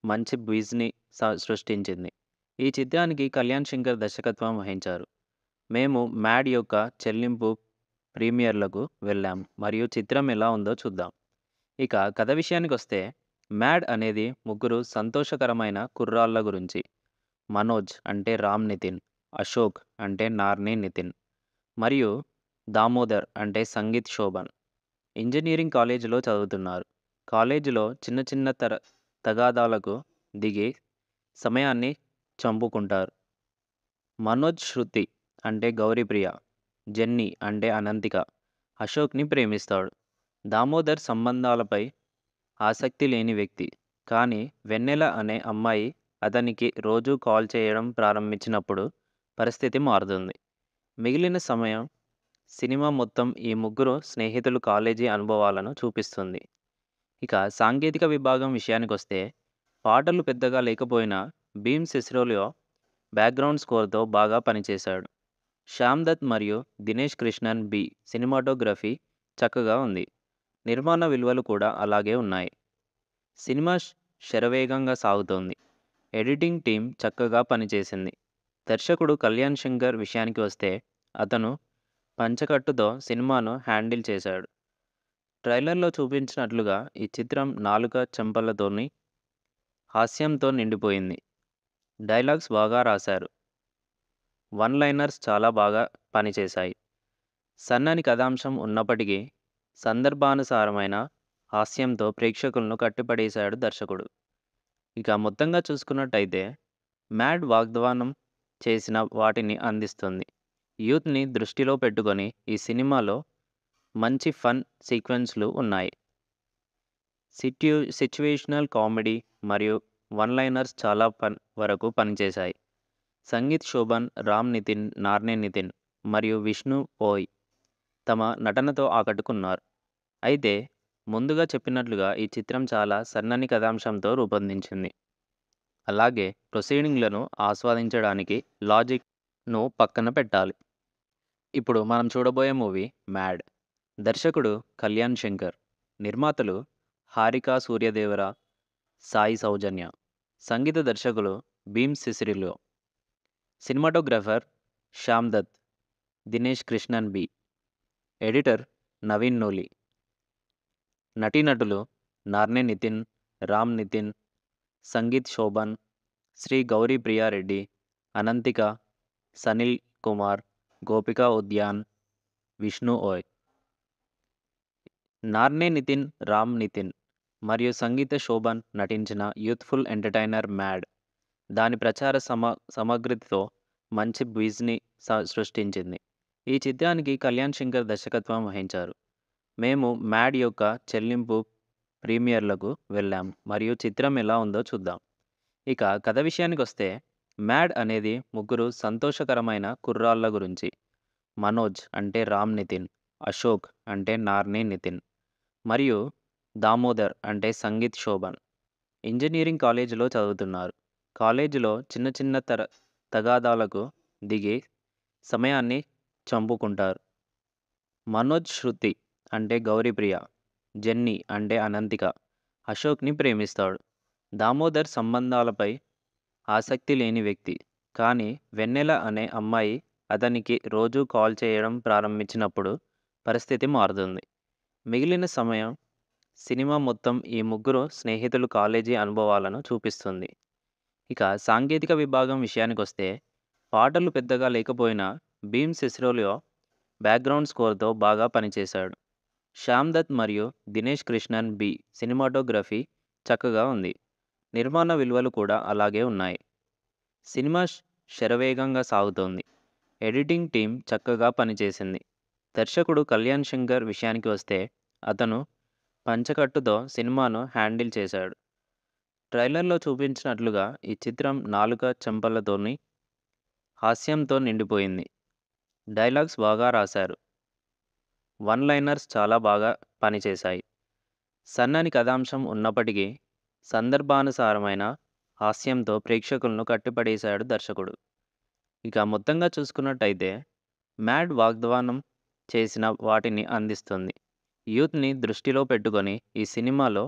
మంచి బ్విజ్ని స సృష్టించింది. ఈ చిత్రానికి కళ్యాణ్ శంకర్ దర్శకత్వం వహించారు. మేము 'మ్యాడ్' యొక్క చెల్లింపు ప్రీమియర్‌లకు వెళ్ళాం మరియు చిత్రం ఎలా ఉందో చూద్దాం. ఇక కథ విషయానికి వస్తే 'మ్యాడ్' అనేది ముగ్గురు సంతోషకరమైన కుర్రాళ్ళ గురించి. మనోజ్ అంటే రామ్ నితిన్, అశోక్ అంటే నార్ని నితిన్ మరియు దామోదర్ అంటే సంగీత్ శోభన్. ఇంజనీరింగ్ కాలేజీలో చదువుతున్నారు. కాలేజీలో చిన్న చిన్న తర తగాదాలకు దిగి సమయాన్ని చంపుకుంటారు. మనోజ్ శృతి అంటే గౌరీప్రియ, జెన్నీ అంటే అనంతిక అశోక్‌ని ప్రేమిస్తాడు. దామోదర్ సంబంధాలపై ఆసక్తి లేని వ్యక్తి. కానీ వెన్నెల అనే అమ్మాయి అతనికి రోజూ కాల్ చేయడం ప్రారంభించినప్పుడు పరిస్థితి మారుతుంది. మిగిలిన సమయం సినిమా మొత్తం ఈ ముగ్గురు స్నేహితులు కాలేజీ అనుభవాలను చూపిస్తుంది. ఇక సాంకేతిక విభాగం విషయానికొస్తే పాటలు పెద్దగా లేకపోయినా భీమ్ సిస్రోలియో బ్యాక్‌గ్రౌండ్ స్కోర్‌తో బాగా పనిచేశాడు. శ్యామ్ దత్ మరియు దినేష్ కృష్ణన్ బి సినిమాటోగ్రఫీ చక్కగా ఉంది. నిర్మాణ విలువలు కూడా అలాగే ఉన్నాయి. సినిమా శరవేగంగా సాగుతోంది. ఎడిటింగ్ టీం చక్కగా పనిచేసింది. దర్శకుడు కళ్యాణ్ శంకర్ విషయానికి వస్తే అతను పంచకట్టుతో సినిమాను హ్యాండిల్ చేశాడు. ట్రైలర్‌లో చూపించినట్లుగా ఈ చిత్రం నాలుక చెంపలతోని హాస్యంతో నిండిపోయింది. డైలాగ్స్ బాగా రాశారు. వన్ లైనర్స్ చాలా బాగా పనిచేశాయి. సన్నని కథాంశం ఉన్నప్పటికీ సందర్భానుసారమైన హాస్యంతో ప్రేక్షకులను కట్టిపడేశాడు దర్శకుడు. ఇక మొత్తంగా చూసుకున్నట్టయితే మ్యాడ్ వాగ్దానం చేసిన వాటిని అందిస్తుంది. యూత్‌ని దృష్టిలో పెట్టుకొని ఈ సినిమాలో మంచి ఫన్ సీక్వెన్స్‌లు ఉన్నాయి. సిట్యు సిచ్యువేషనల్ కామెడీ మరియు వన్ లైనర్స్ చాలా పన్ వరకు పనిచేశాయి. సంగీత్ శోభన్, రామ్ నితిన్, నార్నే నితిన్ మరియు విష్ణు ఓయ్ తమ నటనతో ఆకట్టుకున్నారు. అయితే ముందుగా చెప్పినట్లుగా ఈ చిత్రం చాలా సన్నని కథాంశంతో రూపొందించింది. అలాగే ప్రొసీడింగ్‌లను ఆస్వాదించడానికి లాజిక్‌ను పక్కన పెట్టాలి. ఇప్పుడు మనం చూడబోయే మూవీ 'మ్యాడ్'. దర్శకుడు కళ్యాణ్ శంకర్. నిర్మాతలు హారిక సూర్యదేవర, సాయి సౌజన్య. సంగీత దర్శకులు Bheem Ceciroleo. Cinematographer Shyam Dutt, Dinesh Krishnan B. Editor Naveen Nooli. నటీనటులు నార్నే నితిన్, రామ్ నితిన్, సంగీత్ శోభన్, శ్రీ గౌరీ ప్రియారెడ్డి అనంతిక, సనిల్ కుమార్, గోపికా ఉద్యాన్, విష్ణు ఓయ్. నార్నే నితిన్, రామ్ నితిన్ మరియు సంగీత శోభన్ నటించిన యూత్‌ఫుల్ ఎంటర్‌టైనర్ 'మ్యాడ్' దాని ప్రచార సమ సమగ్రతతో మంచి బ్విజ్ని స సృష్టించింది. ఈ చిత్రానికి కళ్యాణ్ శంకర్ దర్శకత్వం వహించారు. మేము 'మ్యాడ్' యొక్క చెల్లింపు ప్రీమియర్‌లకు వెళ్ళాం మరియు చిత్రం ఎలా ఉందో చూద్దాం. ఇక కథ విషయానికి వస్తే 'మ్యాడ్' అనేది ముగ్గురు సంతోషకరమైన కుర్రాళ్ళ గురించి. మనోజ్ అంటే రామ్ నితిన్, అశోక్ అంటే నార్ని నితిన్ మరియు దామోదర్ అంటే సంగీత్ శోభన్. ఇంజనీరింగ్ కాలేజీలో చదువుతున్నారు. కాలేజీలో చిన్న చిన్న తర తగాదాలకు దిగి సమయాన్ని చంపుకుంటారు. మనోజ్ శృతి అంటే గౌరీప్రియ, జెన్నీ అంటే అనంతిక అశోక్‌ని ప్రేమిస్తాడు. దామోదర్ సంబంధాలపై ఆసక్తి లేని వ్యక్తి. కానీ వెన్నెల అనే అమ్మాయి అతనికి రోజూ కాల్ చేయడం ప్రారంభించినప్పుడు పరిస్థితి మారుతుంది. మిగిలిన సమయం సినిమా మొత్తం ఈ ముగ్గురు స్నేహితులు కాలేజీ అనుభవాలను చూపిస్తుంది. ఇక సాంకేతిక విభాగం విషయానికొస్తే పాటలు పెద్దగా లేకపోయినా భీమ్ సిస్రోలియో బ్యాక్‌గ్రౌండ్ స్కోర్‌తో బాగా పనిచేశాడు. శ్యామ్ దత్ మరియు దినేష్ కృష్ణన్ బి సినిమాటోగ్రఫీ చక్కగా ఉంది. నిర్మాణ విలువలు కూడా అలాగే ఉన్నాయి. సినిమా శరవేగంగా సాగుతోంది. ఎడిటింగ్ టీం చక్కగా పనిచేసింది. దర్శకుడు కళ్యాణ్ శంకర్ విషయానికి వస్తే అతను పంచకట్టుతో సినిమాను హ్యాండిల్ చేశాడు. ట్రైలర్‌లో చూపించినట్లుగా ఈ చిత్రం నాలుక చెంపలతోని హాస్యంతో నిండిపోయింది. డైలాగ్స్ బాగా రాశారు. వన్ లైనర్స్ చాలా బాగా పనిచేశాయి. సన్నని కథాంశం ఉన్నప్పటికీ సందర్భానుసారమైన హాస్యంతో ప్రేక్షకులను కట్టిపడేశాడు దర్శకుడు. ఇక మొత్తంగా చూసుకున్నట్టయితే 'మ్యాడ్' వాగ్దానం చేసిన వాటిని అందిస్తుంది. యూత్‌ని దృష్టిలో పెట్టుకొని ఈ సినిమాలో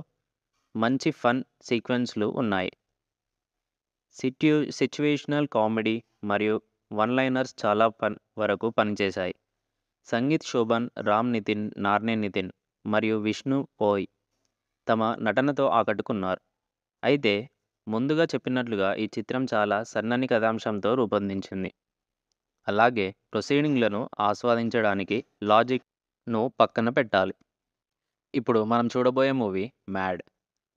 మంచి ఫన్ సీక్వెన్స్‌లు ఉన్నాయి. సిట్యు సిచ్యువేషనల్ కామెడీ మరియు వన్ లైనర్స్ చాలా పన్ వరకు పనిచేశాయి. సంగీత్ శోభన్, రామ్ నితిన్, నార్నే నితిన్ మరియు విష్ణు పోయ్ తమ నటనతో ఆకట్టుకున్నారు. అయితే ముందుగా చెప్పినట్లుగా ఈ చిత్రం చాలా సన్నని కథాంశంతో రూపొందించింది. అలాగే ప్రొసీడింగ్‌లను ఆస్వాదించడానికి లాజిక్‌ను పక్కన పెట్టాలి. ఇప్పుడు మనం చూడబోయే మూవీ 'మ్యాడ్'.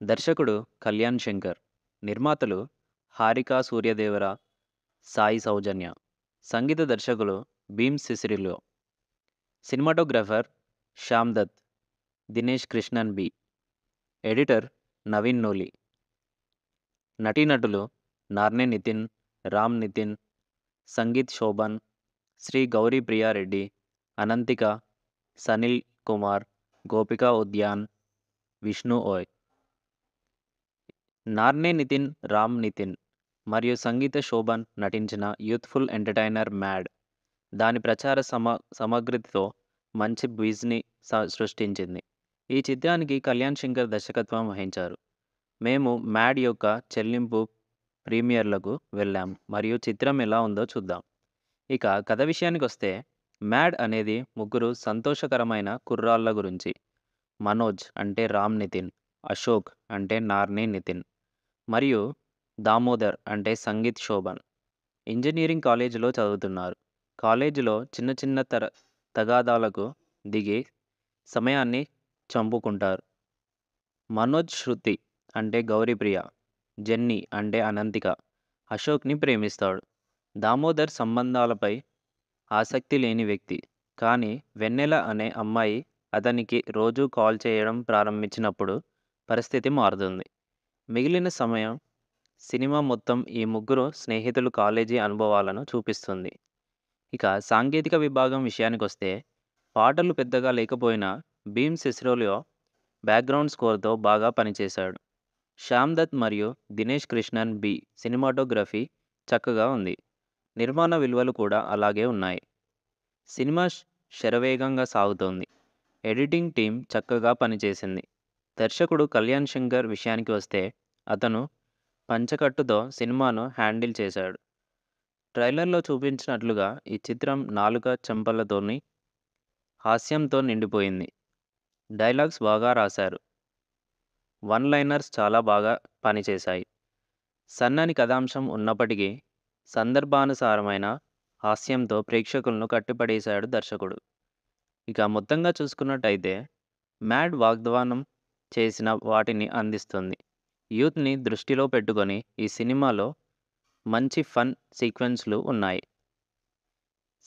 దర్శకుడు కళ్యాణ్ శంకర్. నిర్మాతలు హారిక సూర్యదేవర, సాయి సౌజన్య. సంగీత దర్శకులు Bheem Ceciroleo. Cinematographer Shyam Dutt, Dinesh Krishnan B. Editor Naveen Nooli. నటీనటులు నార్నే నితిన్, రామ్ నితిన్, సంగీత్ శోభన్, శ్రీ గౌరీ ప్రియారెడ్డి అనంతిక, సనిల్ కుమార్, గోపికా ఉద్యాన్, విష్ణు ఓయ్. నార్నే నితిన్, రామ్ నితిన్ మరియు సంగీత శోభన్ నటించిన యూత్‌ఫుల్ ఎంటర్‌టైనర్ 'మ్యాడ్' దాని ప్రచార సమ సమగ్రతతో మంచి బిజ్‌ని స సృష్టించింది. ఈ చిత్రానికి కళ్యాణ్ శంకర్ దర్శకత్వం వహించారు. మేము 'మ్యాడ్' యొక్క చెల్లింపు ప్రీమియర్‌లకు వెళ్ళాం మరియు చిత్రం ఎలా ఉందో చూద్దాం. ఇక కథ విషయానికి వస్తే 'మ్యాడ్' అనేది ముగ్గురు సంతోషకరమైన కుర్రాళ్ళ గురించి. మనోజ్ అంటే రామ్ నితిన్, అశోక్ అంటే నార్ని నితిన్ మరియు దామోదర్ అంటే సంగీత్ శోభన్. ఇంజనీరింగ్ కాలేజీలో చదువుతున్నారు. కాలేజీలో చిన్న చిన్న తర తగాదాలకు దిగి సమయాన్ని చంపుకుంటారు. మనోజ్ శృతి అంటే గౌరీప్రియ, జెన్నీ అంటే అనంతిక అశోక్‌ని ప్రేమిస్తాడు. దామోదర్ సంబంధాలపై ఆసక్తి లేని వ్యక్తి. కానీ వెన్నెల అనే అమ్మాయి అతనికి రోజూ కాల్ చేయడం ప్రారంభించినప్పుడు పరిస్థితి మారుతుంది. మిగిలిన సమయం సినిమా మొత్తం ఈ ముగ్గురు స్నేహితులు కాలేజీ అనుభవాలను చూపిస్తుంది. ఇక సాంకేతిక విభాగం విషయానికొస్తే పాటలు పెద్దగా లేకపోయినా భీమ్ సిసిరోలియో బ్యాక్‌గ్రౌండ్ స్కోర్‌తో బాగా పనిచేశాడు. శ్యామ్ దత్ మరియు దినేష్ కృష్ణన్ బి సినిమాటోగ్రఫీ చక్కగా ఉంది. నిర్మాణ విలువలు కూడా అలాగే ఉన్నాయి. సినిమా శరవేగంగా సాగుతోంది. ఎడిటింగ్ టీం చక్కగా పనిచేసింది. దర్శకుడు కళ్యాణ్ శంకర్ విషయానికి వస్తే అతను పంచకట్టుతో సినిమాను హ్యాండిల్ చేశాడు. ట్రైలర్‌లో చూపించినట్లుగా ఈ చిత్రం నాలుక చెంపలతోని హాస్యంతో నిండిపోయింది. డైలాగ్స్ బాగా రాశారు. వన్ లైనర్స్ చాలా బాగా పనిచేశాయి. సన్నని కథాంశం ఉన్నప్పటికీ సందర్భానుసారమైన హాస్యంతో ప్రేక్షకులను కట్టిపడేశాడు దర్శకుడు. ఇక మొత్తంగా చూసుకున్నట్టయితే 'మ్యాడ్' వాగ్దానం చేసిన వాటిని అందిస్తుంది. యూత్‌ని దృష్టిలో పెట్టుకొని ఈ సినిమాలో మంచి ఫన్ సీక్వెన్స్‌లు ఉన్నాయి.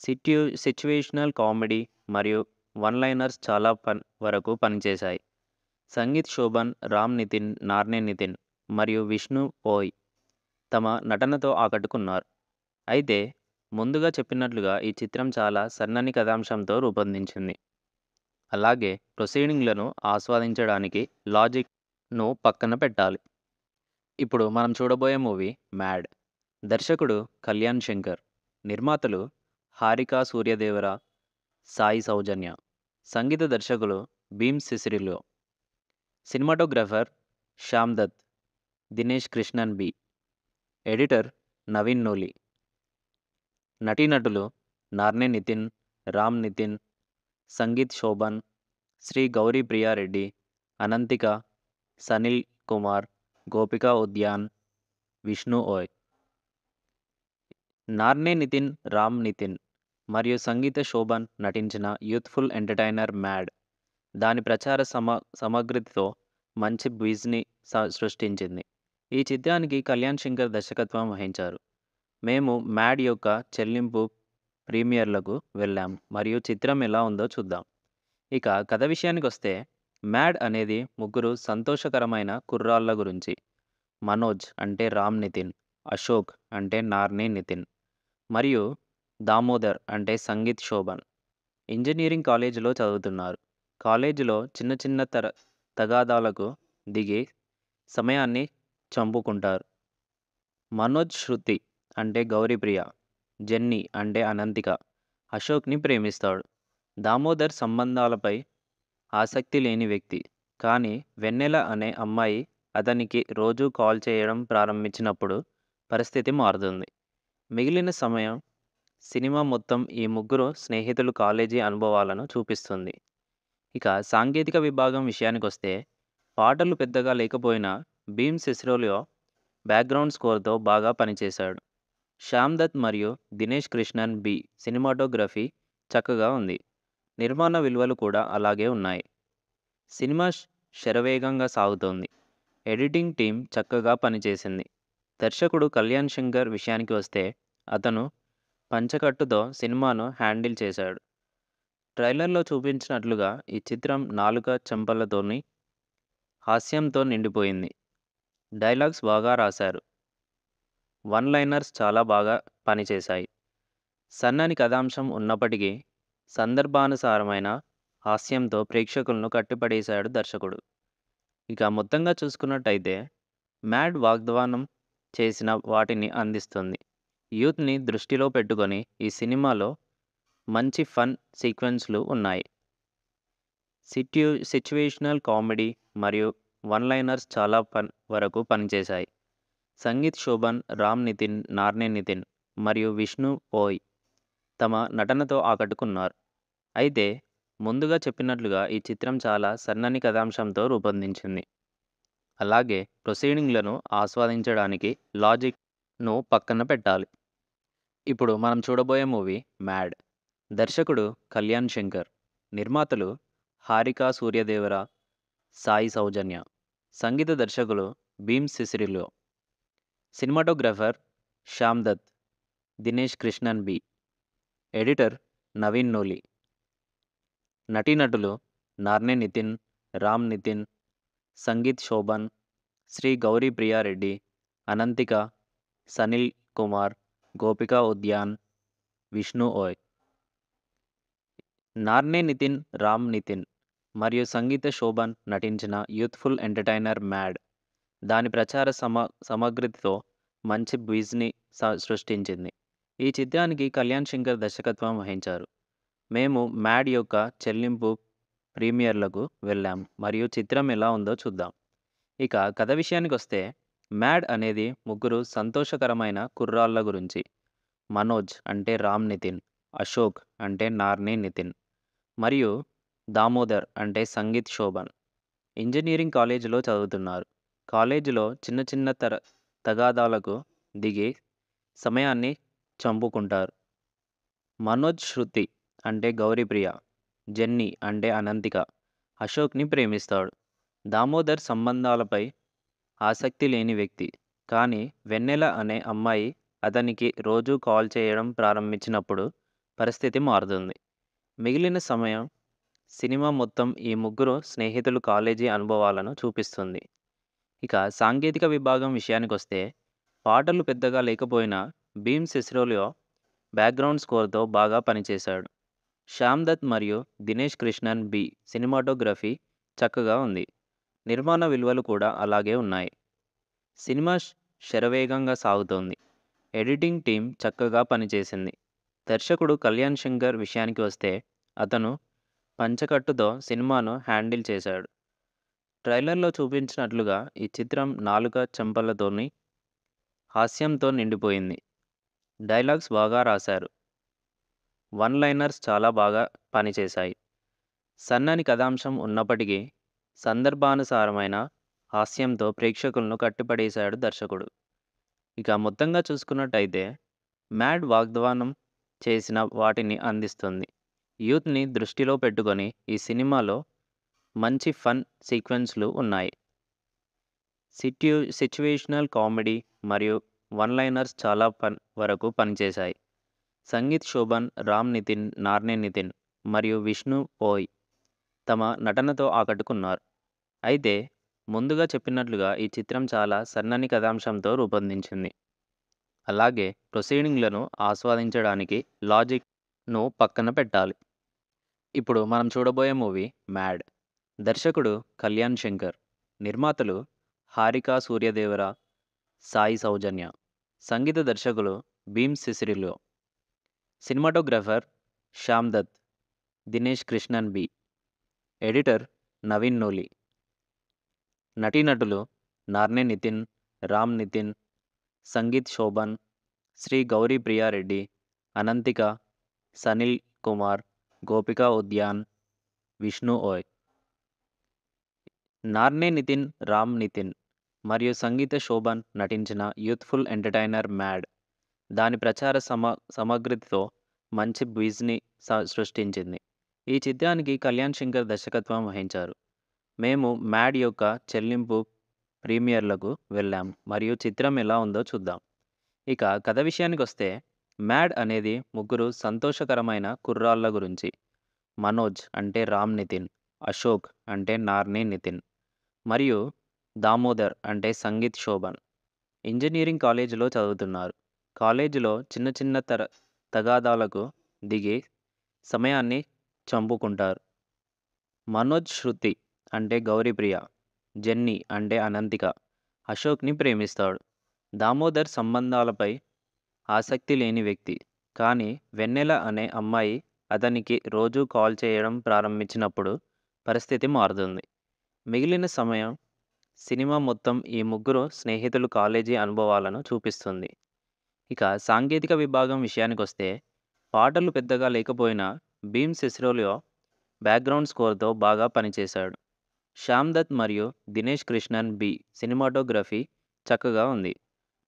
సిట్యు సిచ్యువేషనల్ కామెడీ మరియు వన్ లైనర్స్ చాలా పన్ వరకు పనిచేశాయి. సంగీత్ శోభన్, రామ్ నితిన్, నార్నే నితిన్ మరియు విష్ణు ఓయ్ తమ నటనతో ఆకట్టుకున్నారు. అయితే ముందుగా చెప్పినట్లుగా ఈ చిత్రం చాలా సన్నని కథాంశంతో రూపొందించింది. అలాగే ప్రొసీడింగ్‌లను ఆస్వాదించడానికి లాజిక్‌ను పక్కన పెట్టాలి. ఇప్పుడు మనం చూడబోయే మూవీ 'మ్యాడ్'. దర్శకుడు కళ్యాణ్ శంకర్. నిర్మాతలు హారిక సూర్యదేవర, సాయి సౌజన్య. సంగీత దర్శకులు Bheem Ceciroleo. Cinematographer Shyam Dutt, Dinesh Krishnan B. Editor Naveen Nooli. నటీనటులు నార్నే నితిన్, రామ్ నితిన్, సంగీత్ శోభన్, శ్రీ గౌరీ ప్రియారెడ్డి అనంతిక, సనిల్ కుమార్, గోపికా ఉద్యాన్, విష్ణు ఓయ్. నార్నే నితిన్, రామ్ నితిన్ మరియు సంగీత శోభన్ నటించిన యూత్‌ఫుల్ ఎంటర్‌టైనర్ 'మ్యాడ్' దాని ప్రచార సమ సమగ్రతతో మంచి బ్విజ్ని స సృష్టించింది. ఈ చిత్రానికి కళ్యాణ్ శంకర్ దర్శకత్వం వహించారు. మేము 'మ్యాడ్' యొక్క చెల్లింపు ప్రీమియర్‌లకు వెళ్ళాం మరియు చిత్రం ఎలా ఉందో చూద్దాం. ఇక కథ విషయానికి వస్తే 'మ్యాడ్' అనేది ముగ్గురు సంతోషకరమైన కుర్రాళ్ళ గురించి. మనోజ్ అంటే రామ్ నితిన్, అశోక్ అంటే నార్ని నితిన్ మరియు దామోదర్ అంటే సంగీత్ శోభన్. ఇంజనీరింగ్ కాలేజీలో చదువుతున్నారు. కాలేజీలో చిన్న చిన్న తర తగాదాలకు దిగి సమయాన్ని చంపుకుంటారు. మనోజ్ శృతి అంటే గౌరీప్రియ, జెన్నీ అంటే అనంతిక, అశోక్‌ని ప్రేమిస్తాడు. దామోదర్ సంబంధాలపై ఆసక్తి లేని వ్యక్తి. కానీ వెన్నెల అనే అమ్మాయి అతనికి రోజూ కాల్ చేయడం ప్రారంభించినప్పుడు పరిస్థితి మారుతుంది. మిగిలిన సమయం సినిమా మొత్తం ఈ ముగ్గురు స్నేహితులు కాలేజీ అనుభవాలను చూపిస్తుంది. ఇక సాంకేతిక విభాగం విషయానికొస్తే పాటలు పెద్దగా లేకపోయినా భీమ్ సిసిరోలియో బ్యాక్‌గ్రౌండ్ స్కోర్‌తో బాగా పనిచేశాడు. శ్యామ్ దత్ మరియు దినేష్ కృష్ణన్ బి సినిమాటోగ్రఫీ చక్కగా ఉంది. నిర్మాణ విలువలు కూడా అలాగే ఉన్నాయి. సినిమా శరవేగంగా సాగుతోంది. ఎడిటింగ్ టీమ్ చక్కగా పనిచేసింది. దర్శకుడు కళ్యాణ్ శంకర్ విషయానికి వస్తే అతను పంచకట్టుతో సినిమాను హ్యాండిల్ చేశాడు. ట్రైలర్‌లో చూపించినట్లుగా ఈ చిత్రం నాలుక చెంపలతోని హాస్యంతో నిండిపోయింది. డైలాగ్స్ బాగా రాశారు. వన్ లైనర్స్ చాలా బాగా పనిచేశాయి. సన్నని కథాంశం ఉన్నప్పటికీ సందర్భానుసారమైన హాస్యంతో ప్రేక్షకులను కట్టిపడేశాడు దర్శకుడు. ఇక మొత్తంగా చూసుకున్నట్టయితే 'మ్యాడ్' వాగ్దానం చేసిన వాటిని అందిస్తుంది. యూత్‌ని దృష్టిలో పెట్టుకొని ఈ సినిమాలో మంచి ఫన్ సీక్వెన్స్‌లు ఉన్నాయి. సిట్యు సిచ్యువేషనల్ కామెడీ మరియు వన్ లైనర్స్ చాలా పన్ వరకు పనిచేశాయి. సంగీత్ శోభన్, రామ్ నితిన్, నార్నే నితిన్ మరియు విష్ణు ఓయ్ తమ నటనతో ఆకట్టుకున్నారు. అయితే ముందుగా చెప్పినట్లుగా ఈ చిత్రం చాలా సన్నని కథాంశంతో రూపొందించింది. అలాగే ప్రొసీడింగ్‌లను ఆస్వాదించడానికి లాజిక్‌ను పక్కన పెట్టాలి. ఇప్పుడు మనం చూడబోయే మూవీ 'మ్యాడ్'. దర్శకుడు కళ్యాణ్ శంకర్. నిర్మాతలు హారిక సూర్యదేవర, సాయి సౌజన్య. సంగీత దర్శకులు Bheem Ceciroleo. Cinematographer Shyam Dutt, Dinesh Krishnan B. Editor Naveen Nooli. నటీనటులు నార్నే నితిన్, రామ్ నితిన్, సంగీత్ శోభన్, శ్రీ గౌరీ ప్రియారెడ్డి అనంతిక, సనిల్ కుమార్, గోపికా ఉద్యాన్, విష్ణు ఓయ్. నార్నే నితిన్, రామ్ నితిన్ మరియు సంగీత శోభన్ నటించిన యూత్ఫుల్ ఎంటర్టైనర్ 'మ్యాడ్' దాని ప్రచార సమ సమగ్రతతో మంచి బ్విజ్ని స సృష్టించింది. ఈ చిత్రానికి కళ్యాణ్ శంకర్ దర్శకత్వం వహించారు. మేము 'మ్యాడ్' యొక్క చెల్లింపు ప్రీమియర్లకు వెళ్ళాం మరియు చిత్రం ఎలా ఉందో చూద్దాం. ఇక కథ విషయానికి వస్తే 'మ్యాడ్' అనేది ముగ్గురు సంతోషకరమైన కుర్రాళ్ళ గురించి. మనోజ్ అంటే రామ్ నితిన్, అశోక్ అంటే నార్ని నితిన్ మరియు దామోదర్ అంటే సంగీత్ శోభన్. ఇంజనీరింగ్ కాలేజీలో చదువుతున్నారు. కాలేజీలో చిన్న చిన్న తర తగాదాలకు దిగి సమయాన్ని చంపుకుంటారు. మనోజ్ శృతి అంటే గౌరీప్రియ, జెన్నీ అంటే అనంతిక, అశోక్‌ని ప్రేమిస్తాడు. దామోదర్ సంబంధాలపై ఆసక్తి లేని వ్యక్తి. కానీ వెన్నెల అనే అమ్మాయి అతనికి రోజూ కాల్ చేయడం ప్రారంభించినప్పుడు పరిస్థితి మారుతుంది. మిగిలిన సమయం సినిమా మొత్తం ఈ ముగ్గురు స్నేహితులు కాలేజీ అనుభవాలను చూపిస్తుంది. ఇక సాంకేతిక విభాగం విషయానికొస్తే పాటలు పెద్దగా లేకపోయినా భీమ్ సిస్రోలియో బ్యాక్‌గ్రౌండ్ స్కోర్‌తో బాగా పనిచేశాడు. శ్యామ్ దత్ మరియు దినేష్ కృష్ణన్ బి సినిమాటోగ్రఫీ చక్కగా ఉంది. నిర్మాణ విలువలు కూడా అలాగే ఉన్నాయి. సినిమా శరవేగంగా సాగుతోంది. ఎడిటింగ్ టీం చక్కగా పనిచేసింది. దర్శకుడు కళ్యాణ్ శంకర్ విషయానికి వస్తే అతను పంచకట్టుతో సినిమాను హ్యాండిల్ చేశాడు. ట్రైలర్‌లో చూపించినట్లుగా ఈ చిత్రం నాలుక చెంపలతోని హాస్యంతో నిండిపోయింది. డైలాగ్స్ బాగా రాశారు. వన్ లైనర్స్ చాలా బాగా పనిచేశాయి. సన్నని కథాంశం ఉన్నప్పటికీ సందర్భానుసారమైన హాస్యంతో ప్రేక్షకులను కట్టిపడేశాడు దర్శకుడు. ఇక మొత్తంగా చూసుకున్నట్టయితే 'మ్యాడ్' వాగ్దానం చేసిన వాటిని అందిస్తుంది. యూత్‌ని దృష్టిలో పెట్టుకొని ఈ సినిమాలో మంచి ఫన్ సీక్వెన్స్‌లు ఉన్నాయి. సిట్యు సిచ్యువేషనల్ కామెడీ మరియు వన్ లైనర్స్ చాలా పన్ వరకు పనిచేశాయి. సంగీత్ శోభన్, రామ్ నితిన్, నార్నే నితిన్ మరియు విష్ణు పోయ్ తమ నటనతో ఆకట్టుకున్నారు. అయితే ముందుగా చెప్పినట్లుగా ఈ చిత్రం చాలా సన్నని కథాంశంతో రూపొందించింది. అలాగే ప్రొసీడింగ్‌లను ఆస్వాదించడానికి లాజిక్‌ను పక్కన పెట్టాలి. ఇప్పుడు మనం చూడబోయే మూవీ 'మ్యాడ్'. దర్శకుడు కళ్యాణ్ శంకర్. నిర్మాతలు హారిక సూర్యదేవర, సాయి సౌజన్య. సంగీత దర్శకులు Bheem Ceciroleo. Cinematographer Shyam Dutt, Dinesh Krishnan B. Editor Naveen Nooli నటీనటులు నార్నే నితిన్, రామ్ నితిన్, సంగీత్ శోభన్, శ్రీ గౌరీ ప్రియారెడ్డి అనంతిక, సనిల్ కుమార్, గోపికా ఉద్యాన్, విష్ణు ఓయ్. నార్నే నితిన్, రామ్ నితిన్ మరియు సంగీత శోభన్ నటించిన యూత్ఫుల్ ఎంటర్టైనర్ 'మ్యాడ్' దాని ప్రచార సమ సమగ్రతతో మంచి బ్విజ్ని సృష్టించింది. ఈ చిత్రానికి కళ్యాణ్ శంకర్ దర్శకత్వం వహించారు. మేము 'మ్యాడ్' యొక్క చెల్లింపు ప్రీమియర్లకు వెళ్ళాం మరియు చిత్రం ఎలా ఉందో చూద్దాం. ఇక కథ విషయానికి వస్తే 'మ్యాడ్' అనేది ముగ్గురు సంతోషకరమైన కుర్రాళ్ళ గురించి. మనోజ్ అంటే రామ్ నితిన్, అశోక్ అంటే నార్ని నితిన్ మరియు దామోదర్ అంటే సంగీత్ శోభన్. ఇంజనీరింగ్ కాలేజీలో చదువుతున్నారు. కాలేజీలో చిన్న చిన్న తర తగాదాలకు దిగి సమయాన్ని చంపుకుంటారు. మనోజ్ శృతి అంటే గౌరీప్రియ, జెన్నీ అంటే అనంతిక, అశోక్‌ని ప్రేమిస్తాడు. దామోదర్ సంబంధాలపై ఆసక్తి లేని వ్యక్తి. కానీ వెన్నెల అనే అమ్మాయి అతనికి రోజూ కాల్ చేయడం ప్రారంభించినప్పుడు పరిస్థితి మారుతుంది. మిగిలిన సమయం సినిమా మొత్తం ఈ ముగ్గురు స్నేహితులు కాలేజీ అనుభవాలను చూపిస్తుంది. ఇక సాంకేతిక విభాగం విషయానికొస్తే పాటలు పెద్దగా లేకపోయినా భీమ్ సిస్రోలియో బ్యాక్‌గ్రౌండ్ స్కోర్‌తో బాగా పనిచేశాడు. శ్యామ్ దత్ మరియు దినేష్ కృష్ణన్ బి సినిమాటోగ్రఫీ చక్కగా ఉంది.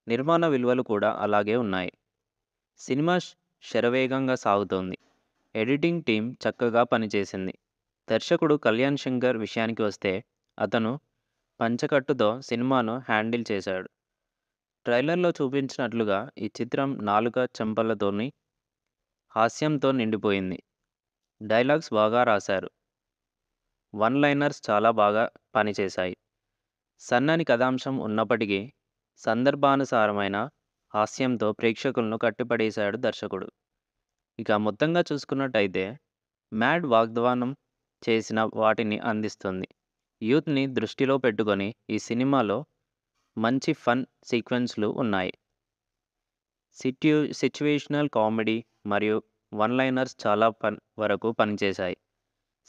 నిర్మాణ విలువలు కూడా అలాగే ఉన్నాయి. సినిమా శరవేగంగా సాగుతోంది. ఎడిటింగ్ టీం చక్కగా పనిచేసింది. దర్శకుడు కళ్యాణ్ శంకర్ విషయానికి వస్తే అతను పంచకట్టుతో సినిమాను హ్యాండిల్ చేశాడు. ట్రైలర్‌లో చూపించినట్లుగా ఈ చిత్రం నాలుక చెంపలతోని హాస్యంతో నిండిపోయింది. డైలాగ్స్ బాగా రాశారు. వన్ లైనర్స్ చాలా బాగా పనిచేశాయి. సన్నని కథాంశం ఉన్నప్పటికీ సందర్భానుసారమైన హాస్యంతో ప్రేక్షకులను కట్టిపడేశాడు దర్శకుడు. ఇక మొత్తంగా చూసుకున్నట్టయితే 'మ్యాడ్' వాగ్దానం చేసిన వాటిని అందిస్తుంది. యూత్‌ని దృష్టిలో పెట్టుకొని ఈ సినిమాలో మంచి ఫన్ సీక్వెన్స్‌లు ఉన్నాయి. సిట్యు సిచ్యువేషనల్ కామెడీ మరియు వన్ లైనర్స్ చాలా పన్ వరకు పనిచేశాయి.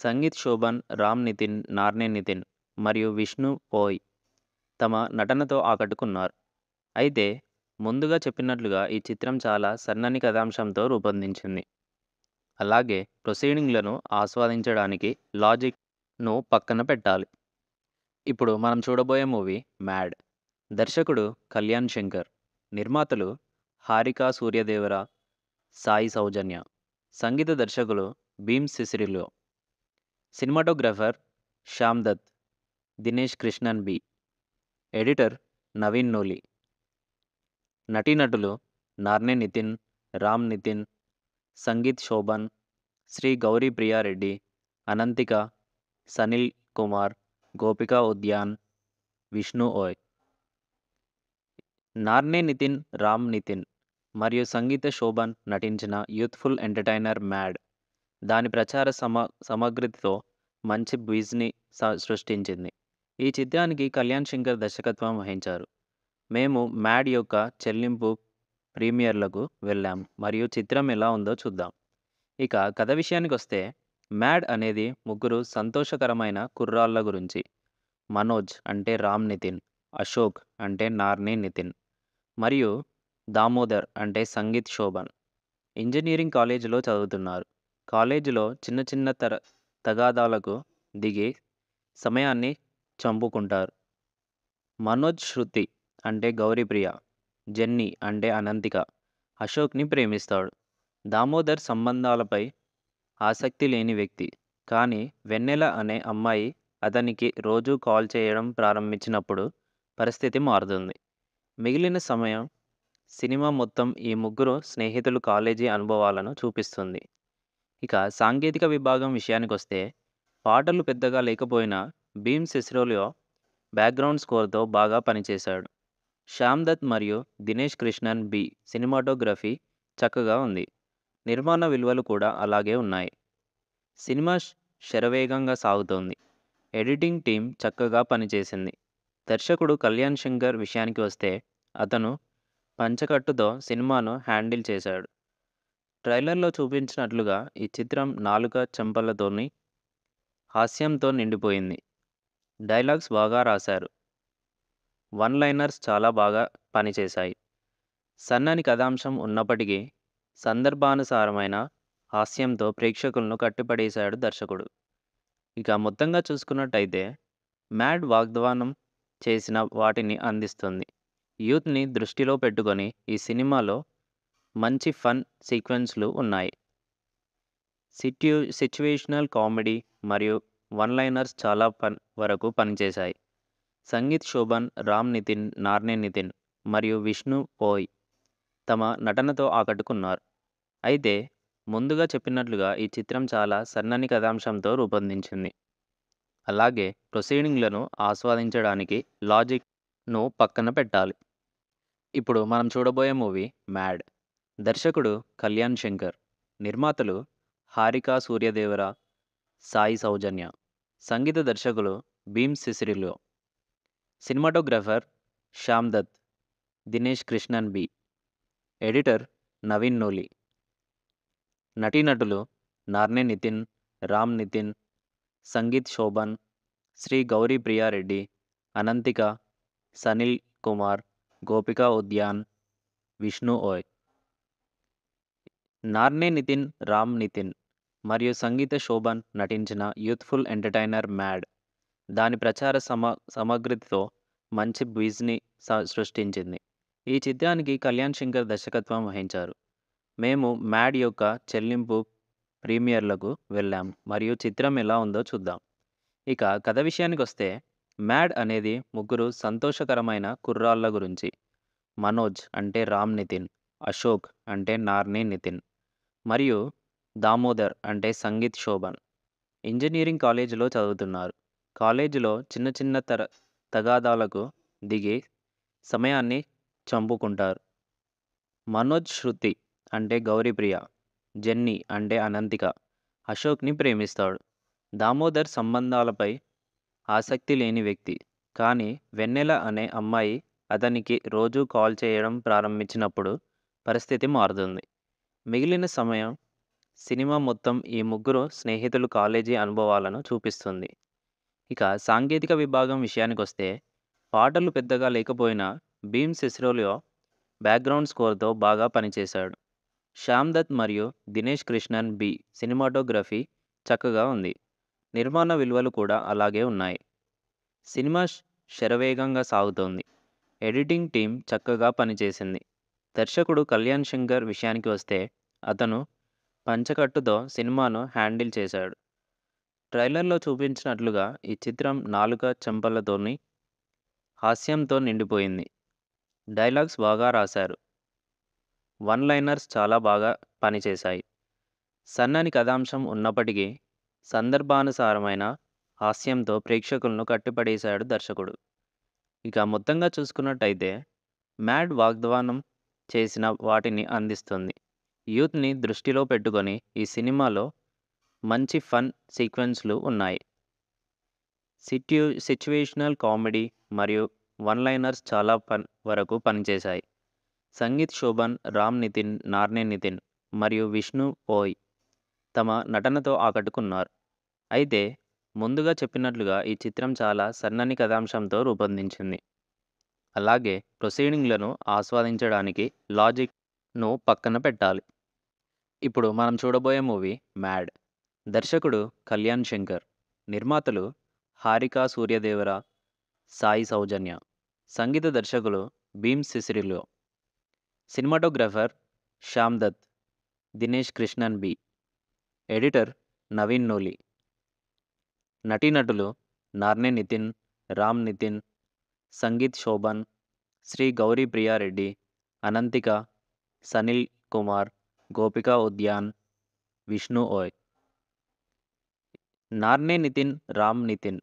సంగీత్ శోభన్, రామ్ నితిన్, నార్నే నితిన్ మరియు విష్ణు పోయ్ తమ నటనతో ఆకట్టుకున్నారు. అయితే ముందుగా చెప్పినట్లుగా ఈ చిత్రం చాలా సన్నని కథాంశంతో రూపొందించింది. అలాగే ప్రొసీడింగ్‌లను ఆస్వాదించడానికి లాజిక్‌ను పక్కన పెట్టాలి. ఇప్పుడు మనం చూడబోయే మూవీ 'మ్యాడ్'. దర్శకుడు కళ్యాణ్ శంకర్. నిర్మాతలు హారిక సూర్యదేవర, సాయి సౌజన్య. సంగీత దర్శకులు Bheem Ceciroleo. Cinematographer Shyam Dutt, Dinesh Krishnan B. Editor Naveen Nooli. నటీనటులు నార్నే నితిన్, రామ్ నితిన్, సంగీత్ శోభన్, శ్రీ గౌరీ ప్రియారెడ్డి అనంతిక, సనిల్ కుమార్, గోపికా ఉద్యాన్, విష్ణు ఓయ్. నార్నే నితిన్, రామ్ నితిన్ మరియు సంగీత శోభన్ నటించిన యూత్‌ఫుల్ ఎంటర్‌టైనర్ 'మ్యాడ్' దాని ప్రచార సమ సమగ్రతతో మంచి బ్విజ్ని స సృష్టించింది. ఈ చిత్రానికి కళ్యాణ్ శంకర్ దర్శకత్వం వహించారు. మేము 'మ్యాడ్' యొక్క చెల్లింపు ప్రీమియర్‌లకు వెళ్ళాం మరియు చిత్రం ఎలా ఉందో చూద్దాం. ఇక కథ విషయానికి వస్తే 'మ్యాడ్' అనేది ముగ్గురు సంతోషకరమైన కుర్రాళ్ళ గురించి. మనోజ్ అంటే రామ్ నితిన్, అశోక్ అంటే నార్ని నితిన్ మరియు దామోదర్ అంటే సంగీత్ శోభన్. ఇంజనీరింగ్ కాలేజీలో చదువుతున్నారు. కాలేజీలో చిన్న చిన్న తర తగాదాలకు దిగి సమయాన్ని చంపుకుంటారు. మనోజ్ శృతి అంటే గౌరీప్రియ, జెన్నీ అంటే అనంతిక, అశోక్‌ని ప్రేమిస్తాడు. దామోదర్ సంబంధాలపై ఆసక్తి లేని వ్యక్తి. కానీ వెన్నెల అనే అమ్మాయి అతనికి రోజూ కాల్ చేయడం ప్రారంభించినప్పుడు పరిస్థితి మారుతుంది. మిగిలిన సమయం సినిమా మొత్తం ఈ ముగ్గురు స్నేహితులు కాలేజీ అనుభవాలను చూపిస్తుంది. ఇక సాంకేతిక విభాగం విషయానికొస్తే పాటలు పెద్దగా లేకపోయినా భీమ్ సిసిరోలియో బ్యాక్‌గ్రౌండ్ స్కోర్‌తో బాగా పనిచేశాడు. శ్యామ్ దత్ మరియు దినేష్ కృష్ణన్ బి సినిమాటోగ్రఫీ చక్కగా ఉంది. నిర్మాణ విలువలు కూడా అలాగే ఉన్నాయి. సినిమా శరవేగంగా సాగుతోంది. ఎడిటింగ్ టీం చక్కగా పనిచేసింది. దర్శకుడు కళ్యాణ్ శంకర్ విషయానికి వస్తే అతను పంచకట్టుతో సినిమాను హ్యాండిల్ చేశాడు. ట్రైలర్‌లో చూపించినట్లుగా ఈ చిత్రం నాలుక చెంపలతోని హాస్యంతో నిండిపోయింది. డైలాగ్స్ బాగా రాశారు. వన్ లైనర్స్ చాలా బాగా పనిచేశాయి. సన్నని కథాంశం ఉన్నప్పటికీ సందర్భానుసారమైన హాస్యంతో ప్రేక్షకులను కట్టిపడేశాడు దర్శకుడు. ఇక మొత్తంగా చూసుకున్నట్టయితే 'మ్యాడ్' వాగ్దానం చేసిన వాటిని అందిస్తుంది. యూత్‌ని దృష్టిలో పెట్టుకొని ఈ సినిమాలో మంచి ఫన్ సీక్వెన్స్‌లు ఉన్నాయి. సిట్యు సిచ్యువేషనల్ కామెడీ మరియు వన్ లైనర్స్ చాలా పన్ వరకు పనిచేశాయి. సంగీత్ శోభన్, రామ్ నితిన్, నార్నే నితిన్ మరియు విష్ణు పోయ్ తమ నటనతో ఆకట్టుకున్నారు. అయితే ముందుగా చెప్పినట్లుగా ఈ చిత్రం చాలా సన్నని కథాంశంతో రూపొందించింది. అలాగే ప్రొసీడింగ్‌లను ఆస్వాదించడానికి లాజిక్‌ను పక్కన పెట్టాలి. ఇప్పుడు మనం చూడబోయే మూవీ 'మ్యాడ్'. దర్శకుడు కళ్యాణ్ శంకర్. నిర్మాతలు హారిక సూర్యదేవర, సాయి సౌజన్య. సంగీత దర్శకులు Bheem Ceciroleo. Cinematographer Shyam Dutt, Dinesh Krishnan B. Editor Naveen Nooli. నటీనటులు నార్నే నితిన్, రామ్ నితిన్, సంగీత్ శోభన్, శ్రీ గౌరీ ప్రియారెడ్డి అనంతిక, సనిల్ కుమార్, గోపికా ఉద్యాన్, విష్ణు ఓయ్. నార్నే నితిన్, రామ్ నితిన్ మరియు సంగీత శోభన్ నటించిన యూత్‌ఫుల్ ఎంటర్‌టైనర్ 'మ్యాడ్' దాని ప్రచార సమ సమగ్రతతో మంచి బ్విజ్ని స సృష్టించింది. ఈ చిత్రానికి కళ్యాణ్ శంకర్ దర్శకత్వం వహించారు. మేము 'మ్యాడ్' యొక్క చెల్లింపు ప్రీమియర్‌లకు వెళ్ళాం మరియు చిత్రం ఎలా ఉందో చూద్దాం. ఇక కథ విషయానికి వస్తే 'మ్యాడ్' అనేది ముగ్గురు సంతోషకరమైన కుర్రాళ్ళ గురించి. మనోజ్ అంటే రామ్ నితిన్, అశోక్ అంటే నార్ని నితిన్ మరియు దామోదర్ అంటే సంగీత్ శోభన్. ఇంజనీరింగ్ కాలేజీలో చదువుతున్నారు. కాలేజీలో చిన్న చిన్న తర తగాదాలకు దిగి సమయాన్ని చంపుకుంటారు. మనోజ్ శృతి అంటే గౌరీప్రియ, జెన్నీ అంటే అనంతిక అశోక్‌ని ప్రేమిస్తాడు. దామోదర్ సంబంధాలపై ఆసక్తి లేని వ్యక్తి. కానీ వెన్నెల అనే అమ్మాయి అతనికి రోజూ కాల్ చేయడం ప్రారంభించినప్పుడు పరిస్థితి మారుతుంది. మిగిలిన సమయం సినిమా మొత్తం ఈ ముగ్గురు స్నేహితులు కాలేజీ అనుభవాలను చూపిస్తుంది. ఇక సాంకేతిక విభాగం విషయానికొస్తే పాటలు పెద్దగా లేకపోయినా భీమ్ సిస్రోలియో బ్యాక్‌గ్రౌండ్ స్కోర్‌తో బాగా పనిచేశాడు. శ్యామ్ దత్ మరియు దినేష్ కృష్ణన్ బి సినిమాటోగ్రఫీ చక్కగా ఉంది. నిర్మాణ విలువలు కూడా అలాగే ఉన్నాయి. సినిమా శరవేగంగా సాగుతోంది. ఎడిటింగ్ టీం చక్కగా పనిచేసింది. దర్శకుడు కళ్యాణ్ శంకర్ విషయానికి వస్తే అతను పంచకట్టుతో సినిమాను హ్యాండిల్ చేశాడు. ట్రైలర్‌లో చూపించినట్లుగా ఈ చిత్రం నాలుక చెంపలతోని హాస్యంతో నిండిపోయింది. డైలాగ్స్ బాగా రాశారు. వన్ లైనర్స్ చాలా బాగా పనిచేశాయి. సన్నని కథాంశం ఉన్నప్పటికీ సందర్భానుసారమైన హాస్యంతో ప్రేక్షకులను కట్టిపడేశాడు దర్శకుడు. ఇక మొత్తంగా చూసుకున్నట్టయితే 'మ్యాడ్' వాగ్దానం చేసిన వాటిని అందిస్తుంది. యూత్‌ని దృష్టిలో పెట్టుకొని ఈ సినిమాలో మంచి ఫన్ సీక్వెన్స్‌లు ఉన్నాయి. సిట్యు సిచ్యువేషనల్ కామెడీ మరియు వన్ లైనర్స్ చాలా పన్ వరకు పనిచేశాయి. సంగీత్ శోభన్, రామ్ నితిన్, నార్నే నితిన్ మరియు విష్ణు ఓయ్ తమ నటనతో ఆకట్టుకున్నారు. అయితే ముందుగా చెప్పినట్లుగా ఈ చిత్రం చాలా సన్నని కథాంశంతో రూపొందించింది. అలాగే ప్రొసీడింగ్‌లను ఆస్వాదించడానికి లాజిక్‌ను పక్కన పెట్టాలి. ఇప్పుడు మనం చూడబోయే మూవీ 'మ్యాడ్'. దర్శకుడు కళ్యాణ్ శంకర్. నిర్మాతలు హారిక సూర్యదేవర, సాయి సౌజన్య. సంగీత దర్శకులు Bheem Ceciroleo cinematographer Shyam Dutt, Dinesh Krishnan B. Editor Naveen Nooli. నటీనటులు నార్నే నితిన్, రామ్ నితిన్, సంగీత్ శోభన్, శ్రీ గౌరీ ప్రియారెడ్డి అనంతిక, సనిల్ కుమార్, గోపికా ఉద్యాన్, విష్ణు ఓయ్. నార్నే నితిన్, రామ్ నితిన్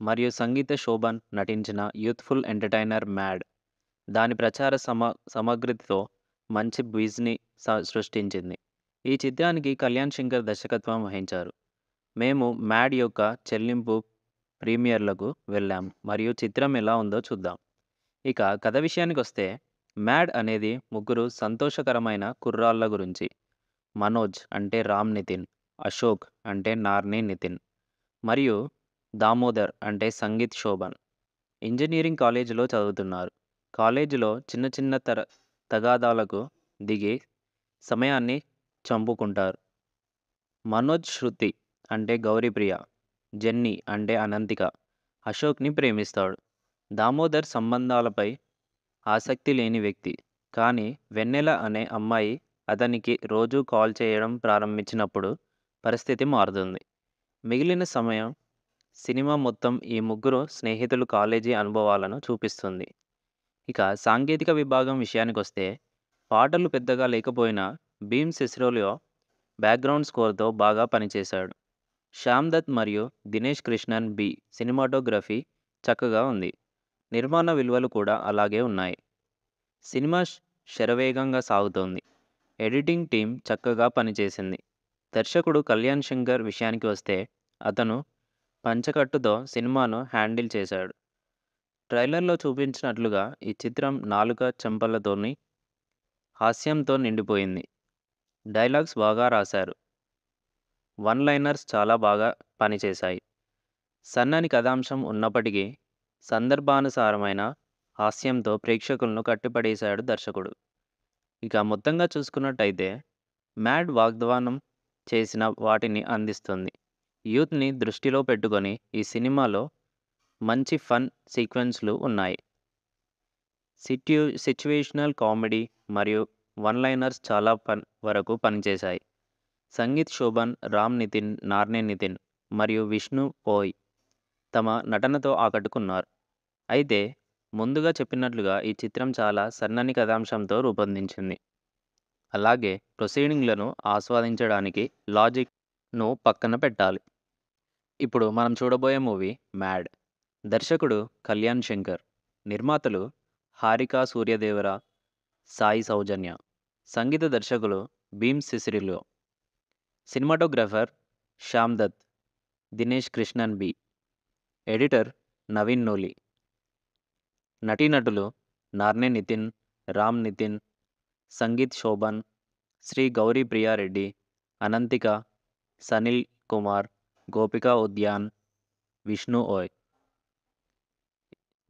మరియు సంగీత శోభన్ నటించిన యూత్‌ఫుల్ ఎంటర్‌టైనర్ 'మ్యాడ్' దాని ప్రచార సమ సమగ్రతతో మంచి బ్విజ్ని స సృష్టించింది. ఈ చిత్రానికి కళ్యాణ్ శంకర్ దర్శకత్వం వహించారు. మేము 'మ్యాడ్' యొక్క చెల్లింపు ప్రీమియర్‌లకు వెళ్ళాం మరియు చిత్రం ఎలా ఉందో చూద్దాం. ఇక కథ విషయానికి వస్తే 'మ్యాడ్' అనేది ముగ్గురు సంతోషకరమైన కుర్రాళ్ళ గురించి. మనోజ్ అంటే రామ్ నితిన్, అశోక్ అంటే నార్ని నితిన్ మరియు దామోదర్ అంటే సంగీత్ శోభన్. ఇంజనీరింగ్ కాలేజీలో చదువుతున్నారు. కాలేజీలో చిన్న చిన్న తర తగాదాలకు దిగి సమయాన్ని చంపుకుంటారు. మనోజ్ శృతి అంటే గౌరీప్రియ, జెన్నీ అంటే అనంతిక అశోక్‌ని ప్రేమిస్తాడు. దామోదర్ సంబంధాలపై ఆసక్తి లేని వ్యక్తి. కానీ వెన్నెల అనే అమ్మాయి అతనికి రోజూ కాల్ చేయడం ప్రారంభించినప్పుడు పరిస్థితి మారుతుంది. మిగిలిన సమయం సినిమా మొత్తం ఈ ముగ్గురు స్నేహితులు కాలేజీ అనుభవాలను చూపిస్తుంది. ఇక సాంకేతిక విభాగం విషయానికొస్తే పాటలు పెద్దగా లేకపోయినా భీమ్ సిస్రోలియో బ్యాక్‌గ్రౌండ్ స్కోర్‌తో బాగా పనిచేశాడు. శ్యామ్ దత్ మరియు దినేష్ కృష్ణన్ బి సినిమాటోగ్రఫీ చక్కగా ఉంది. నిర్మాణ విలువలు కూడా అలాగే ఉన్నాయి. సినిమా శరవేగంగా సాగుతోంది. ఎడిటింగ్ టీం చక్కగా పనిచేసింది. దర్శకుడు కళ్యాణ్ శంకర్ విషయానికి వస్తే అతను పంచకట్టుతో సినిమాను హ్యాండిల్ చేశాడు. ట్రైలర్‌లో చూపించినట్లుగా ఈ చిత్రం నాలుక చెంపలతోని హాస్యంతో నిండిపోయింది. డైలాగ్స్ బాగా రాశారు. వన్ లైనర్స్ చాలా బాగా పనిచేశాయి. సన్నని కథాంశం ఉన్నప్పటికీ సందర్భానుసారమైన హాస్యంతో ప్రేక్షకులను కట్టిపడేశాడు దర్శకుడు. ఇక మొత్తంగా చూసుకున్నట్టయితే 'మ్యాడ్' వాగ్దానం చేసిన వాటిని అందిస్తుంది. యూత్‌ని దృష్టిలో పెట్టుకొని ఈ సినిమాలో మంచి ఫన్ సీక్వెన్స్‌లు ఉన్నాయి. సిట్యు సిచ్యువేషనల్ కామెడీ మరియు వన్ లైనర్స్ చాలా పన్ వరకు పనిచేశాయి. సంగీత్ శోభన్, రామ్ నితిన్, నార్నే నితిన్ మరియు విష్ణు ఓయ్ తమ నటనతో ఆకట్టుకున్నారు. అయితే ముందుగా చెప్పినట్లుగా ఈ చిత్రం చాలా సన్నని కథాంశంతో రూపొందించింది. అలాగే ప్రొసీడింగ్‌లను ఆస్వాదించడానికి లాజిక్‌ను పక్కన పెట్టాలి. ఇప్పుడు మనం చూడబోయే మూవీ 'మ్యాడ్'. దర్శకుడు కళ్యాణ్ శంకర్. నిర్మాతలు హారిక సూర్యదేవర, సాయి సౌజన్య. సంగీత దర్శకులు Bheem Ceciroleo. Cinematographer Shyam Dutt, Dinesh Krishnan B. Editor Naveen Nooli. నటీనటులు నార్నే నితిన్, రామ్ నితిన్, సంగీత్ శోభన్, శ్రీ గౌరీ ప్రియారెడ్డి అనంతిక, సనిల్ కుమార్, గోపికా ఉద్యాన్, విష్ణు ఓయ్.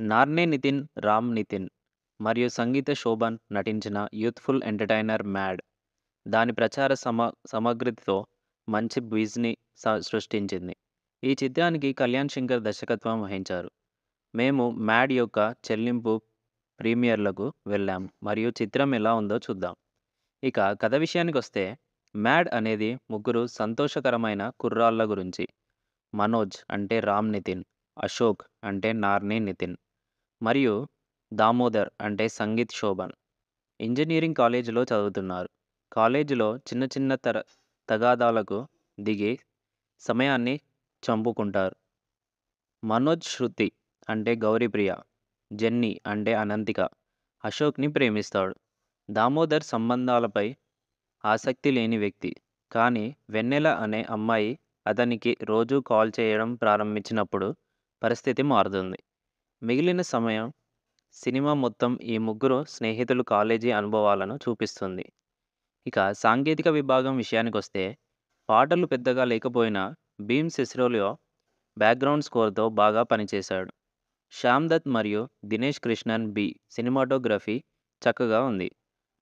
నార్నే నితిన్, రామ్ నితిన్ మరియు సంగీత శోభన్ నటించిన యూత్‌ఫుల్ ఎంటర్‌టైనర్ 'మ్యాడ్' దాని ప్రచార సమ సమగ్రతతో మంచి బ్విజ్ని స సృష్టించింది. ఈ చిత్రానికి కళ్యాణ్ శంకర్ దర్శకత్వం వహించారు. మేము 'మ్యాడ్' యొక్క చెల్లింపు ప్రీమియర్‌లకు వెళ్ళాం మరియు చిత్రం ఎలా ఉందో చూద్దాం. ఇక కథ విషయానికొస్తే 'మ్యాడ్' అనేది ముగ్గురు సంతోషకరమైన కుర్రాళ్ళ గురించి. మనోజ్ అంటే రామ్ నితిన్, అశోక్ అంటే నార్ని నితిన్ మరియు దామోదర్ అంటే సంగీత్ శోభన్. ఇంజనీరింగ్ కాలేజీలో చదువుతున్నారు. కాలేజీలో చిన్న చిన్న తర తగాదాలకు దిగి సమయాన్ని చంపుకుంటారు. మనోజ్ శృతి అంటే గౌరీప్రియ, జెన్నీ అంటే అనంతిక, అశోక్‌ని ప్రేమిస్తాడు. దామోదర్ సంబంధాలపై ఆసక్తి లేని వ్యక్తి. కానీ వెన్నెల అనే అమ్మాయి అతనికి రోజూ కాల్ చేయడం ప్రారంభించినప్పుడు పరిస్థితి మారుతుంది. మిగిలిన సమయం సినిమా మొత్తం ఈ ముగ్గురు స్నేహితులు కాలేజీ అనుభవాలను చూపిస్తుంది. ఇక సాంకేతిక విభాగం విషయానికొస్తే పాటలు పెద్దగా లేకపోయినా భీమ్ సిస్రోలియో బ్యాక్‌గ్రౌండ్ స్కోర్‌తో బాగా పనిచేశాడు. శ్యామ్ దత్ మరియు దినేష్ కృష్ణన్ బి సినిమాటోగ్రఫీ చక్కగా ఉంది.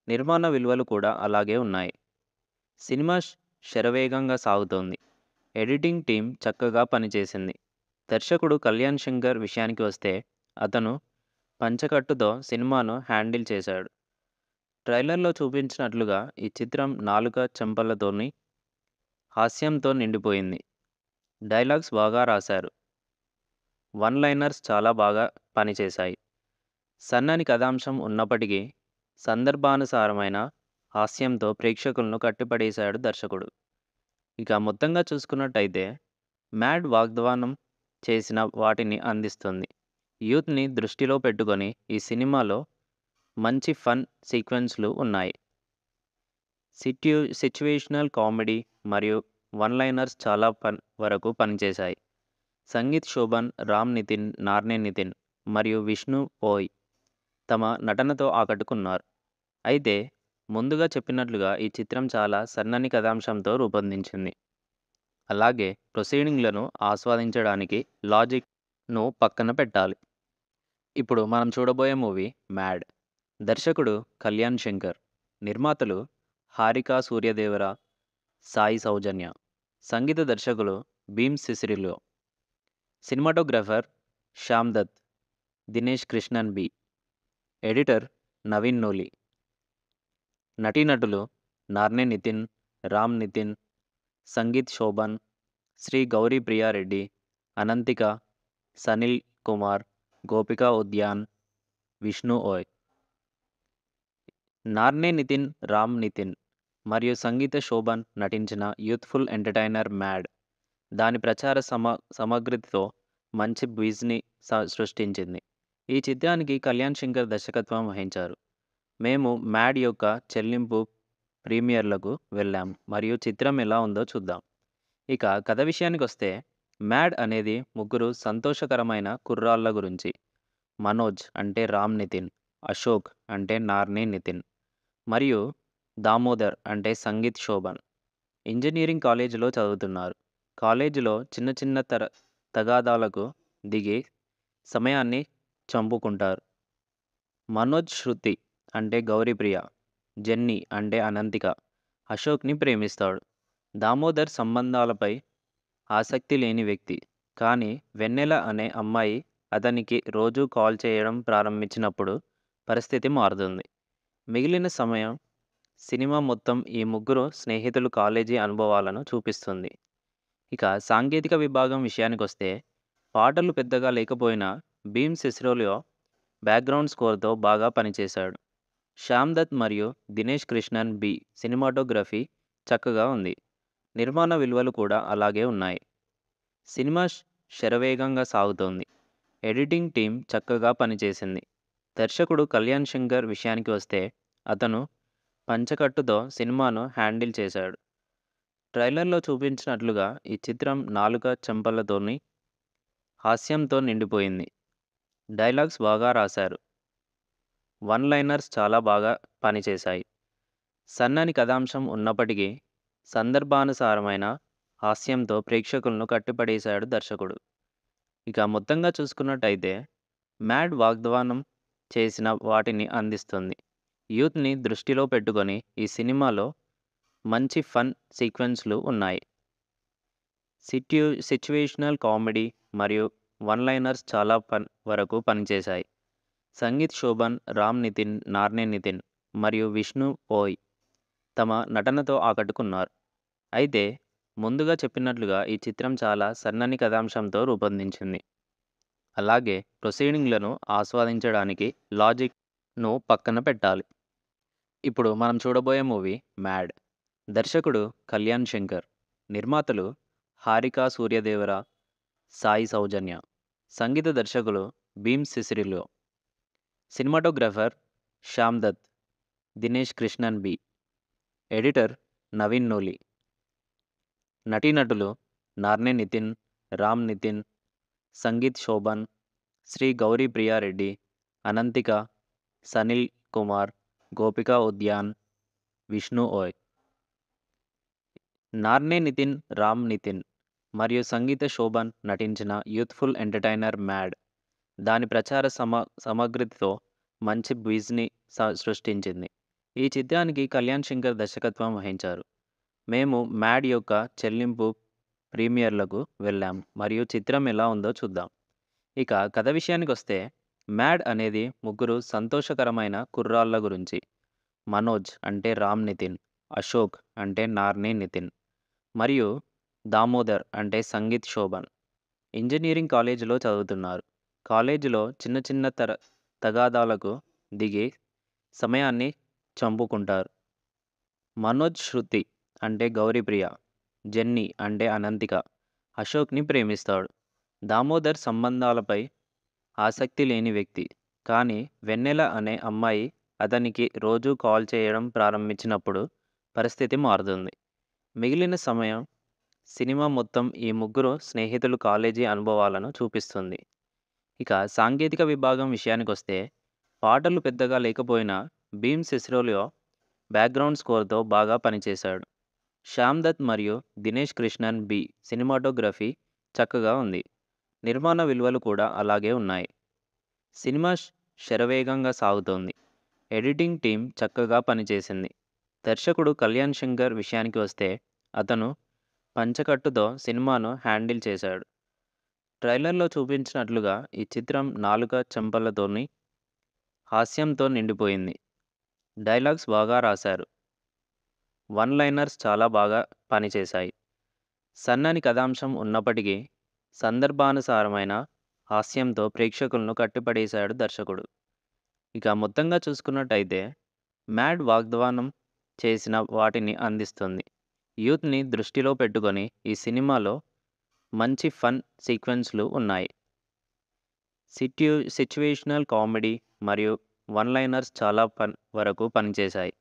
నిర్మాణ విలువలు కూడా అలాగే ఉన్నాయి. సినిమా శరవేగంగా సాగుతోంది. ఎడిటింగ్ టీం చక్కగా పనిచేసింది. దర్శకుడు కళ్యాణ్ శంకర్ విషయానికి వస్తే అతను పంచకట్టుతో సినిమాను హ్యాండిల్ చేశాడు. ట్రైలర్‌లో చూపించినట్లుగా ఈ చిత్రం నాలుక చెంపలతోని హాస్యంతో నిండిపోయింది. డైలాగ్స్ బాగా రాశారు. వన్ లైనర్స్ చాలా బాగా పనిచేశాయి. సన్నని కథాంశం ఉన్నప్పటికీ సందర్భానుసారమైన హాస్యంతో ప్రేక్షకులను కట్టిపడేశాడు దర్శకుడు. ఇక మొత్తంగా చూసుకున్నట్టయితే 'మ్యాడ్' వాగ్దానం చేసిన వాటిని అందిస్తుంది. యూత్‌ని దృష్టిలో పెట్టుకొని ఈ సినిమాలో మంచి ఫన్ సీక్వెన్స్‌లు ఉన్నాయి. సిట్యు సిచ్యువేషనల్ కామెడీ మరియు వన్ లైనర్స్ చాలా పన్ వరకు పనిచేశాయి. సంగీత్ శోభన్, రామ్ నితిన్, నార్నే నితిన్ మరియు విష్ణు ఓయ్ తమ నటనతో ఆకట్టుకున్నారు. అయితే ముందుగా చెప్పినట్లుగా ఈ చిత్రం చాలా సన్నని కథాంశంతో రూపొందించింది. అలాగే ప్రొసీడింగ్‌లను ఆస్వాదించడానికి లాజిక్‌ను పక్కన పెట్టాలి. ఇప్పుడు మనం చూడబోయే మూవీ 'మ్యాడ్'. దర్శకుడు కళ్యాణ్ శంకర్. నిర్మాతలు హారిక సూర్యదేవర, సాయి సౌజన్య. సంగీత దర్శకులు Bheem Ceciroleo. Cinematographer Shyam Dutt, Dinesh Krishnan B. Editor Naveen Nooli. నటీనటులు నార్నే నితిన్, రామ్ నితిన్, సంగీత్ శోభన్, శ్రీ గౌరీ ప్రియారెడ్డి అనంతిక, సనిల్ కుమార్, గోపికా ఉద్యాన్, విష్ణు ఓయ్. నార్నే నితిన్, రామ్ నితిన్ మరియు సంగీత శోభన్ నటించిన యూత్‌ఫుల్ ఎంటర్‌టైనర్ 'మ్యాడ్' దాని ప్రచార సమ సమగ్రతతో మంచి బ్విజ్ని స సృష్టించింది. ఈ చిత్రానికి కళ్యాణ్ శంకర్ దర్శకత్వం వహించారు. మేము 'మ్యాడ్' యొక్క చెల్లింపు ప్రీమియర్‌లకు వెళ్ళాం మరియు చిత్రం ఎలా ఉందో చూద్దాం. ఇక కథ విషయానికి వస్తే 'మ్యాడ్' అనేది ముగ్గురు సంతోషకరమైన కుర్రాళ్ళ గురించి. మనోజ్ అంటే రామ్ నితిన్, అశోక్ అంటే నార్ని నితిన్ మరియు దామోదర్ అంటే సంగీత్ శోభన్. ఇంజనీరింగ్ కాలేజీలో చదువుతున్నారు. కాలేజీలో చిన్న చిన్న తర తగాదాలకు దిగి సమయాన్ని చంపుకుంటారు. మనోజ్ శృతి అంటే గౌరీప్రియ, జెన్నీ అంటే అనంతిక, అశోక్‌ని ప్రేమిస్తాడు. దామోదర్ సంబంధాలపై ఆసక్తి లేని వ్యక్తి. కానీ వెన్నెల అనే అమ్మాయి అతనికి రోజూ కాల్ చేయడం ప్రారంభించినప్పుడు పరిస్థితి మారుతుంది. మిగిలిన సమయం సినిమా మొత్తం ఈ ముగ్గురు స్నేహితులు కాలేజీ అనుభవాలను చూపిస్తుంది. ఇక సాంకేతిక విభాగం విషయానికొస్తే పాటలు పెద్దగా లేకపోయినా భీమ్ సిస్రోలియో బ్యాక్‌గ్రౌండ్ స్కోర్‌తో బాగా పనిచేశాడు. శ్యామ్ దత్ మరియు దినేష్ కృష్ణన్ బి సినిమాటోగ్రఫీ చక్కగా ఉంది. నిర్మాణ విలువలు కూడా అలాగే ఉన్నాయి. సినిమా శరవేగంగా సాగుతోంది. ఎడిటింగ్ టీం చక్కగా పనిచేసింది. దర్శకుడు కళ్యాణ్ శంకర్ విషయానికి వస్తే అతను పంచకట్టుతో సినిమాను హ్యాండిల్ చేశాడు. ట్రైలర్‌లో చూపించినట్లుగా ఈ చిత్రం నాలుక చెంపలతోని హాస్యంతో నిండిపోయింది. డైలాగ్స్ బాగా రాశారు. వన్ లైనర్స్ చాలా బాగా పనిచేశాయి. సన్నని కథాంశం ఉన్నప్పటికీ సందర్భానుసారమైన హాస్యంతో ప్రేక్షకులను కట్టిపడేశాడు దర్శకుడు. ఇక మొత్తంగా చూసుకున్నట్టయితే 'మ్యాడ్' వాగ్దానం చేసిన వాటిని అందిస్తుంది. యూత్‌ని దృష్టిలో పెట్టుకొని ఈ సినిమాలో మంచి ఫన్ సీక్వెన్స్‌లు ఉన్నాయి. సిట్యు సిచ్యువేషనల్ కామెడీ మరియు వన్ లైనర్స్ చాలా పన్ వరకు పనిచేశాయి. సంగీత్ శోభన్, రామ్ నితిన్, నార్నే నితిన్ మరియు విష్ణు ఓయ్ తమ నటనతో ఆకట్టుకున్నారు. అయితే ముందుగా చెప్పినట్లుగా ఈ చిత్రం చాలా సన్నని కథాంశంతో రూపొందించింది. అలాగే ప్రొసీడింగ్‌లను ఆస్వాదించడానికి లాజిక్‌ను పక్కన పెట్టాలి. ఇప్పుడు మనం చూడబోయే మూవీ 'మ్యాడ్'. దర్శకుడు కళ్యాణ్ శంకర్. నిర్మాతలు హారిక సూర్యదేవర, సాయి సౌజన్య. సంగీత దర్శకులు Bheem Ceciroleo. Cinematographer Shyam Dutt, Dinesh Krishnan B. Editor Naveen Nooli. నటీనటులు నార్నే నితిన్, రామ్ నితిన్, సంగీత్ శోభన్, శ్రీ గౌరీ ప్రియారెడ్డి అనంతిక, సనిల్ కుమార్, గోపిక ఉద్యాన్, విష్ణు ఓయ్. నార్నే నితిన్, రామ్ నితిన్ మరియు సంగీత శోభన్ నటించిన యూత్‌ఫుల్ ఎంటర్‌టైనర్ 'మ్యాడ్' దాని ప్రచార సమ సమగ్రతతో మంచి బ్విజ్ని స సృష్టించింది. ఈ చిత్రానికి కళ్యాణ్ శంకర్ దర్శకత్వం వహించారు. మేము 'మ్యాడ్' యొక్క చెల్లింపు ప్రీమియర్‌లకు వెళ్ళాం మరియు చిత్రం ఎలా ఉందో చూద్దాం. ఇక కథ విషయానికి వస్తే 'మ్యాడ్' అనేది ముగ్గురు సంతోషకరమైన కుర్రాళ్ళ గురించి. మనోజ్ అంటే రామ్ నితిన్, అశోక్ అంటే నార్ని నితిన్ మరియు దామోదర్ అంటే సంగీత్ శోభన్. ఇంజనీరింగ్ కాలేజీలో చదువుతున్నారు. కాలేజీలో చిన్న చిన్న తర తగాదాలకు దిగి సమయాన్ని చంపుకుంటారు. మనోజ్ శృతి అంటే గౌరీప్రియ, జెన్నీ అంటే అనంతిక, అశోక్‌ని ప్రేమిస్తాడు. దామోదర్ సంబంధాలపై ఆసక్తి లేని వ్యక్తి. కానీ వెన్నెల అనే అమ్మాయి అతనికి రోజూ కాల్ చేయడం ప్రారంభించినప్పుడు పరిస్థితి మారుతుంది. మిగిలిన సమయం సినిమా మొత్తం ఈ ముగ్గురు స్నేహితులు కాలేజీ అనుభవాలను చూపిస్తుంది. ఇక సాంకేతిక విభాగం విషయానికొస్తే పాటలు పెద్దగా లేకపోయినా భీమ్ సిస్రోలియో బ్యాక్‌గ్రౌండ్ స్కోర్‌తో బాగా పనిచేశాడు. శ్యామ్ దత్ మరియు దినేష్ కృష్ణన్ బి సినిమాటోగ్రఫీ చక్కగా ఉంది. నిర్మాణ విలువలు కూడా అలాగే ఉన్నాయి. సినిమా శరవేగంగా సాగుతోంది. ఎడిటింగ్ టీం చక్కగా పనిచేసింది. దర్శకుడు కళ్యాణ్ శంకర్ విషయానికి వస్తే అతను పంచకట్టుతో సినిమాను హ్యాండిల్ చేశాడు. ట్రైలర్‌లో చూపించినట్లుగా ఈ చిత్రం నాలుక చెంపలతోని హాస్యంతో నిండిపోయింది. డైలాగ్స్ బాగా రాశారు. వన్ లైనర్స్ చాలా బాగా పనిచేశాయి. సన్నని కథాంశం ఉన్నప్పటికీ సందర్భానుసారమైన హాస్యంతో ప్రేక్షకులను కట్టిపడేశాడు దర్శకుడు. ఇక మొత్తంగా చూసుకున్నట్టయితే 'మ్యాడ్' వాగ్దానం చేసిన వాటిని అందిస్తుంది. యూత్‌ని దృష్టిలో పెట్టుకొని ఈ సినిమాలో మంచి ఫన్ సీక్వెన్స్‌లు ఉన్నాయి. సిట్యు సిచ్యువేషనల్ కామెడీ మరియు వన్ లైనర్స్ చాలా పన్ వరకు పనిచేశాయి.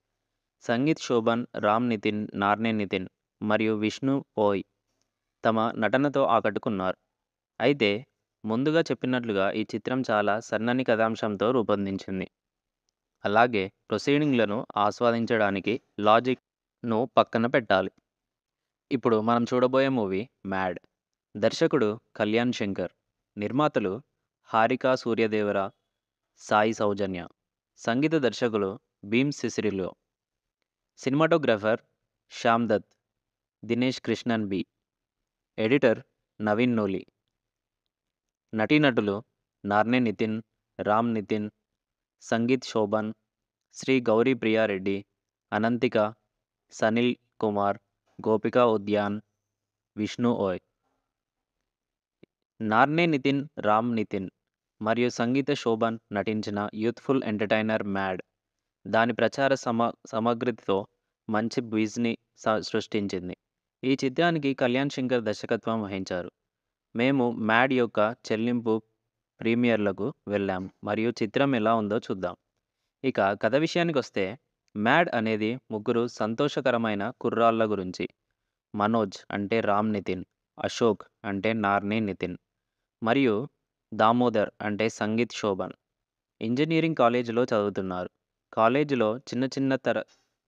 సంగీత్ శోభన్, రామ్ నితిన్, నార్నే నితిన్ మరియు విష్ణు ఓయ్ తమ నటనతో ఆకట్టుకున్నారు. అయితే ముందుగా చెప్పినట్లుగా ఈ చిత్రం చాలా సన్నని కథాంశంతో రూపొందించింది. అలాగే ప్రొసీడింగ్‌లను ఆస్వాదించడానికి లాజిక్‌ను పక్కన పెట్టాలి. ఇప్పుడు మనం చూడబోయే మూవీ 'మ్యాడ్'. దర్శకుడు కళ్యాణ్ శంకర్. నిర్మాతలు హారిక సూర్యదేవర, సాయి సౌజన్య. సంగీత దర్శకులు Bheem Ceciroleo. Cinematographer Shyam Dutt, Dinesh Krishnan B. Editor Naveen Nooli. నటీనటులు నార్నే నితిన్, రామ్ నితిన్, సంగీత్ శోభన్, శ్రీ గౌరీ ప్రియారెడ్డి అనంతిక, సనిల్ కుమార్, గోపికా ఉద్యాన్, విష్ణు ఓయ్. నార్నే నితిన్, రామ్ నితిన్ మరియు సంగీత శోభన్ నటించిన యూత్‌ఫుల్ ఎంటర్‌టైనర్ 'మ్యాడ్' దాని ప్రచార సమ సమగ్రతతో మంచి బీజ్ని స సృష్టించింది. ఈ చిత్రానికి కళ్యాణ్ శంకర్ దర్శకత్వం వహించారు. మేము 'మ్యాడ్' యొక్క చెల్లింపు ప్రీమియర్‌లకు వెళ్ళాం మరియు చిత్రం ఎలా ఉందో చూద్దాం. ఇక కథ విషయానికి వస్తే 'మ్యాడ్' అనేది ముగ్గురు సంతోషకరమైన కుర్రాళ్ళ గురించి. మనోజ్ అంటే రామ్ నితిన్, అశోక్ అంటే నార్ని నితిన్ మరియు దామోదర్ అంటే సంగీత్ శోభన్. ఇంజనీరింగ్ కాలేజీలో చదువుతున్నారు. కాలేజీలో చిన్న చిన్న తర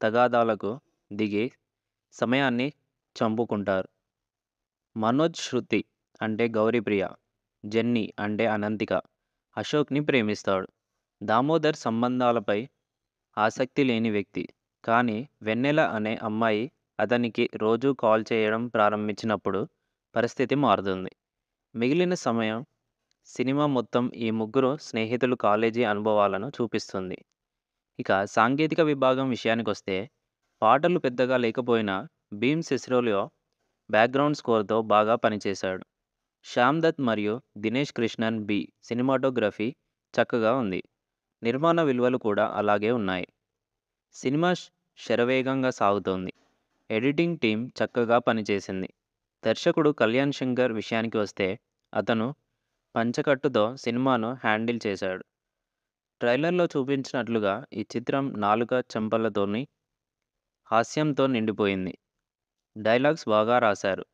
తగాదాలకు దిగి సమయాన్ని చంపుకుంటారు. మనోజ్ శృతి అంటే గౌరీప్రియ, జెన్నీ అంటే అనంతిక, అశోక్‌ని ప్రేమిస్తాడు. దామోదర్ సంబంధాలపై ఆసక్తి లేని వ్యక్తి. కానీ వెన్నెల అనే అమ్మాయి అతనికి రోజూ కాల్ చేయడం ప్రారంభించినప్పుడు పరిస్థితి మారుతుంది. మిగిలిన సమయం సినిమా మొత్తం ఈ ముగ్గురు స్నేహితులు కాలేజీ అనుభవాలను చూపిస్తుంది. ఇక సాంకేతిక విభాగం విషయానికొస్తే పాటలు పెద్దగా లేకపోయినా భీమ్ సిస్రోలియో బ్యాక్‌గ్రౌండ్ స్కోర్‌తో బాగా పనిచేశాడు. శ్యామ్ దత్ మరియు దినేష్ కృష్ణన్ బి సినిమాటోగ్రఫీ చక్కగా ఉంది. నిర్మాణ విలువలు కూడా అలాగే ఉన్నాయి. సినిమా శరవేగంగా సాగుతోంది. ఎడిటింగ్ టీం చక్కగా పనిచేసింది. దర్శకుడు కళ్యాణ్ శంకర్ విషయానికి వస్తే అతను పంచకట్టుతో సినిమాను హ్యాండిల్ చేశాడు. ట్రైలర్‌లో చూపించినట్లుగా ఈ చిత్రం నాలుక చెంపలతోని హాస్యంతో నిండిపోయింది. డైలాగ్స్ బాగా రాశారు.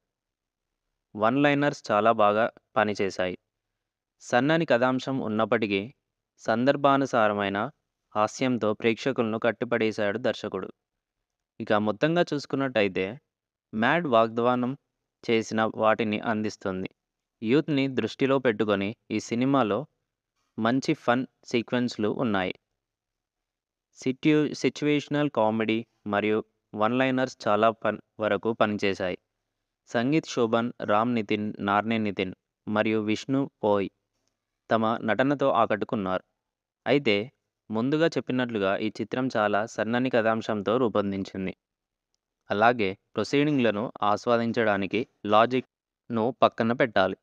వన్ లైనర్స్ చాలా బాగా పనిచేశాయి. సన్నని కథాంశం ఉన్నప్పటికీ సందర్భానుసారమైన హాస్యంతో ప్రేక్షకులను కట్టిపడేశాడు దర్శకుడు. ఇక మొత్తంగా చూసుకున్నట్టయితే 'మ్యాడ్' వాగ్దానం చేసిన వాటిని అందిస్తుంది. యూత్‌ని దృష్టిలో పెట్టుకొని ఈ సినిమాలో మంచి ఫన్ సీక్వెన్స్‌లు ఉన్నాయి. సిట్యు సిచ్యువేషనల్ కామెడీ మరియు వన్ లైనర్స్ చాలా పన్ వరకు పనిచేశాయి. సంగీత్ శోభన్, రామ్ నితిన్, నార్నే నితిన్ మరియు విష్ణు పోయ్ తమ నటనతో ఆకట్టుకున్నారు. అయితే ముందుగా చెప్పినట్లుగా ఈ చిత్రం చాలా సన్నని కథాంశంతో రూపొందించింది. అలాగే ప్రొసీడింగ్‌లను ఆస్వాదించడానికి లాజిక్‌ను పక్కన పెట్టాలి.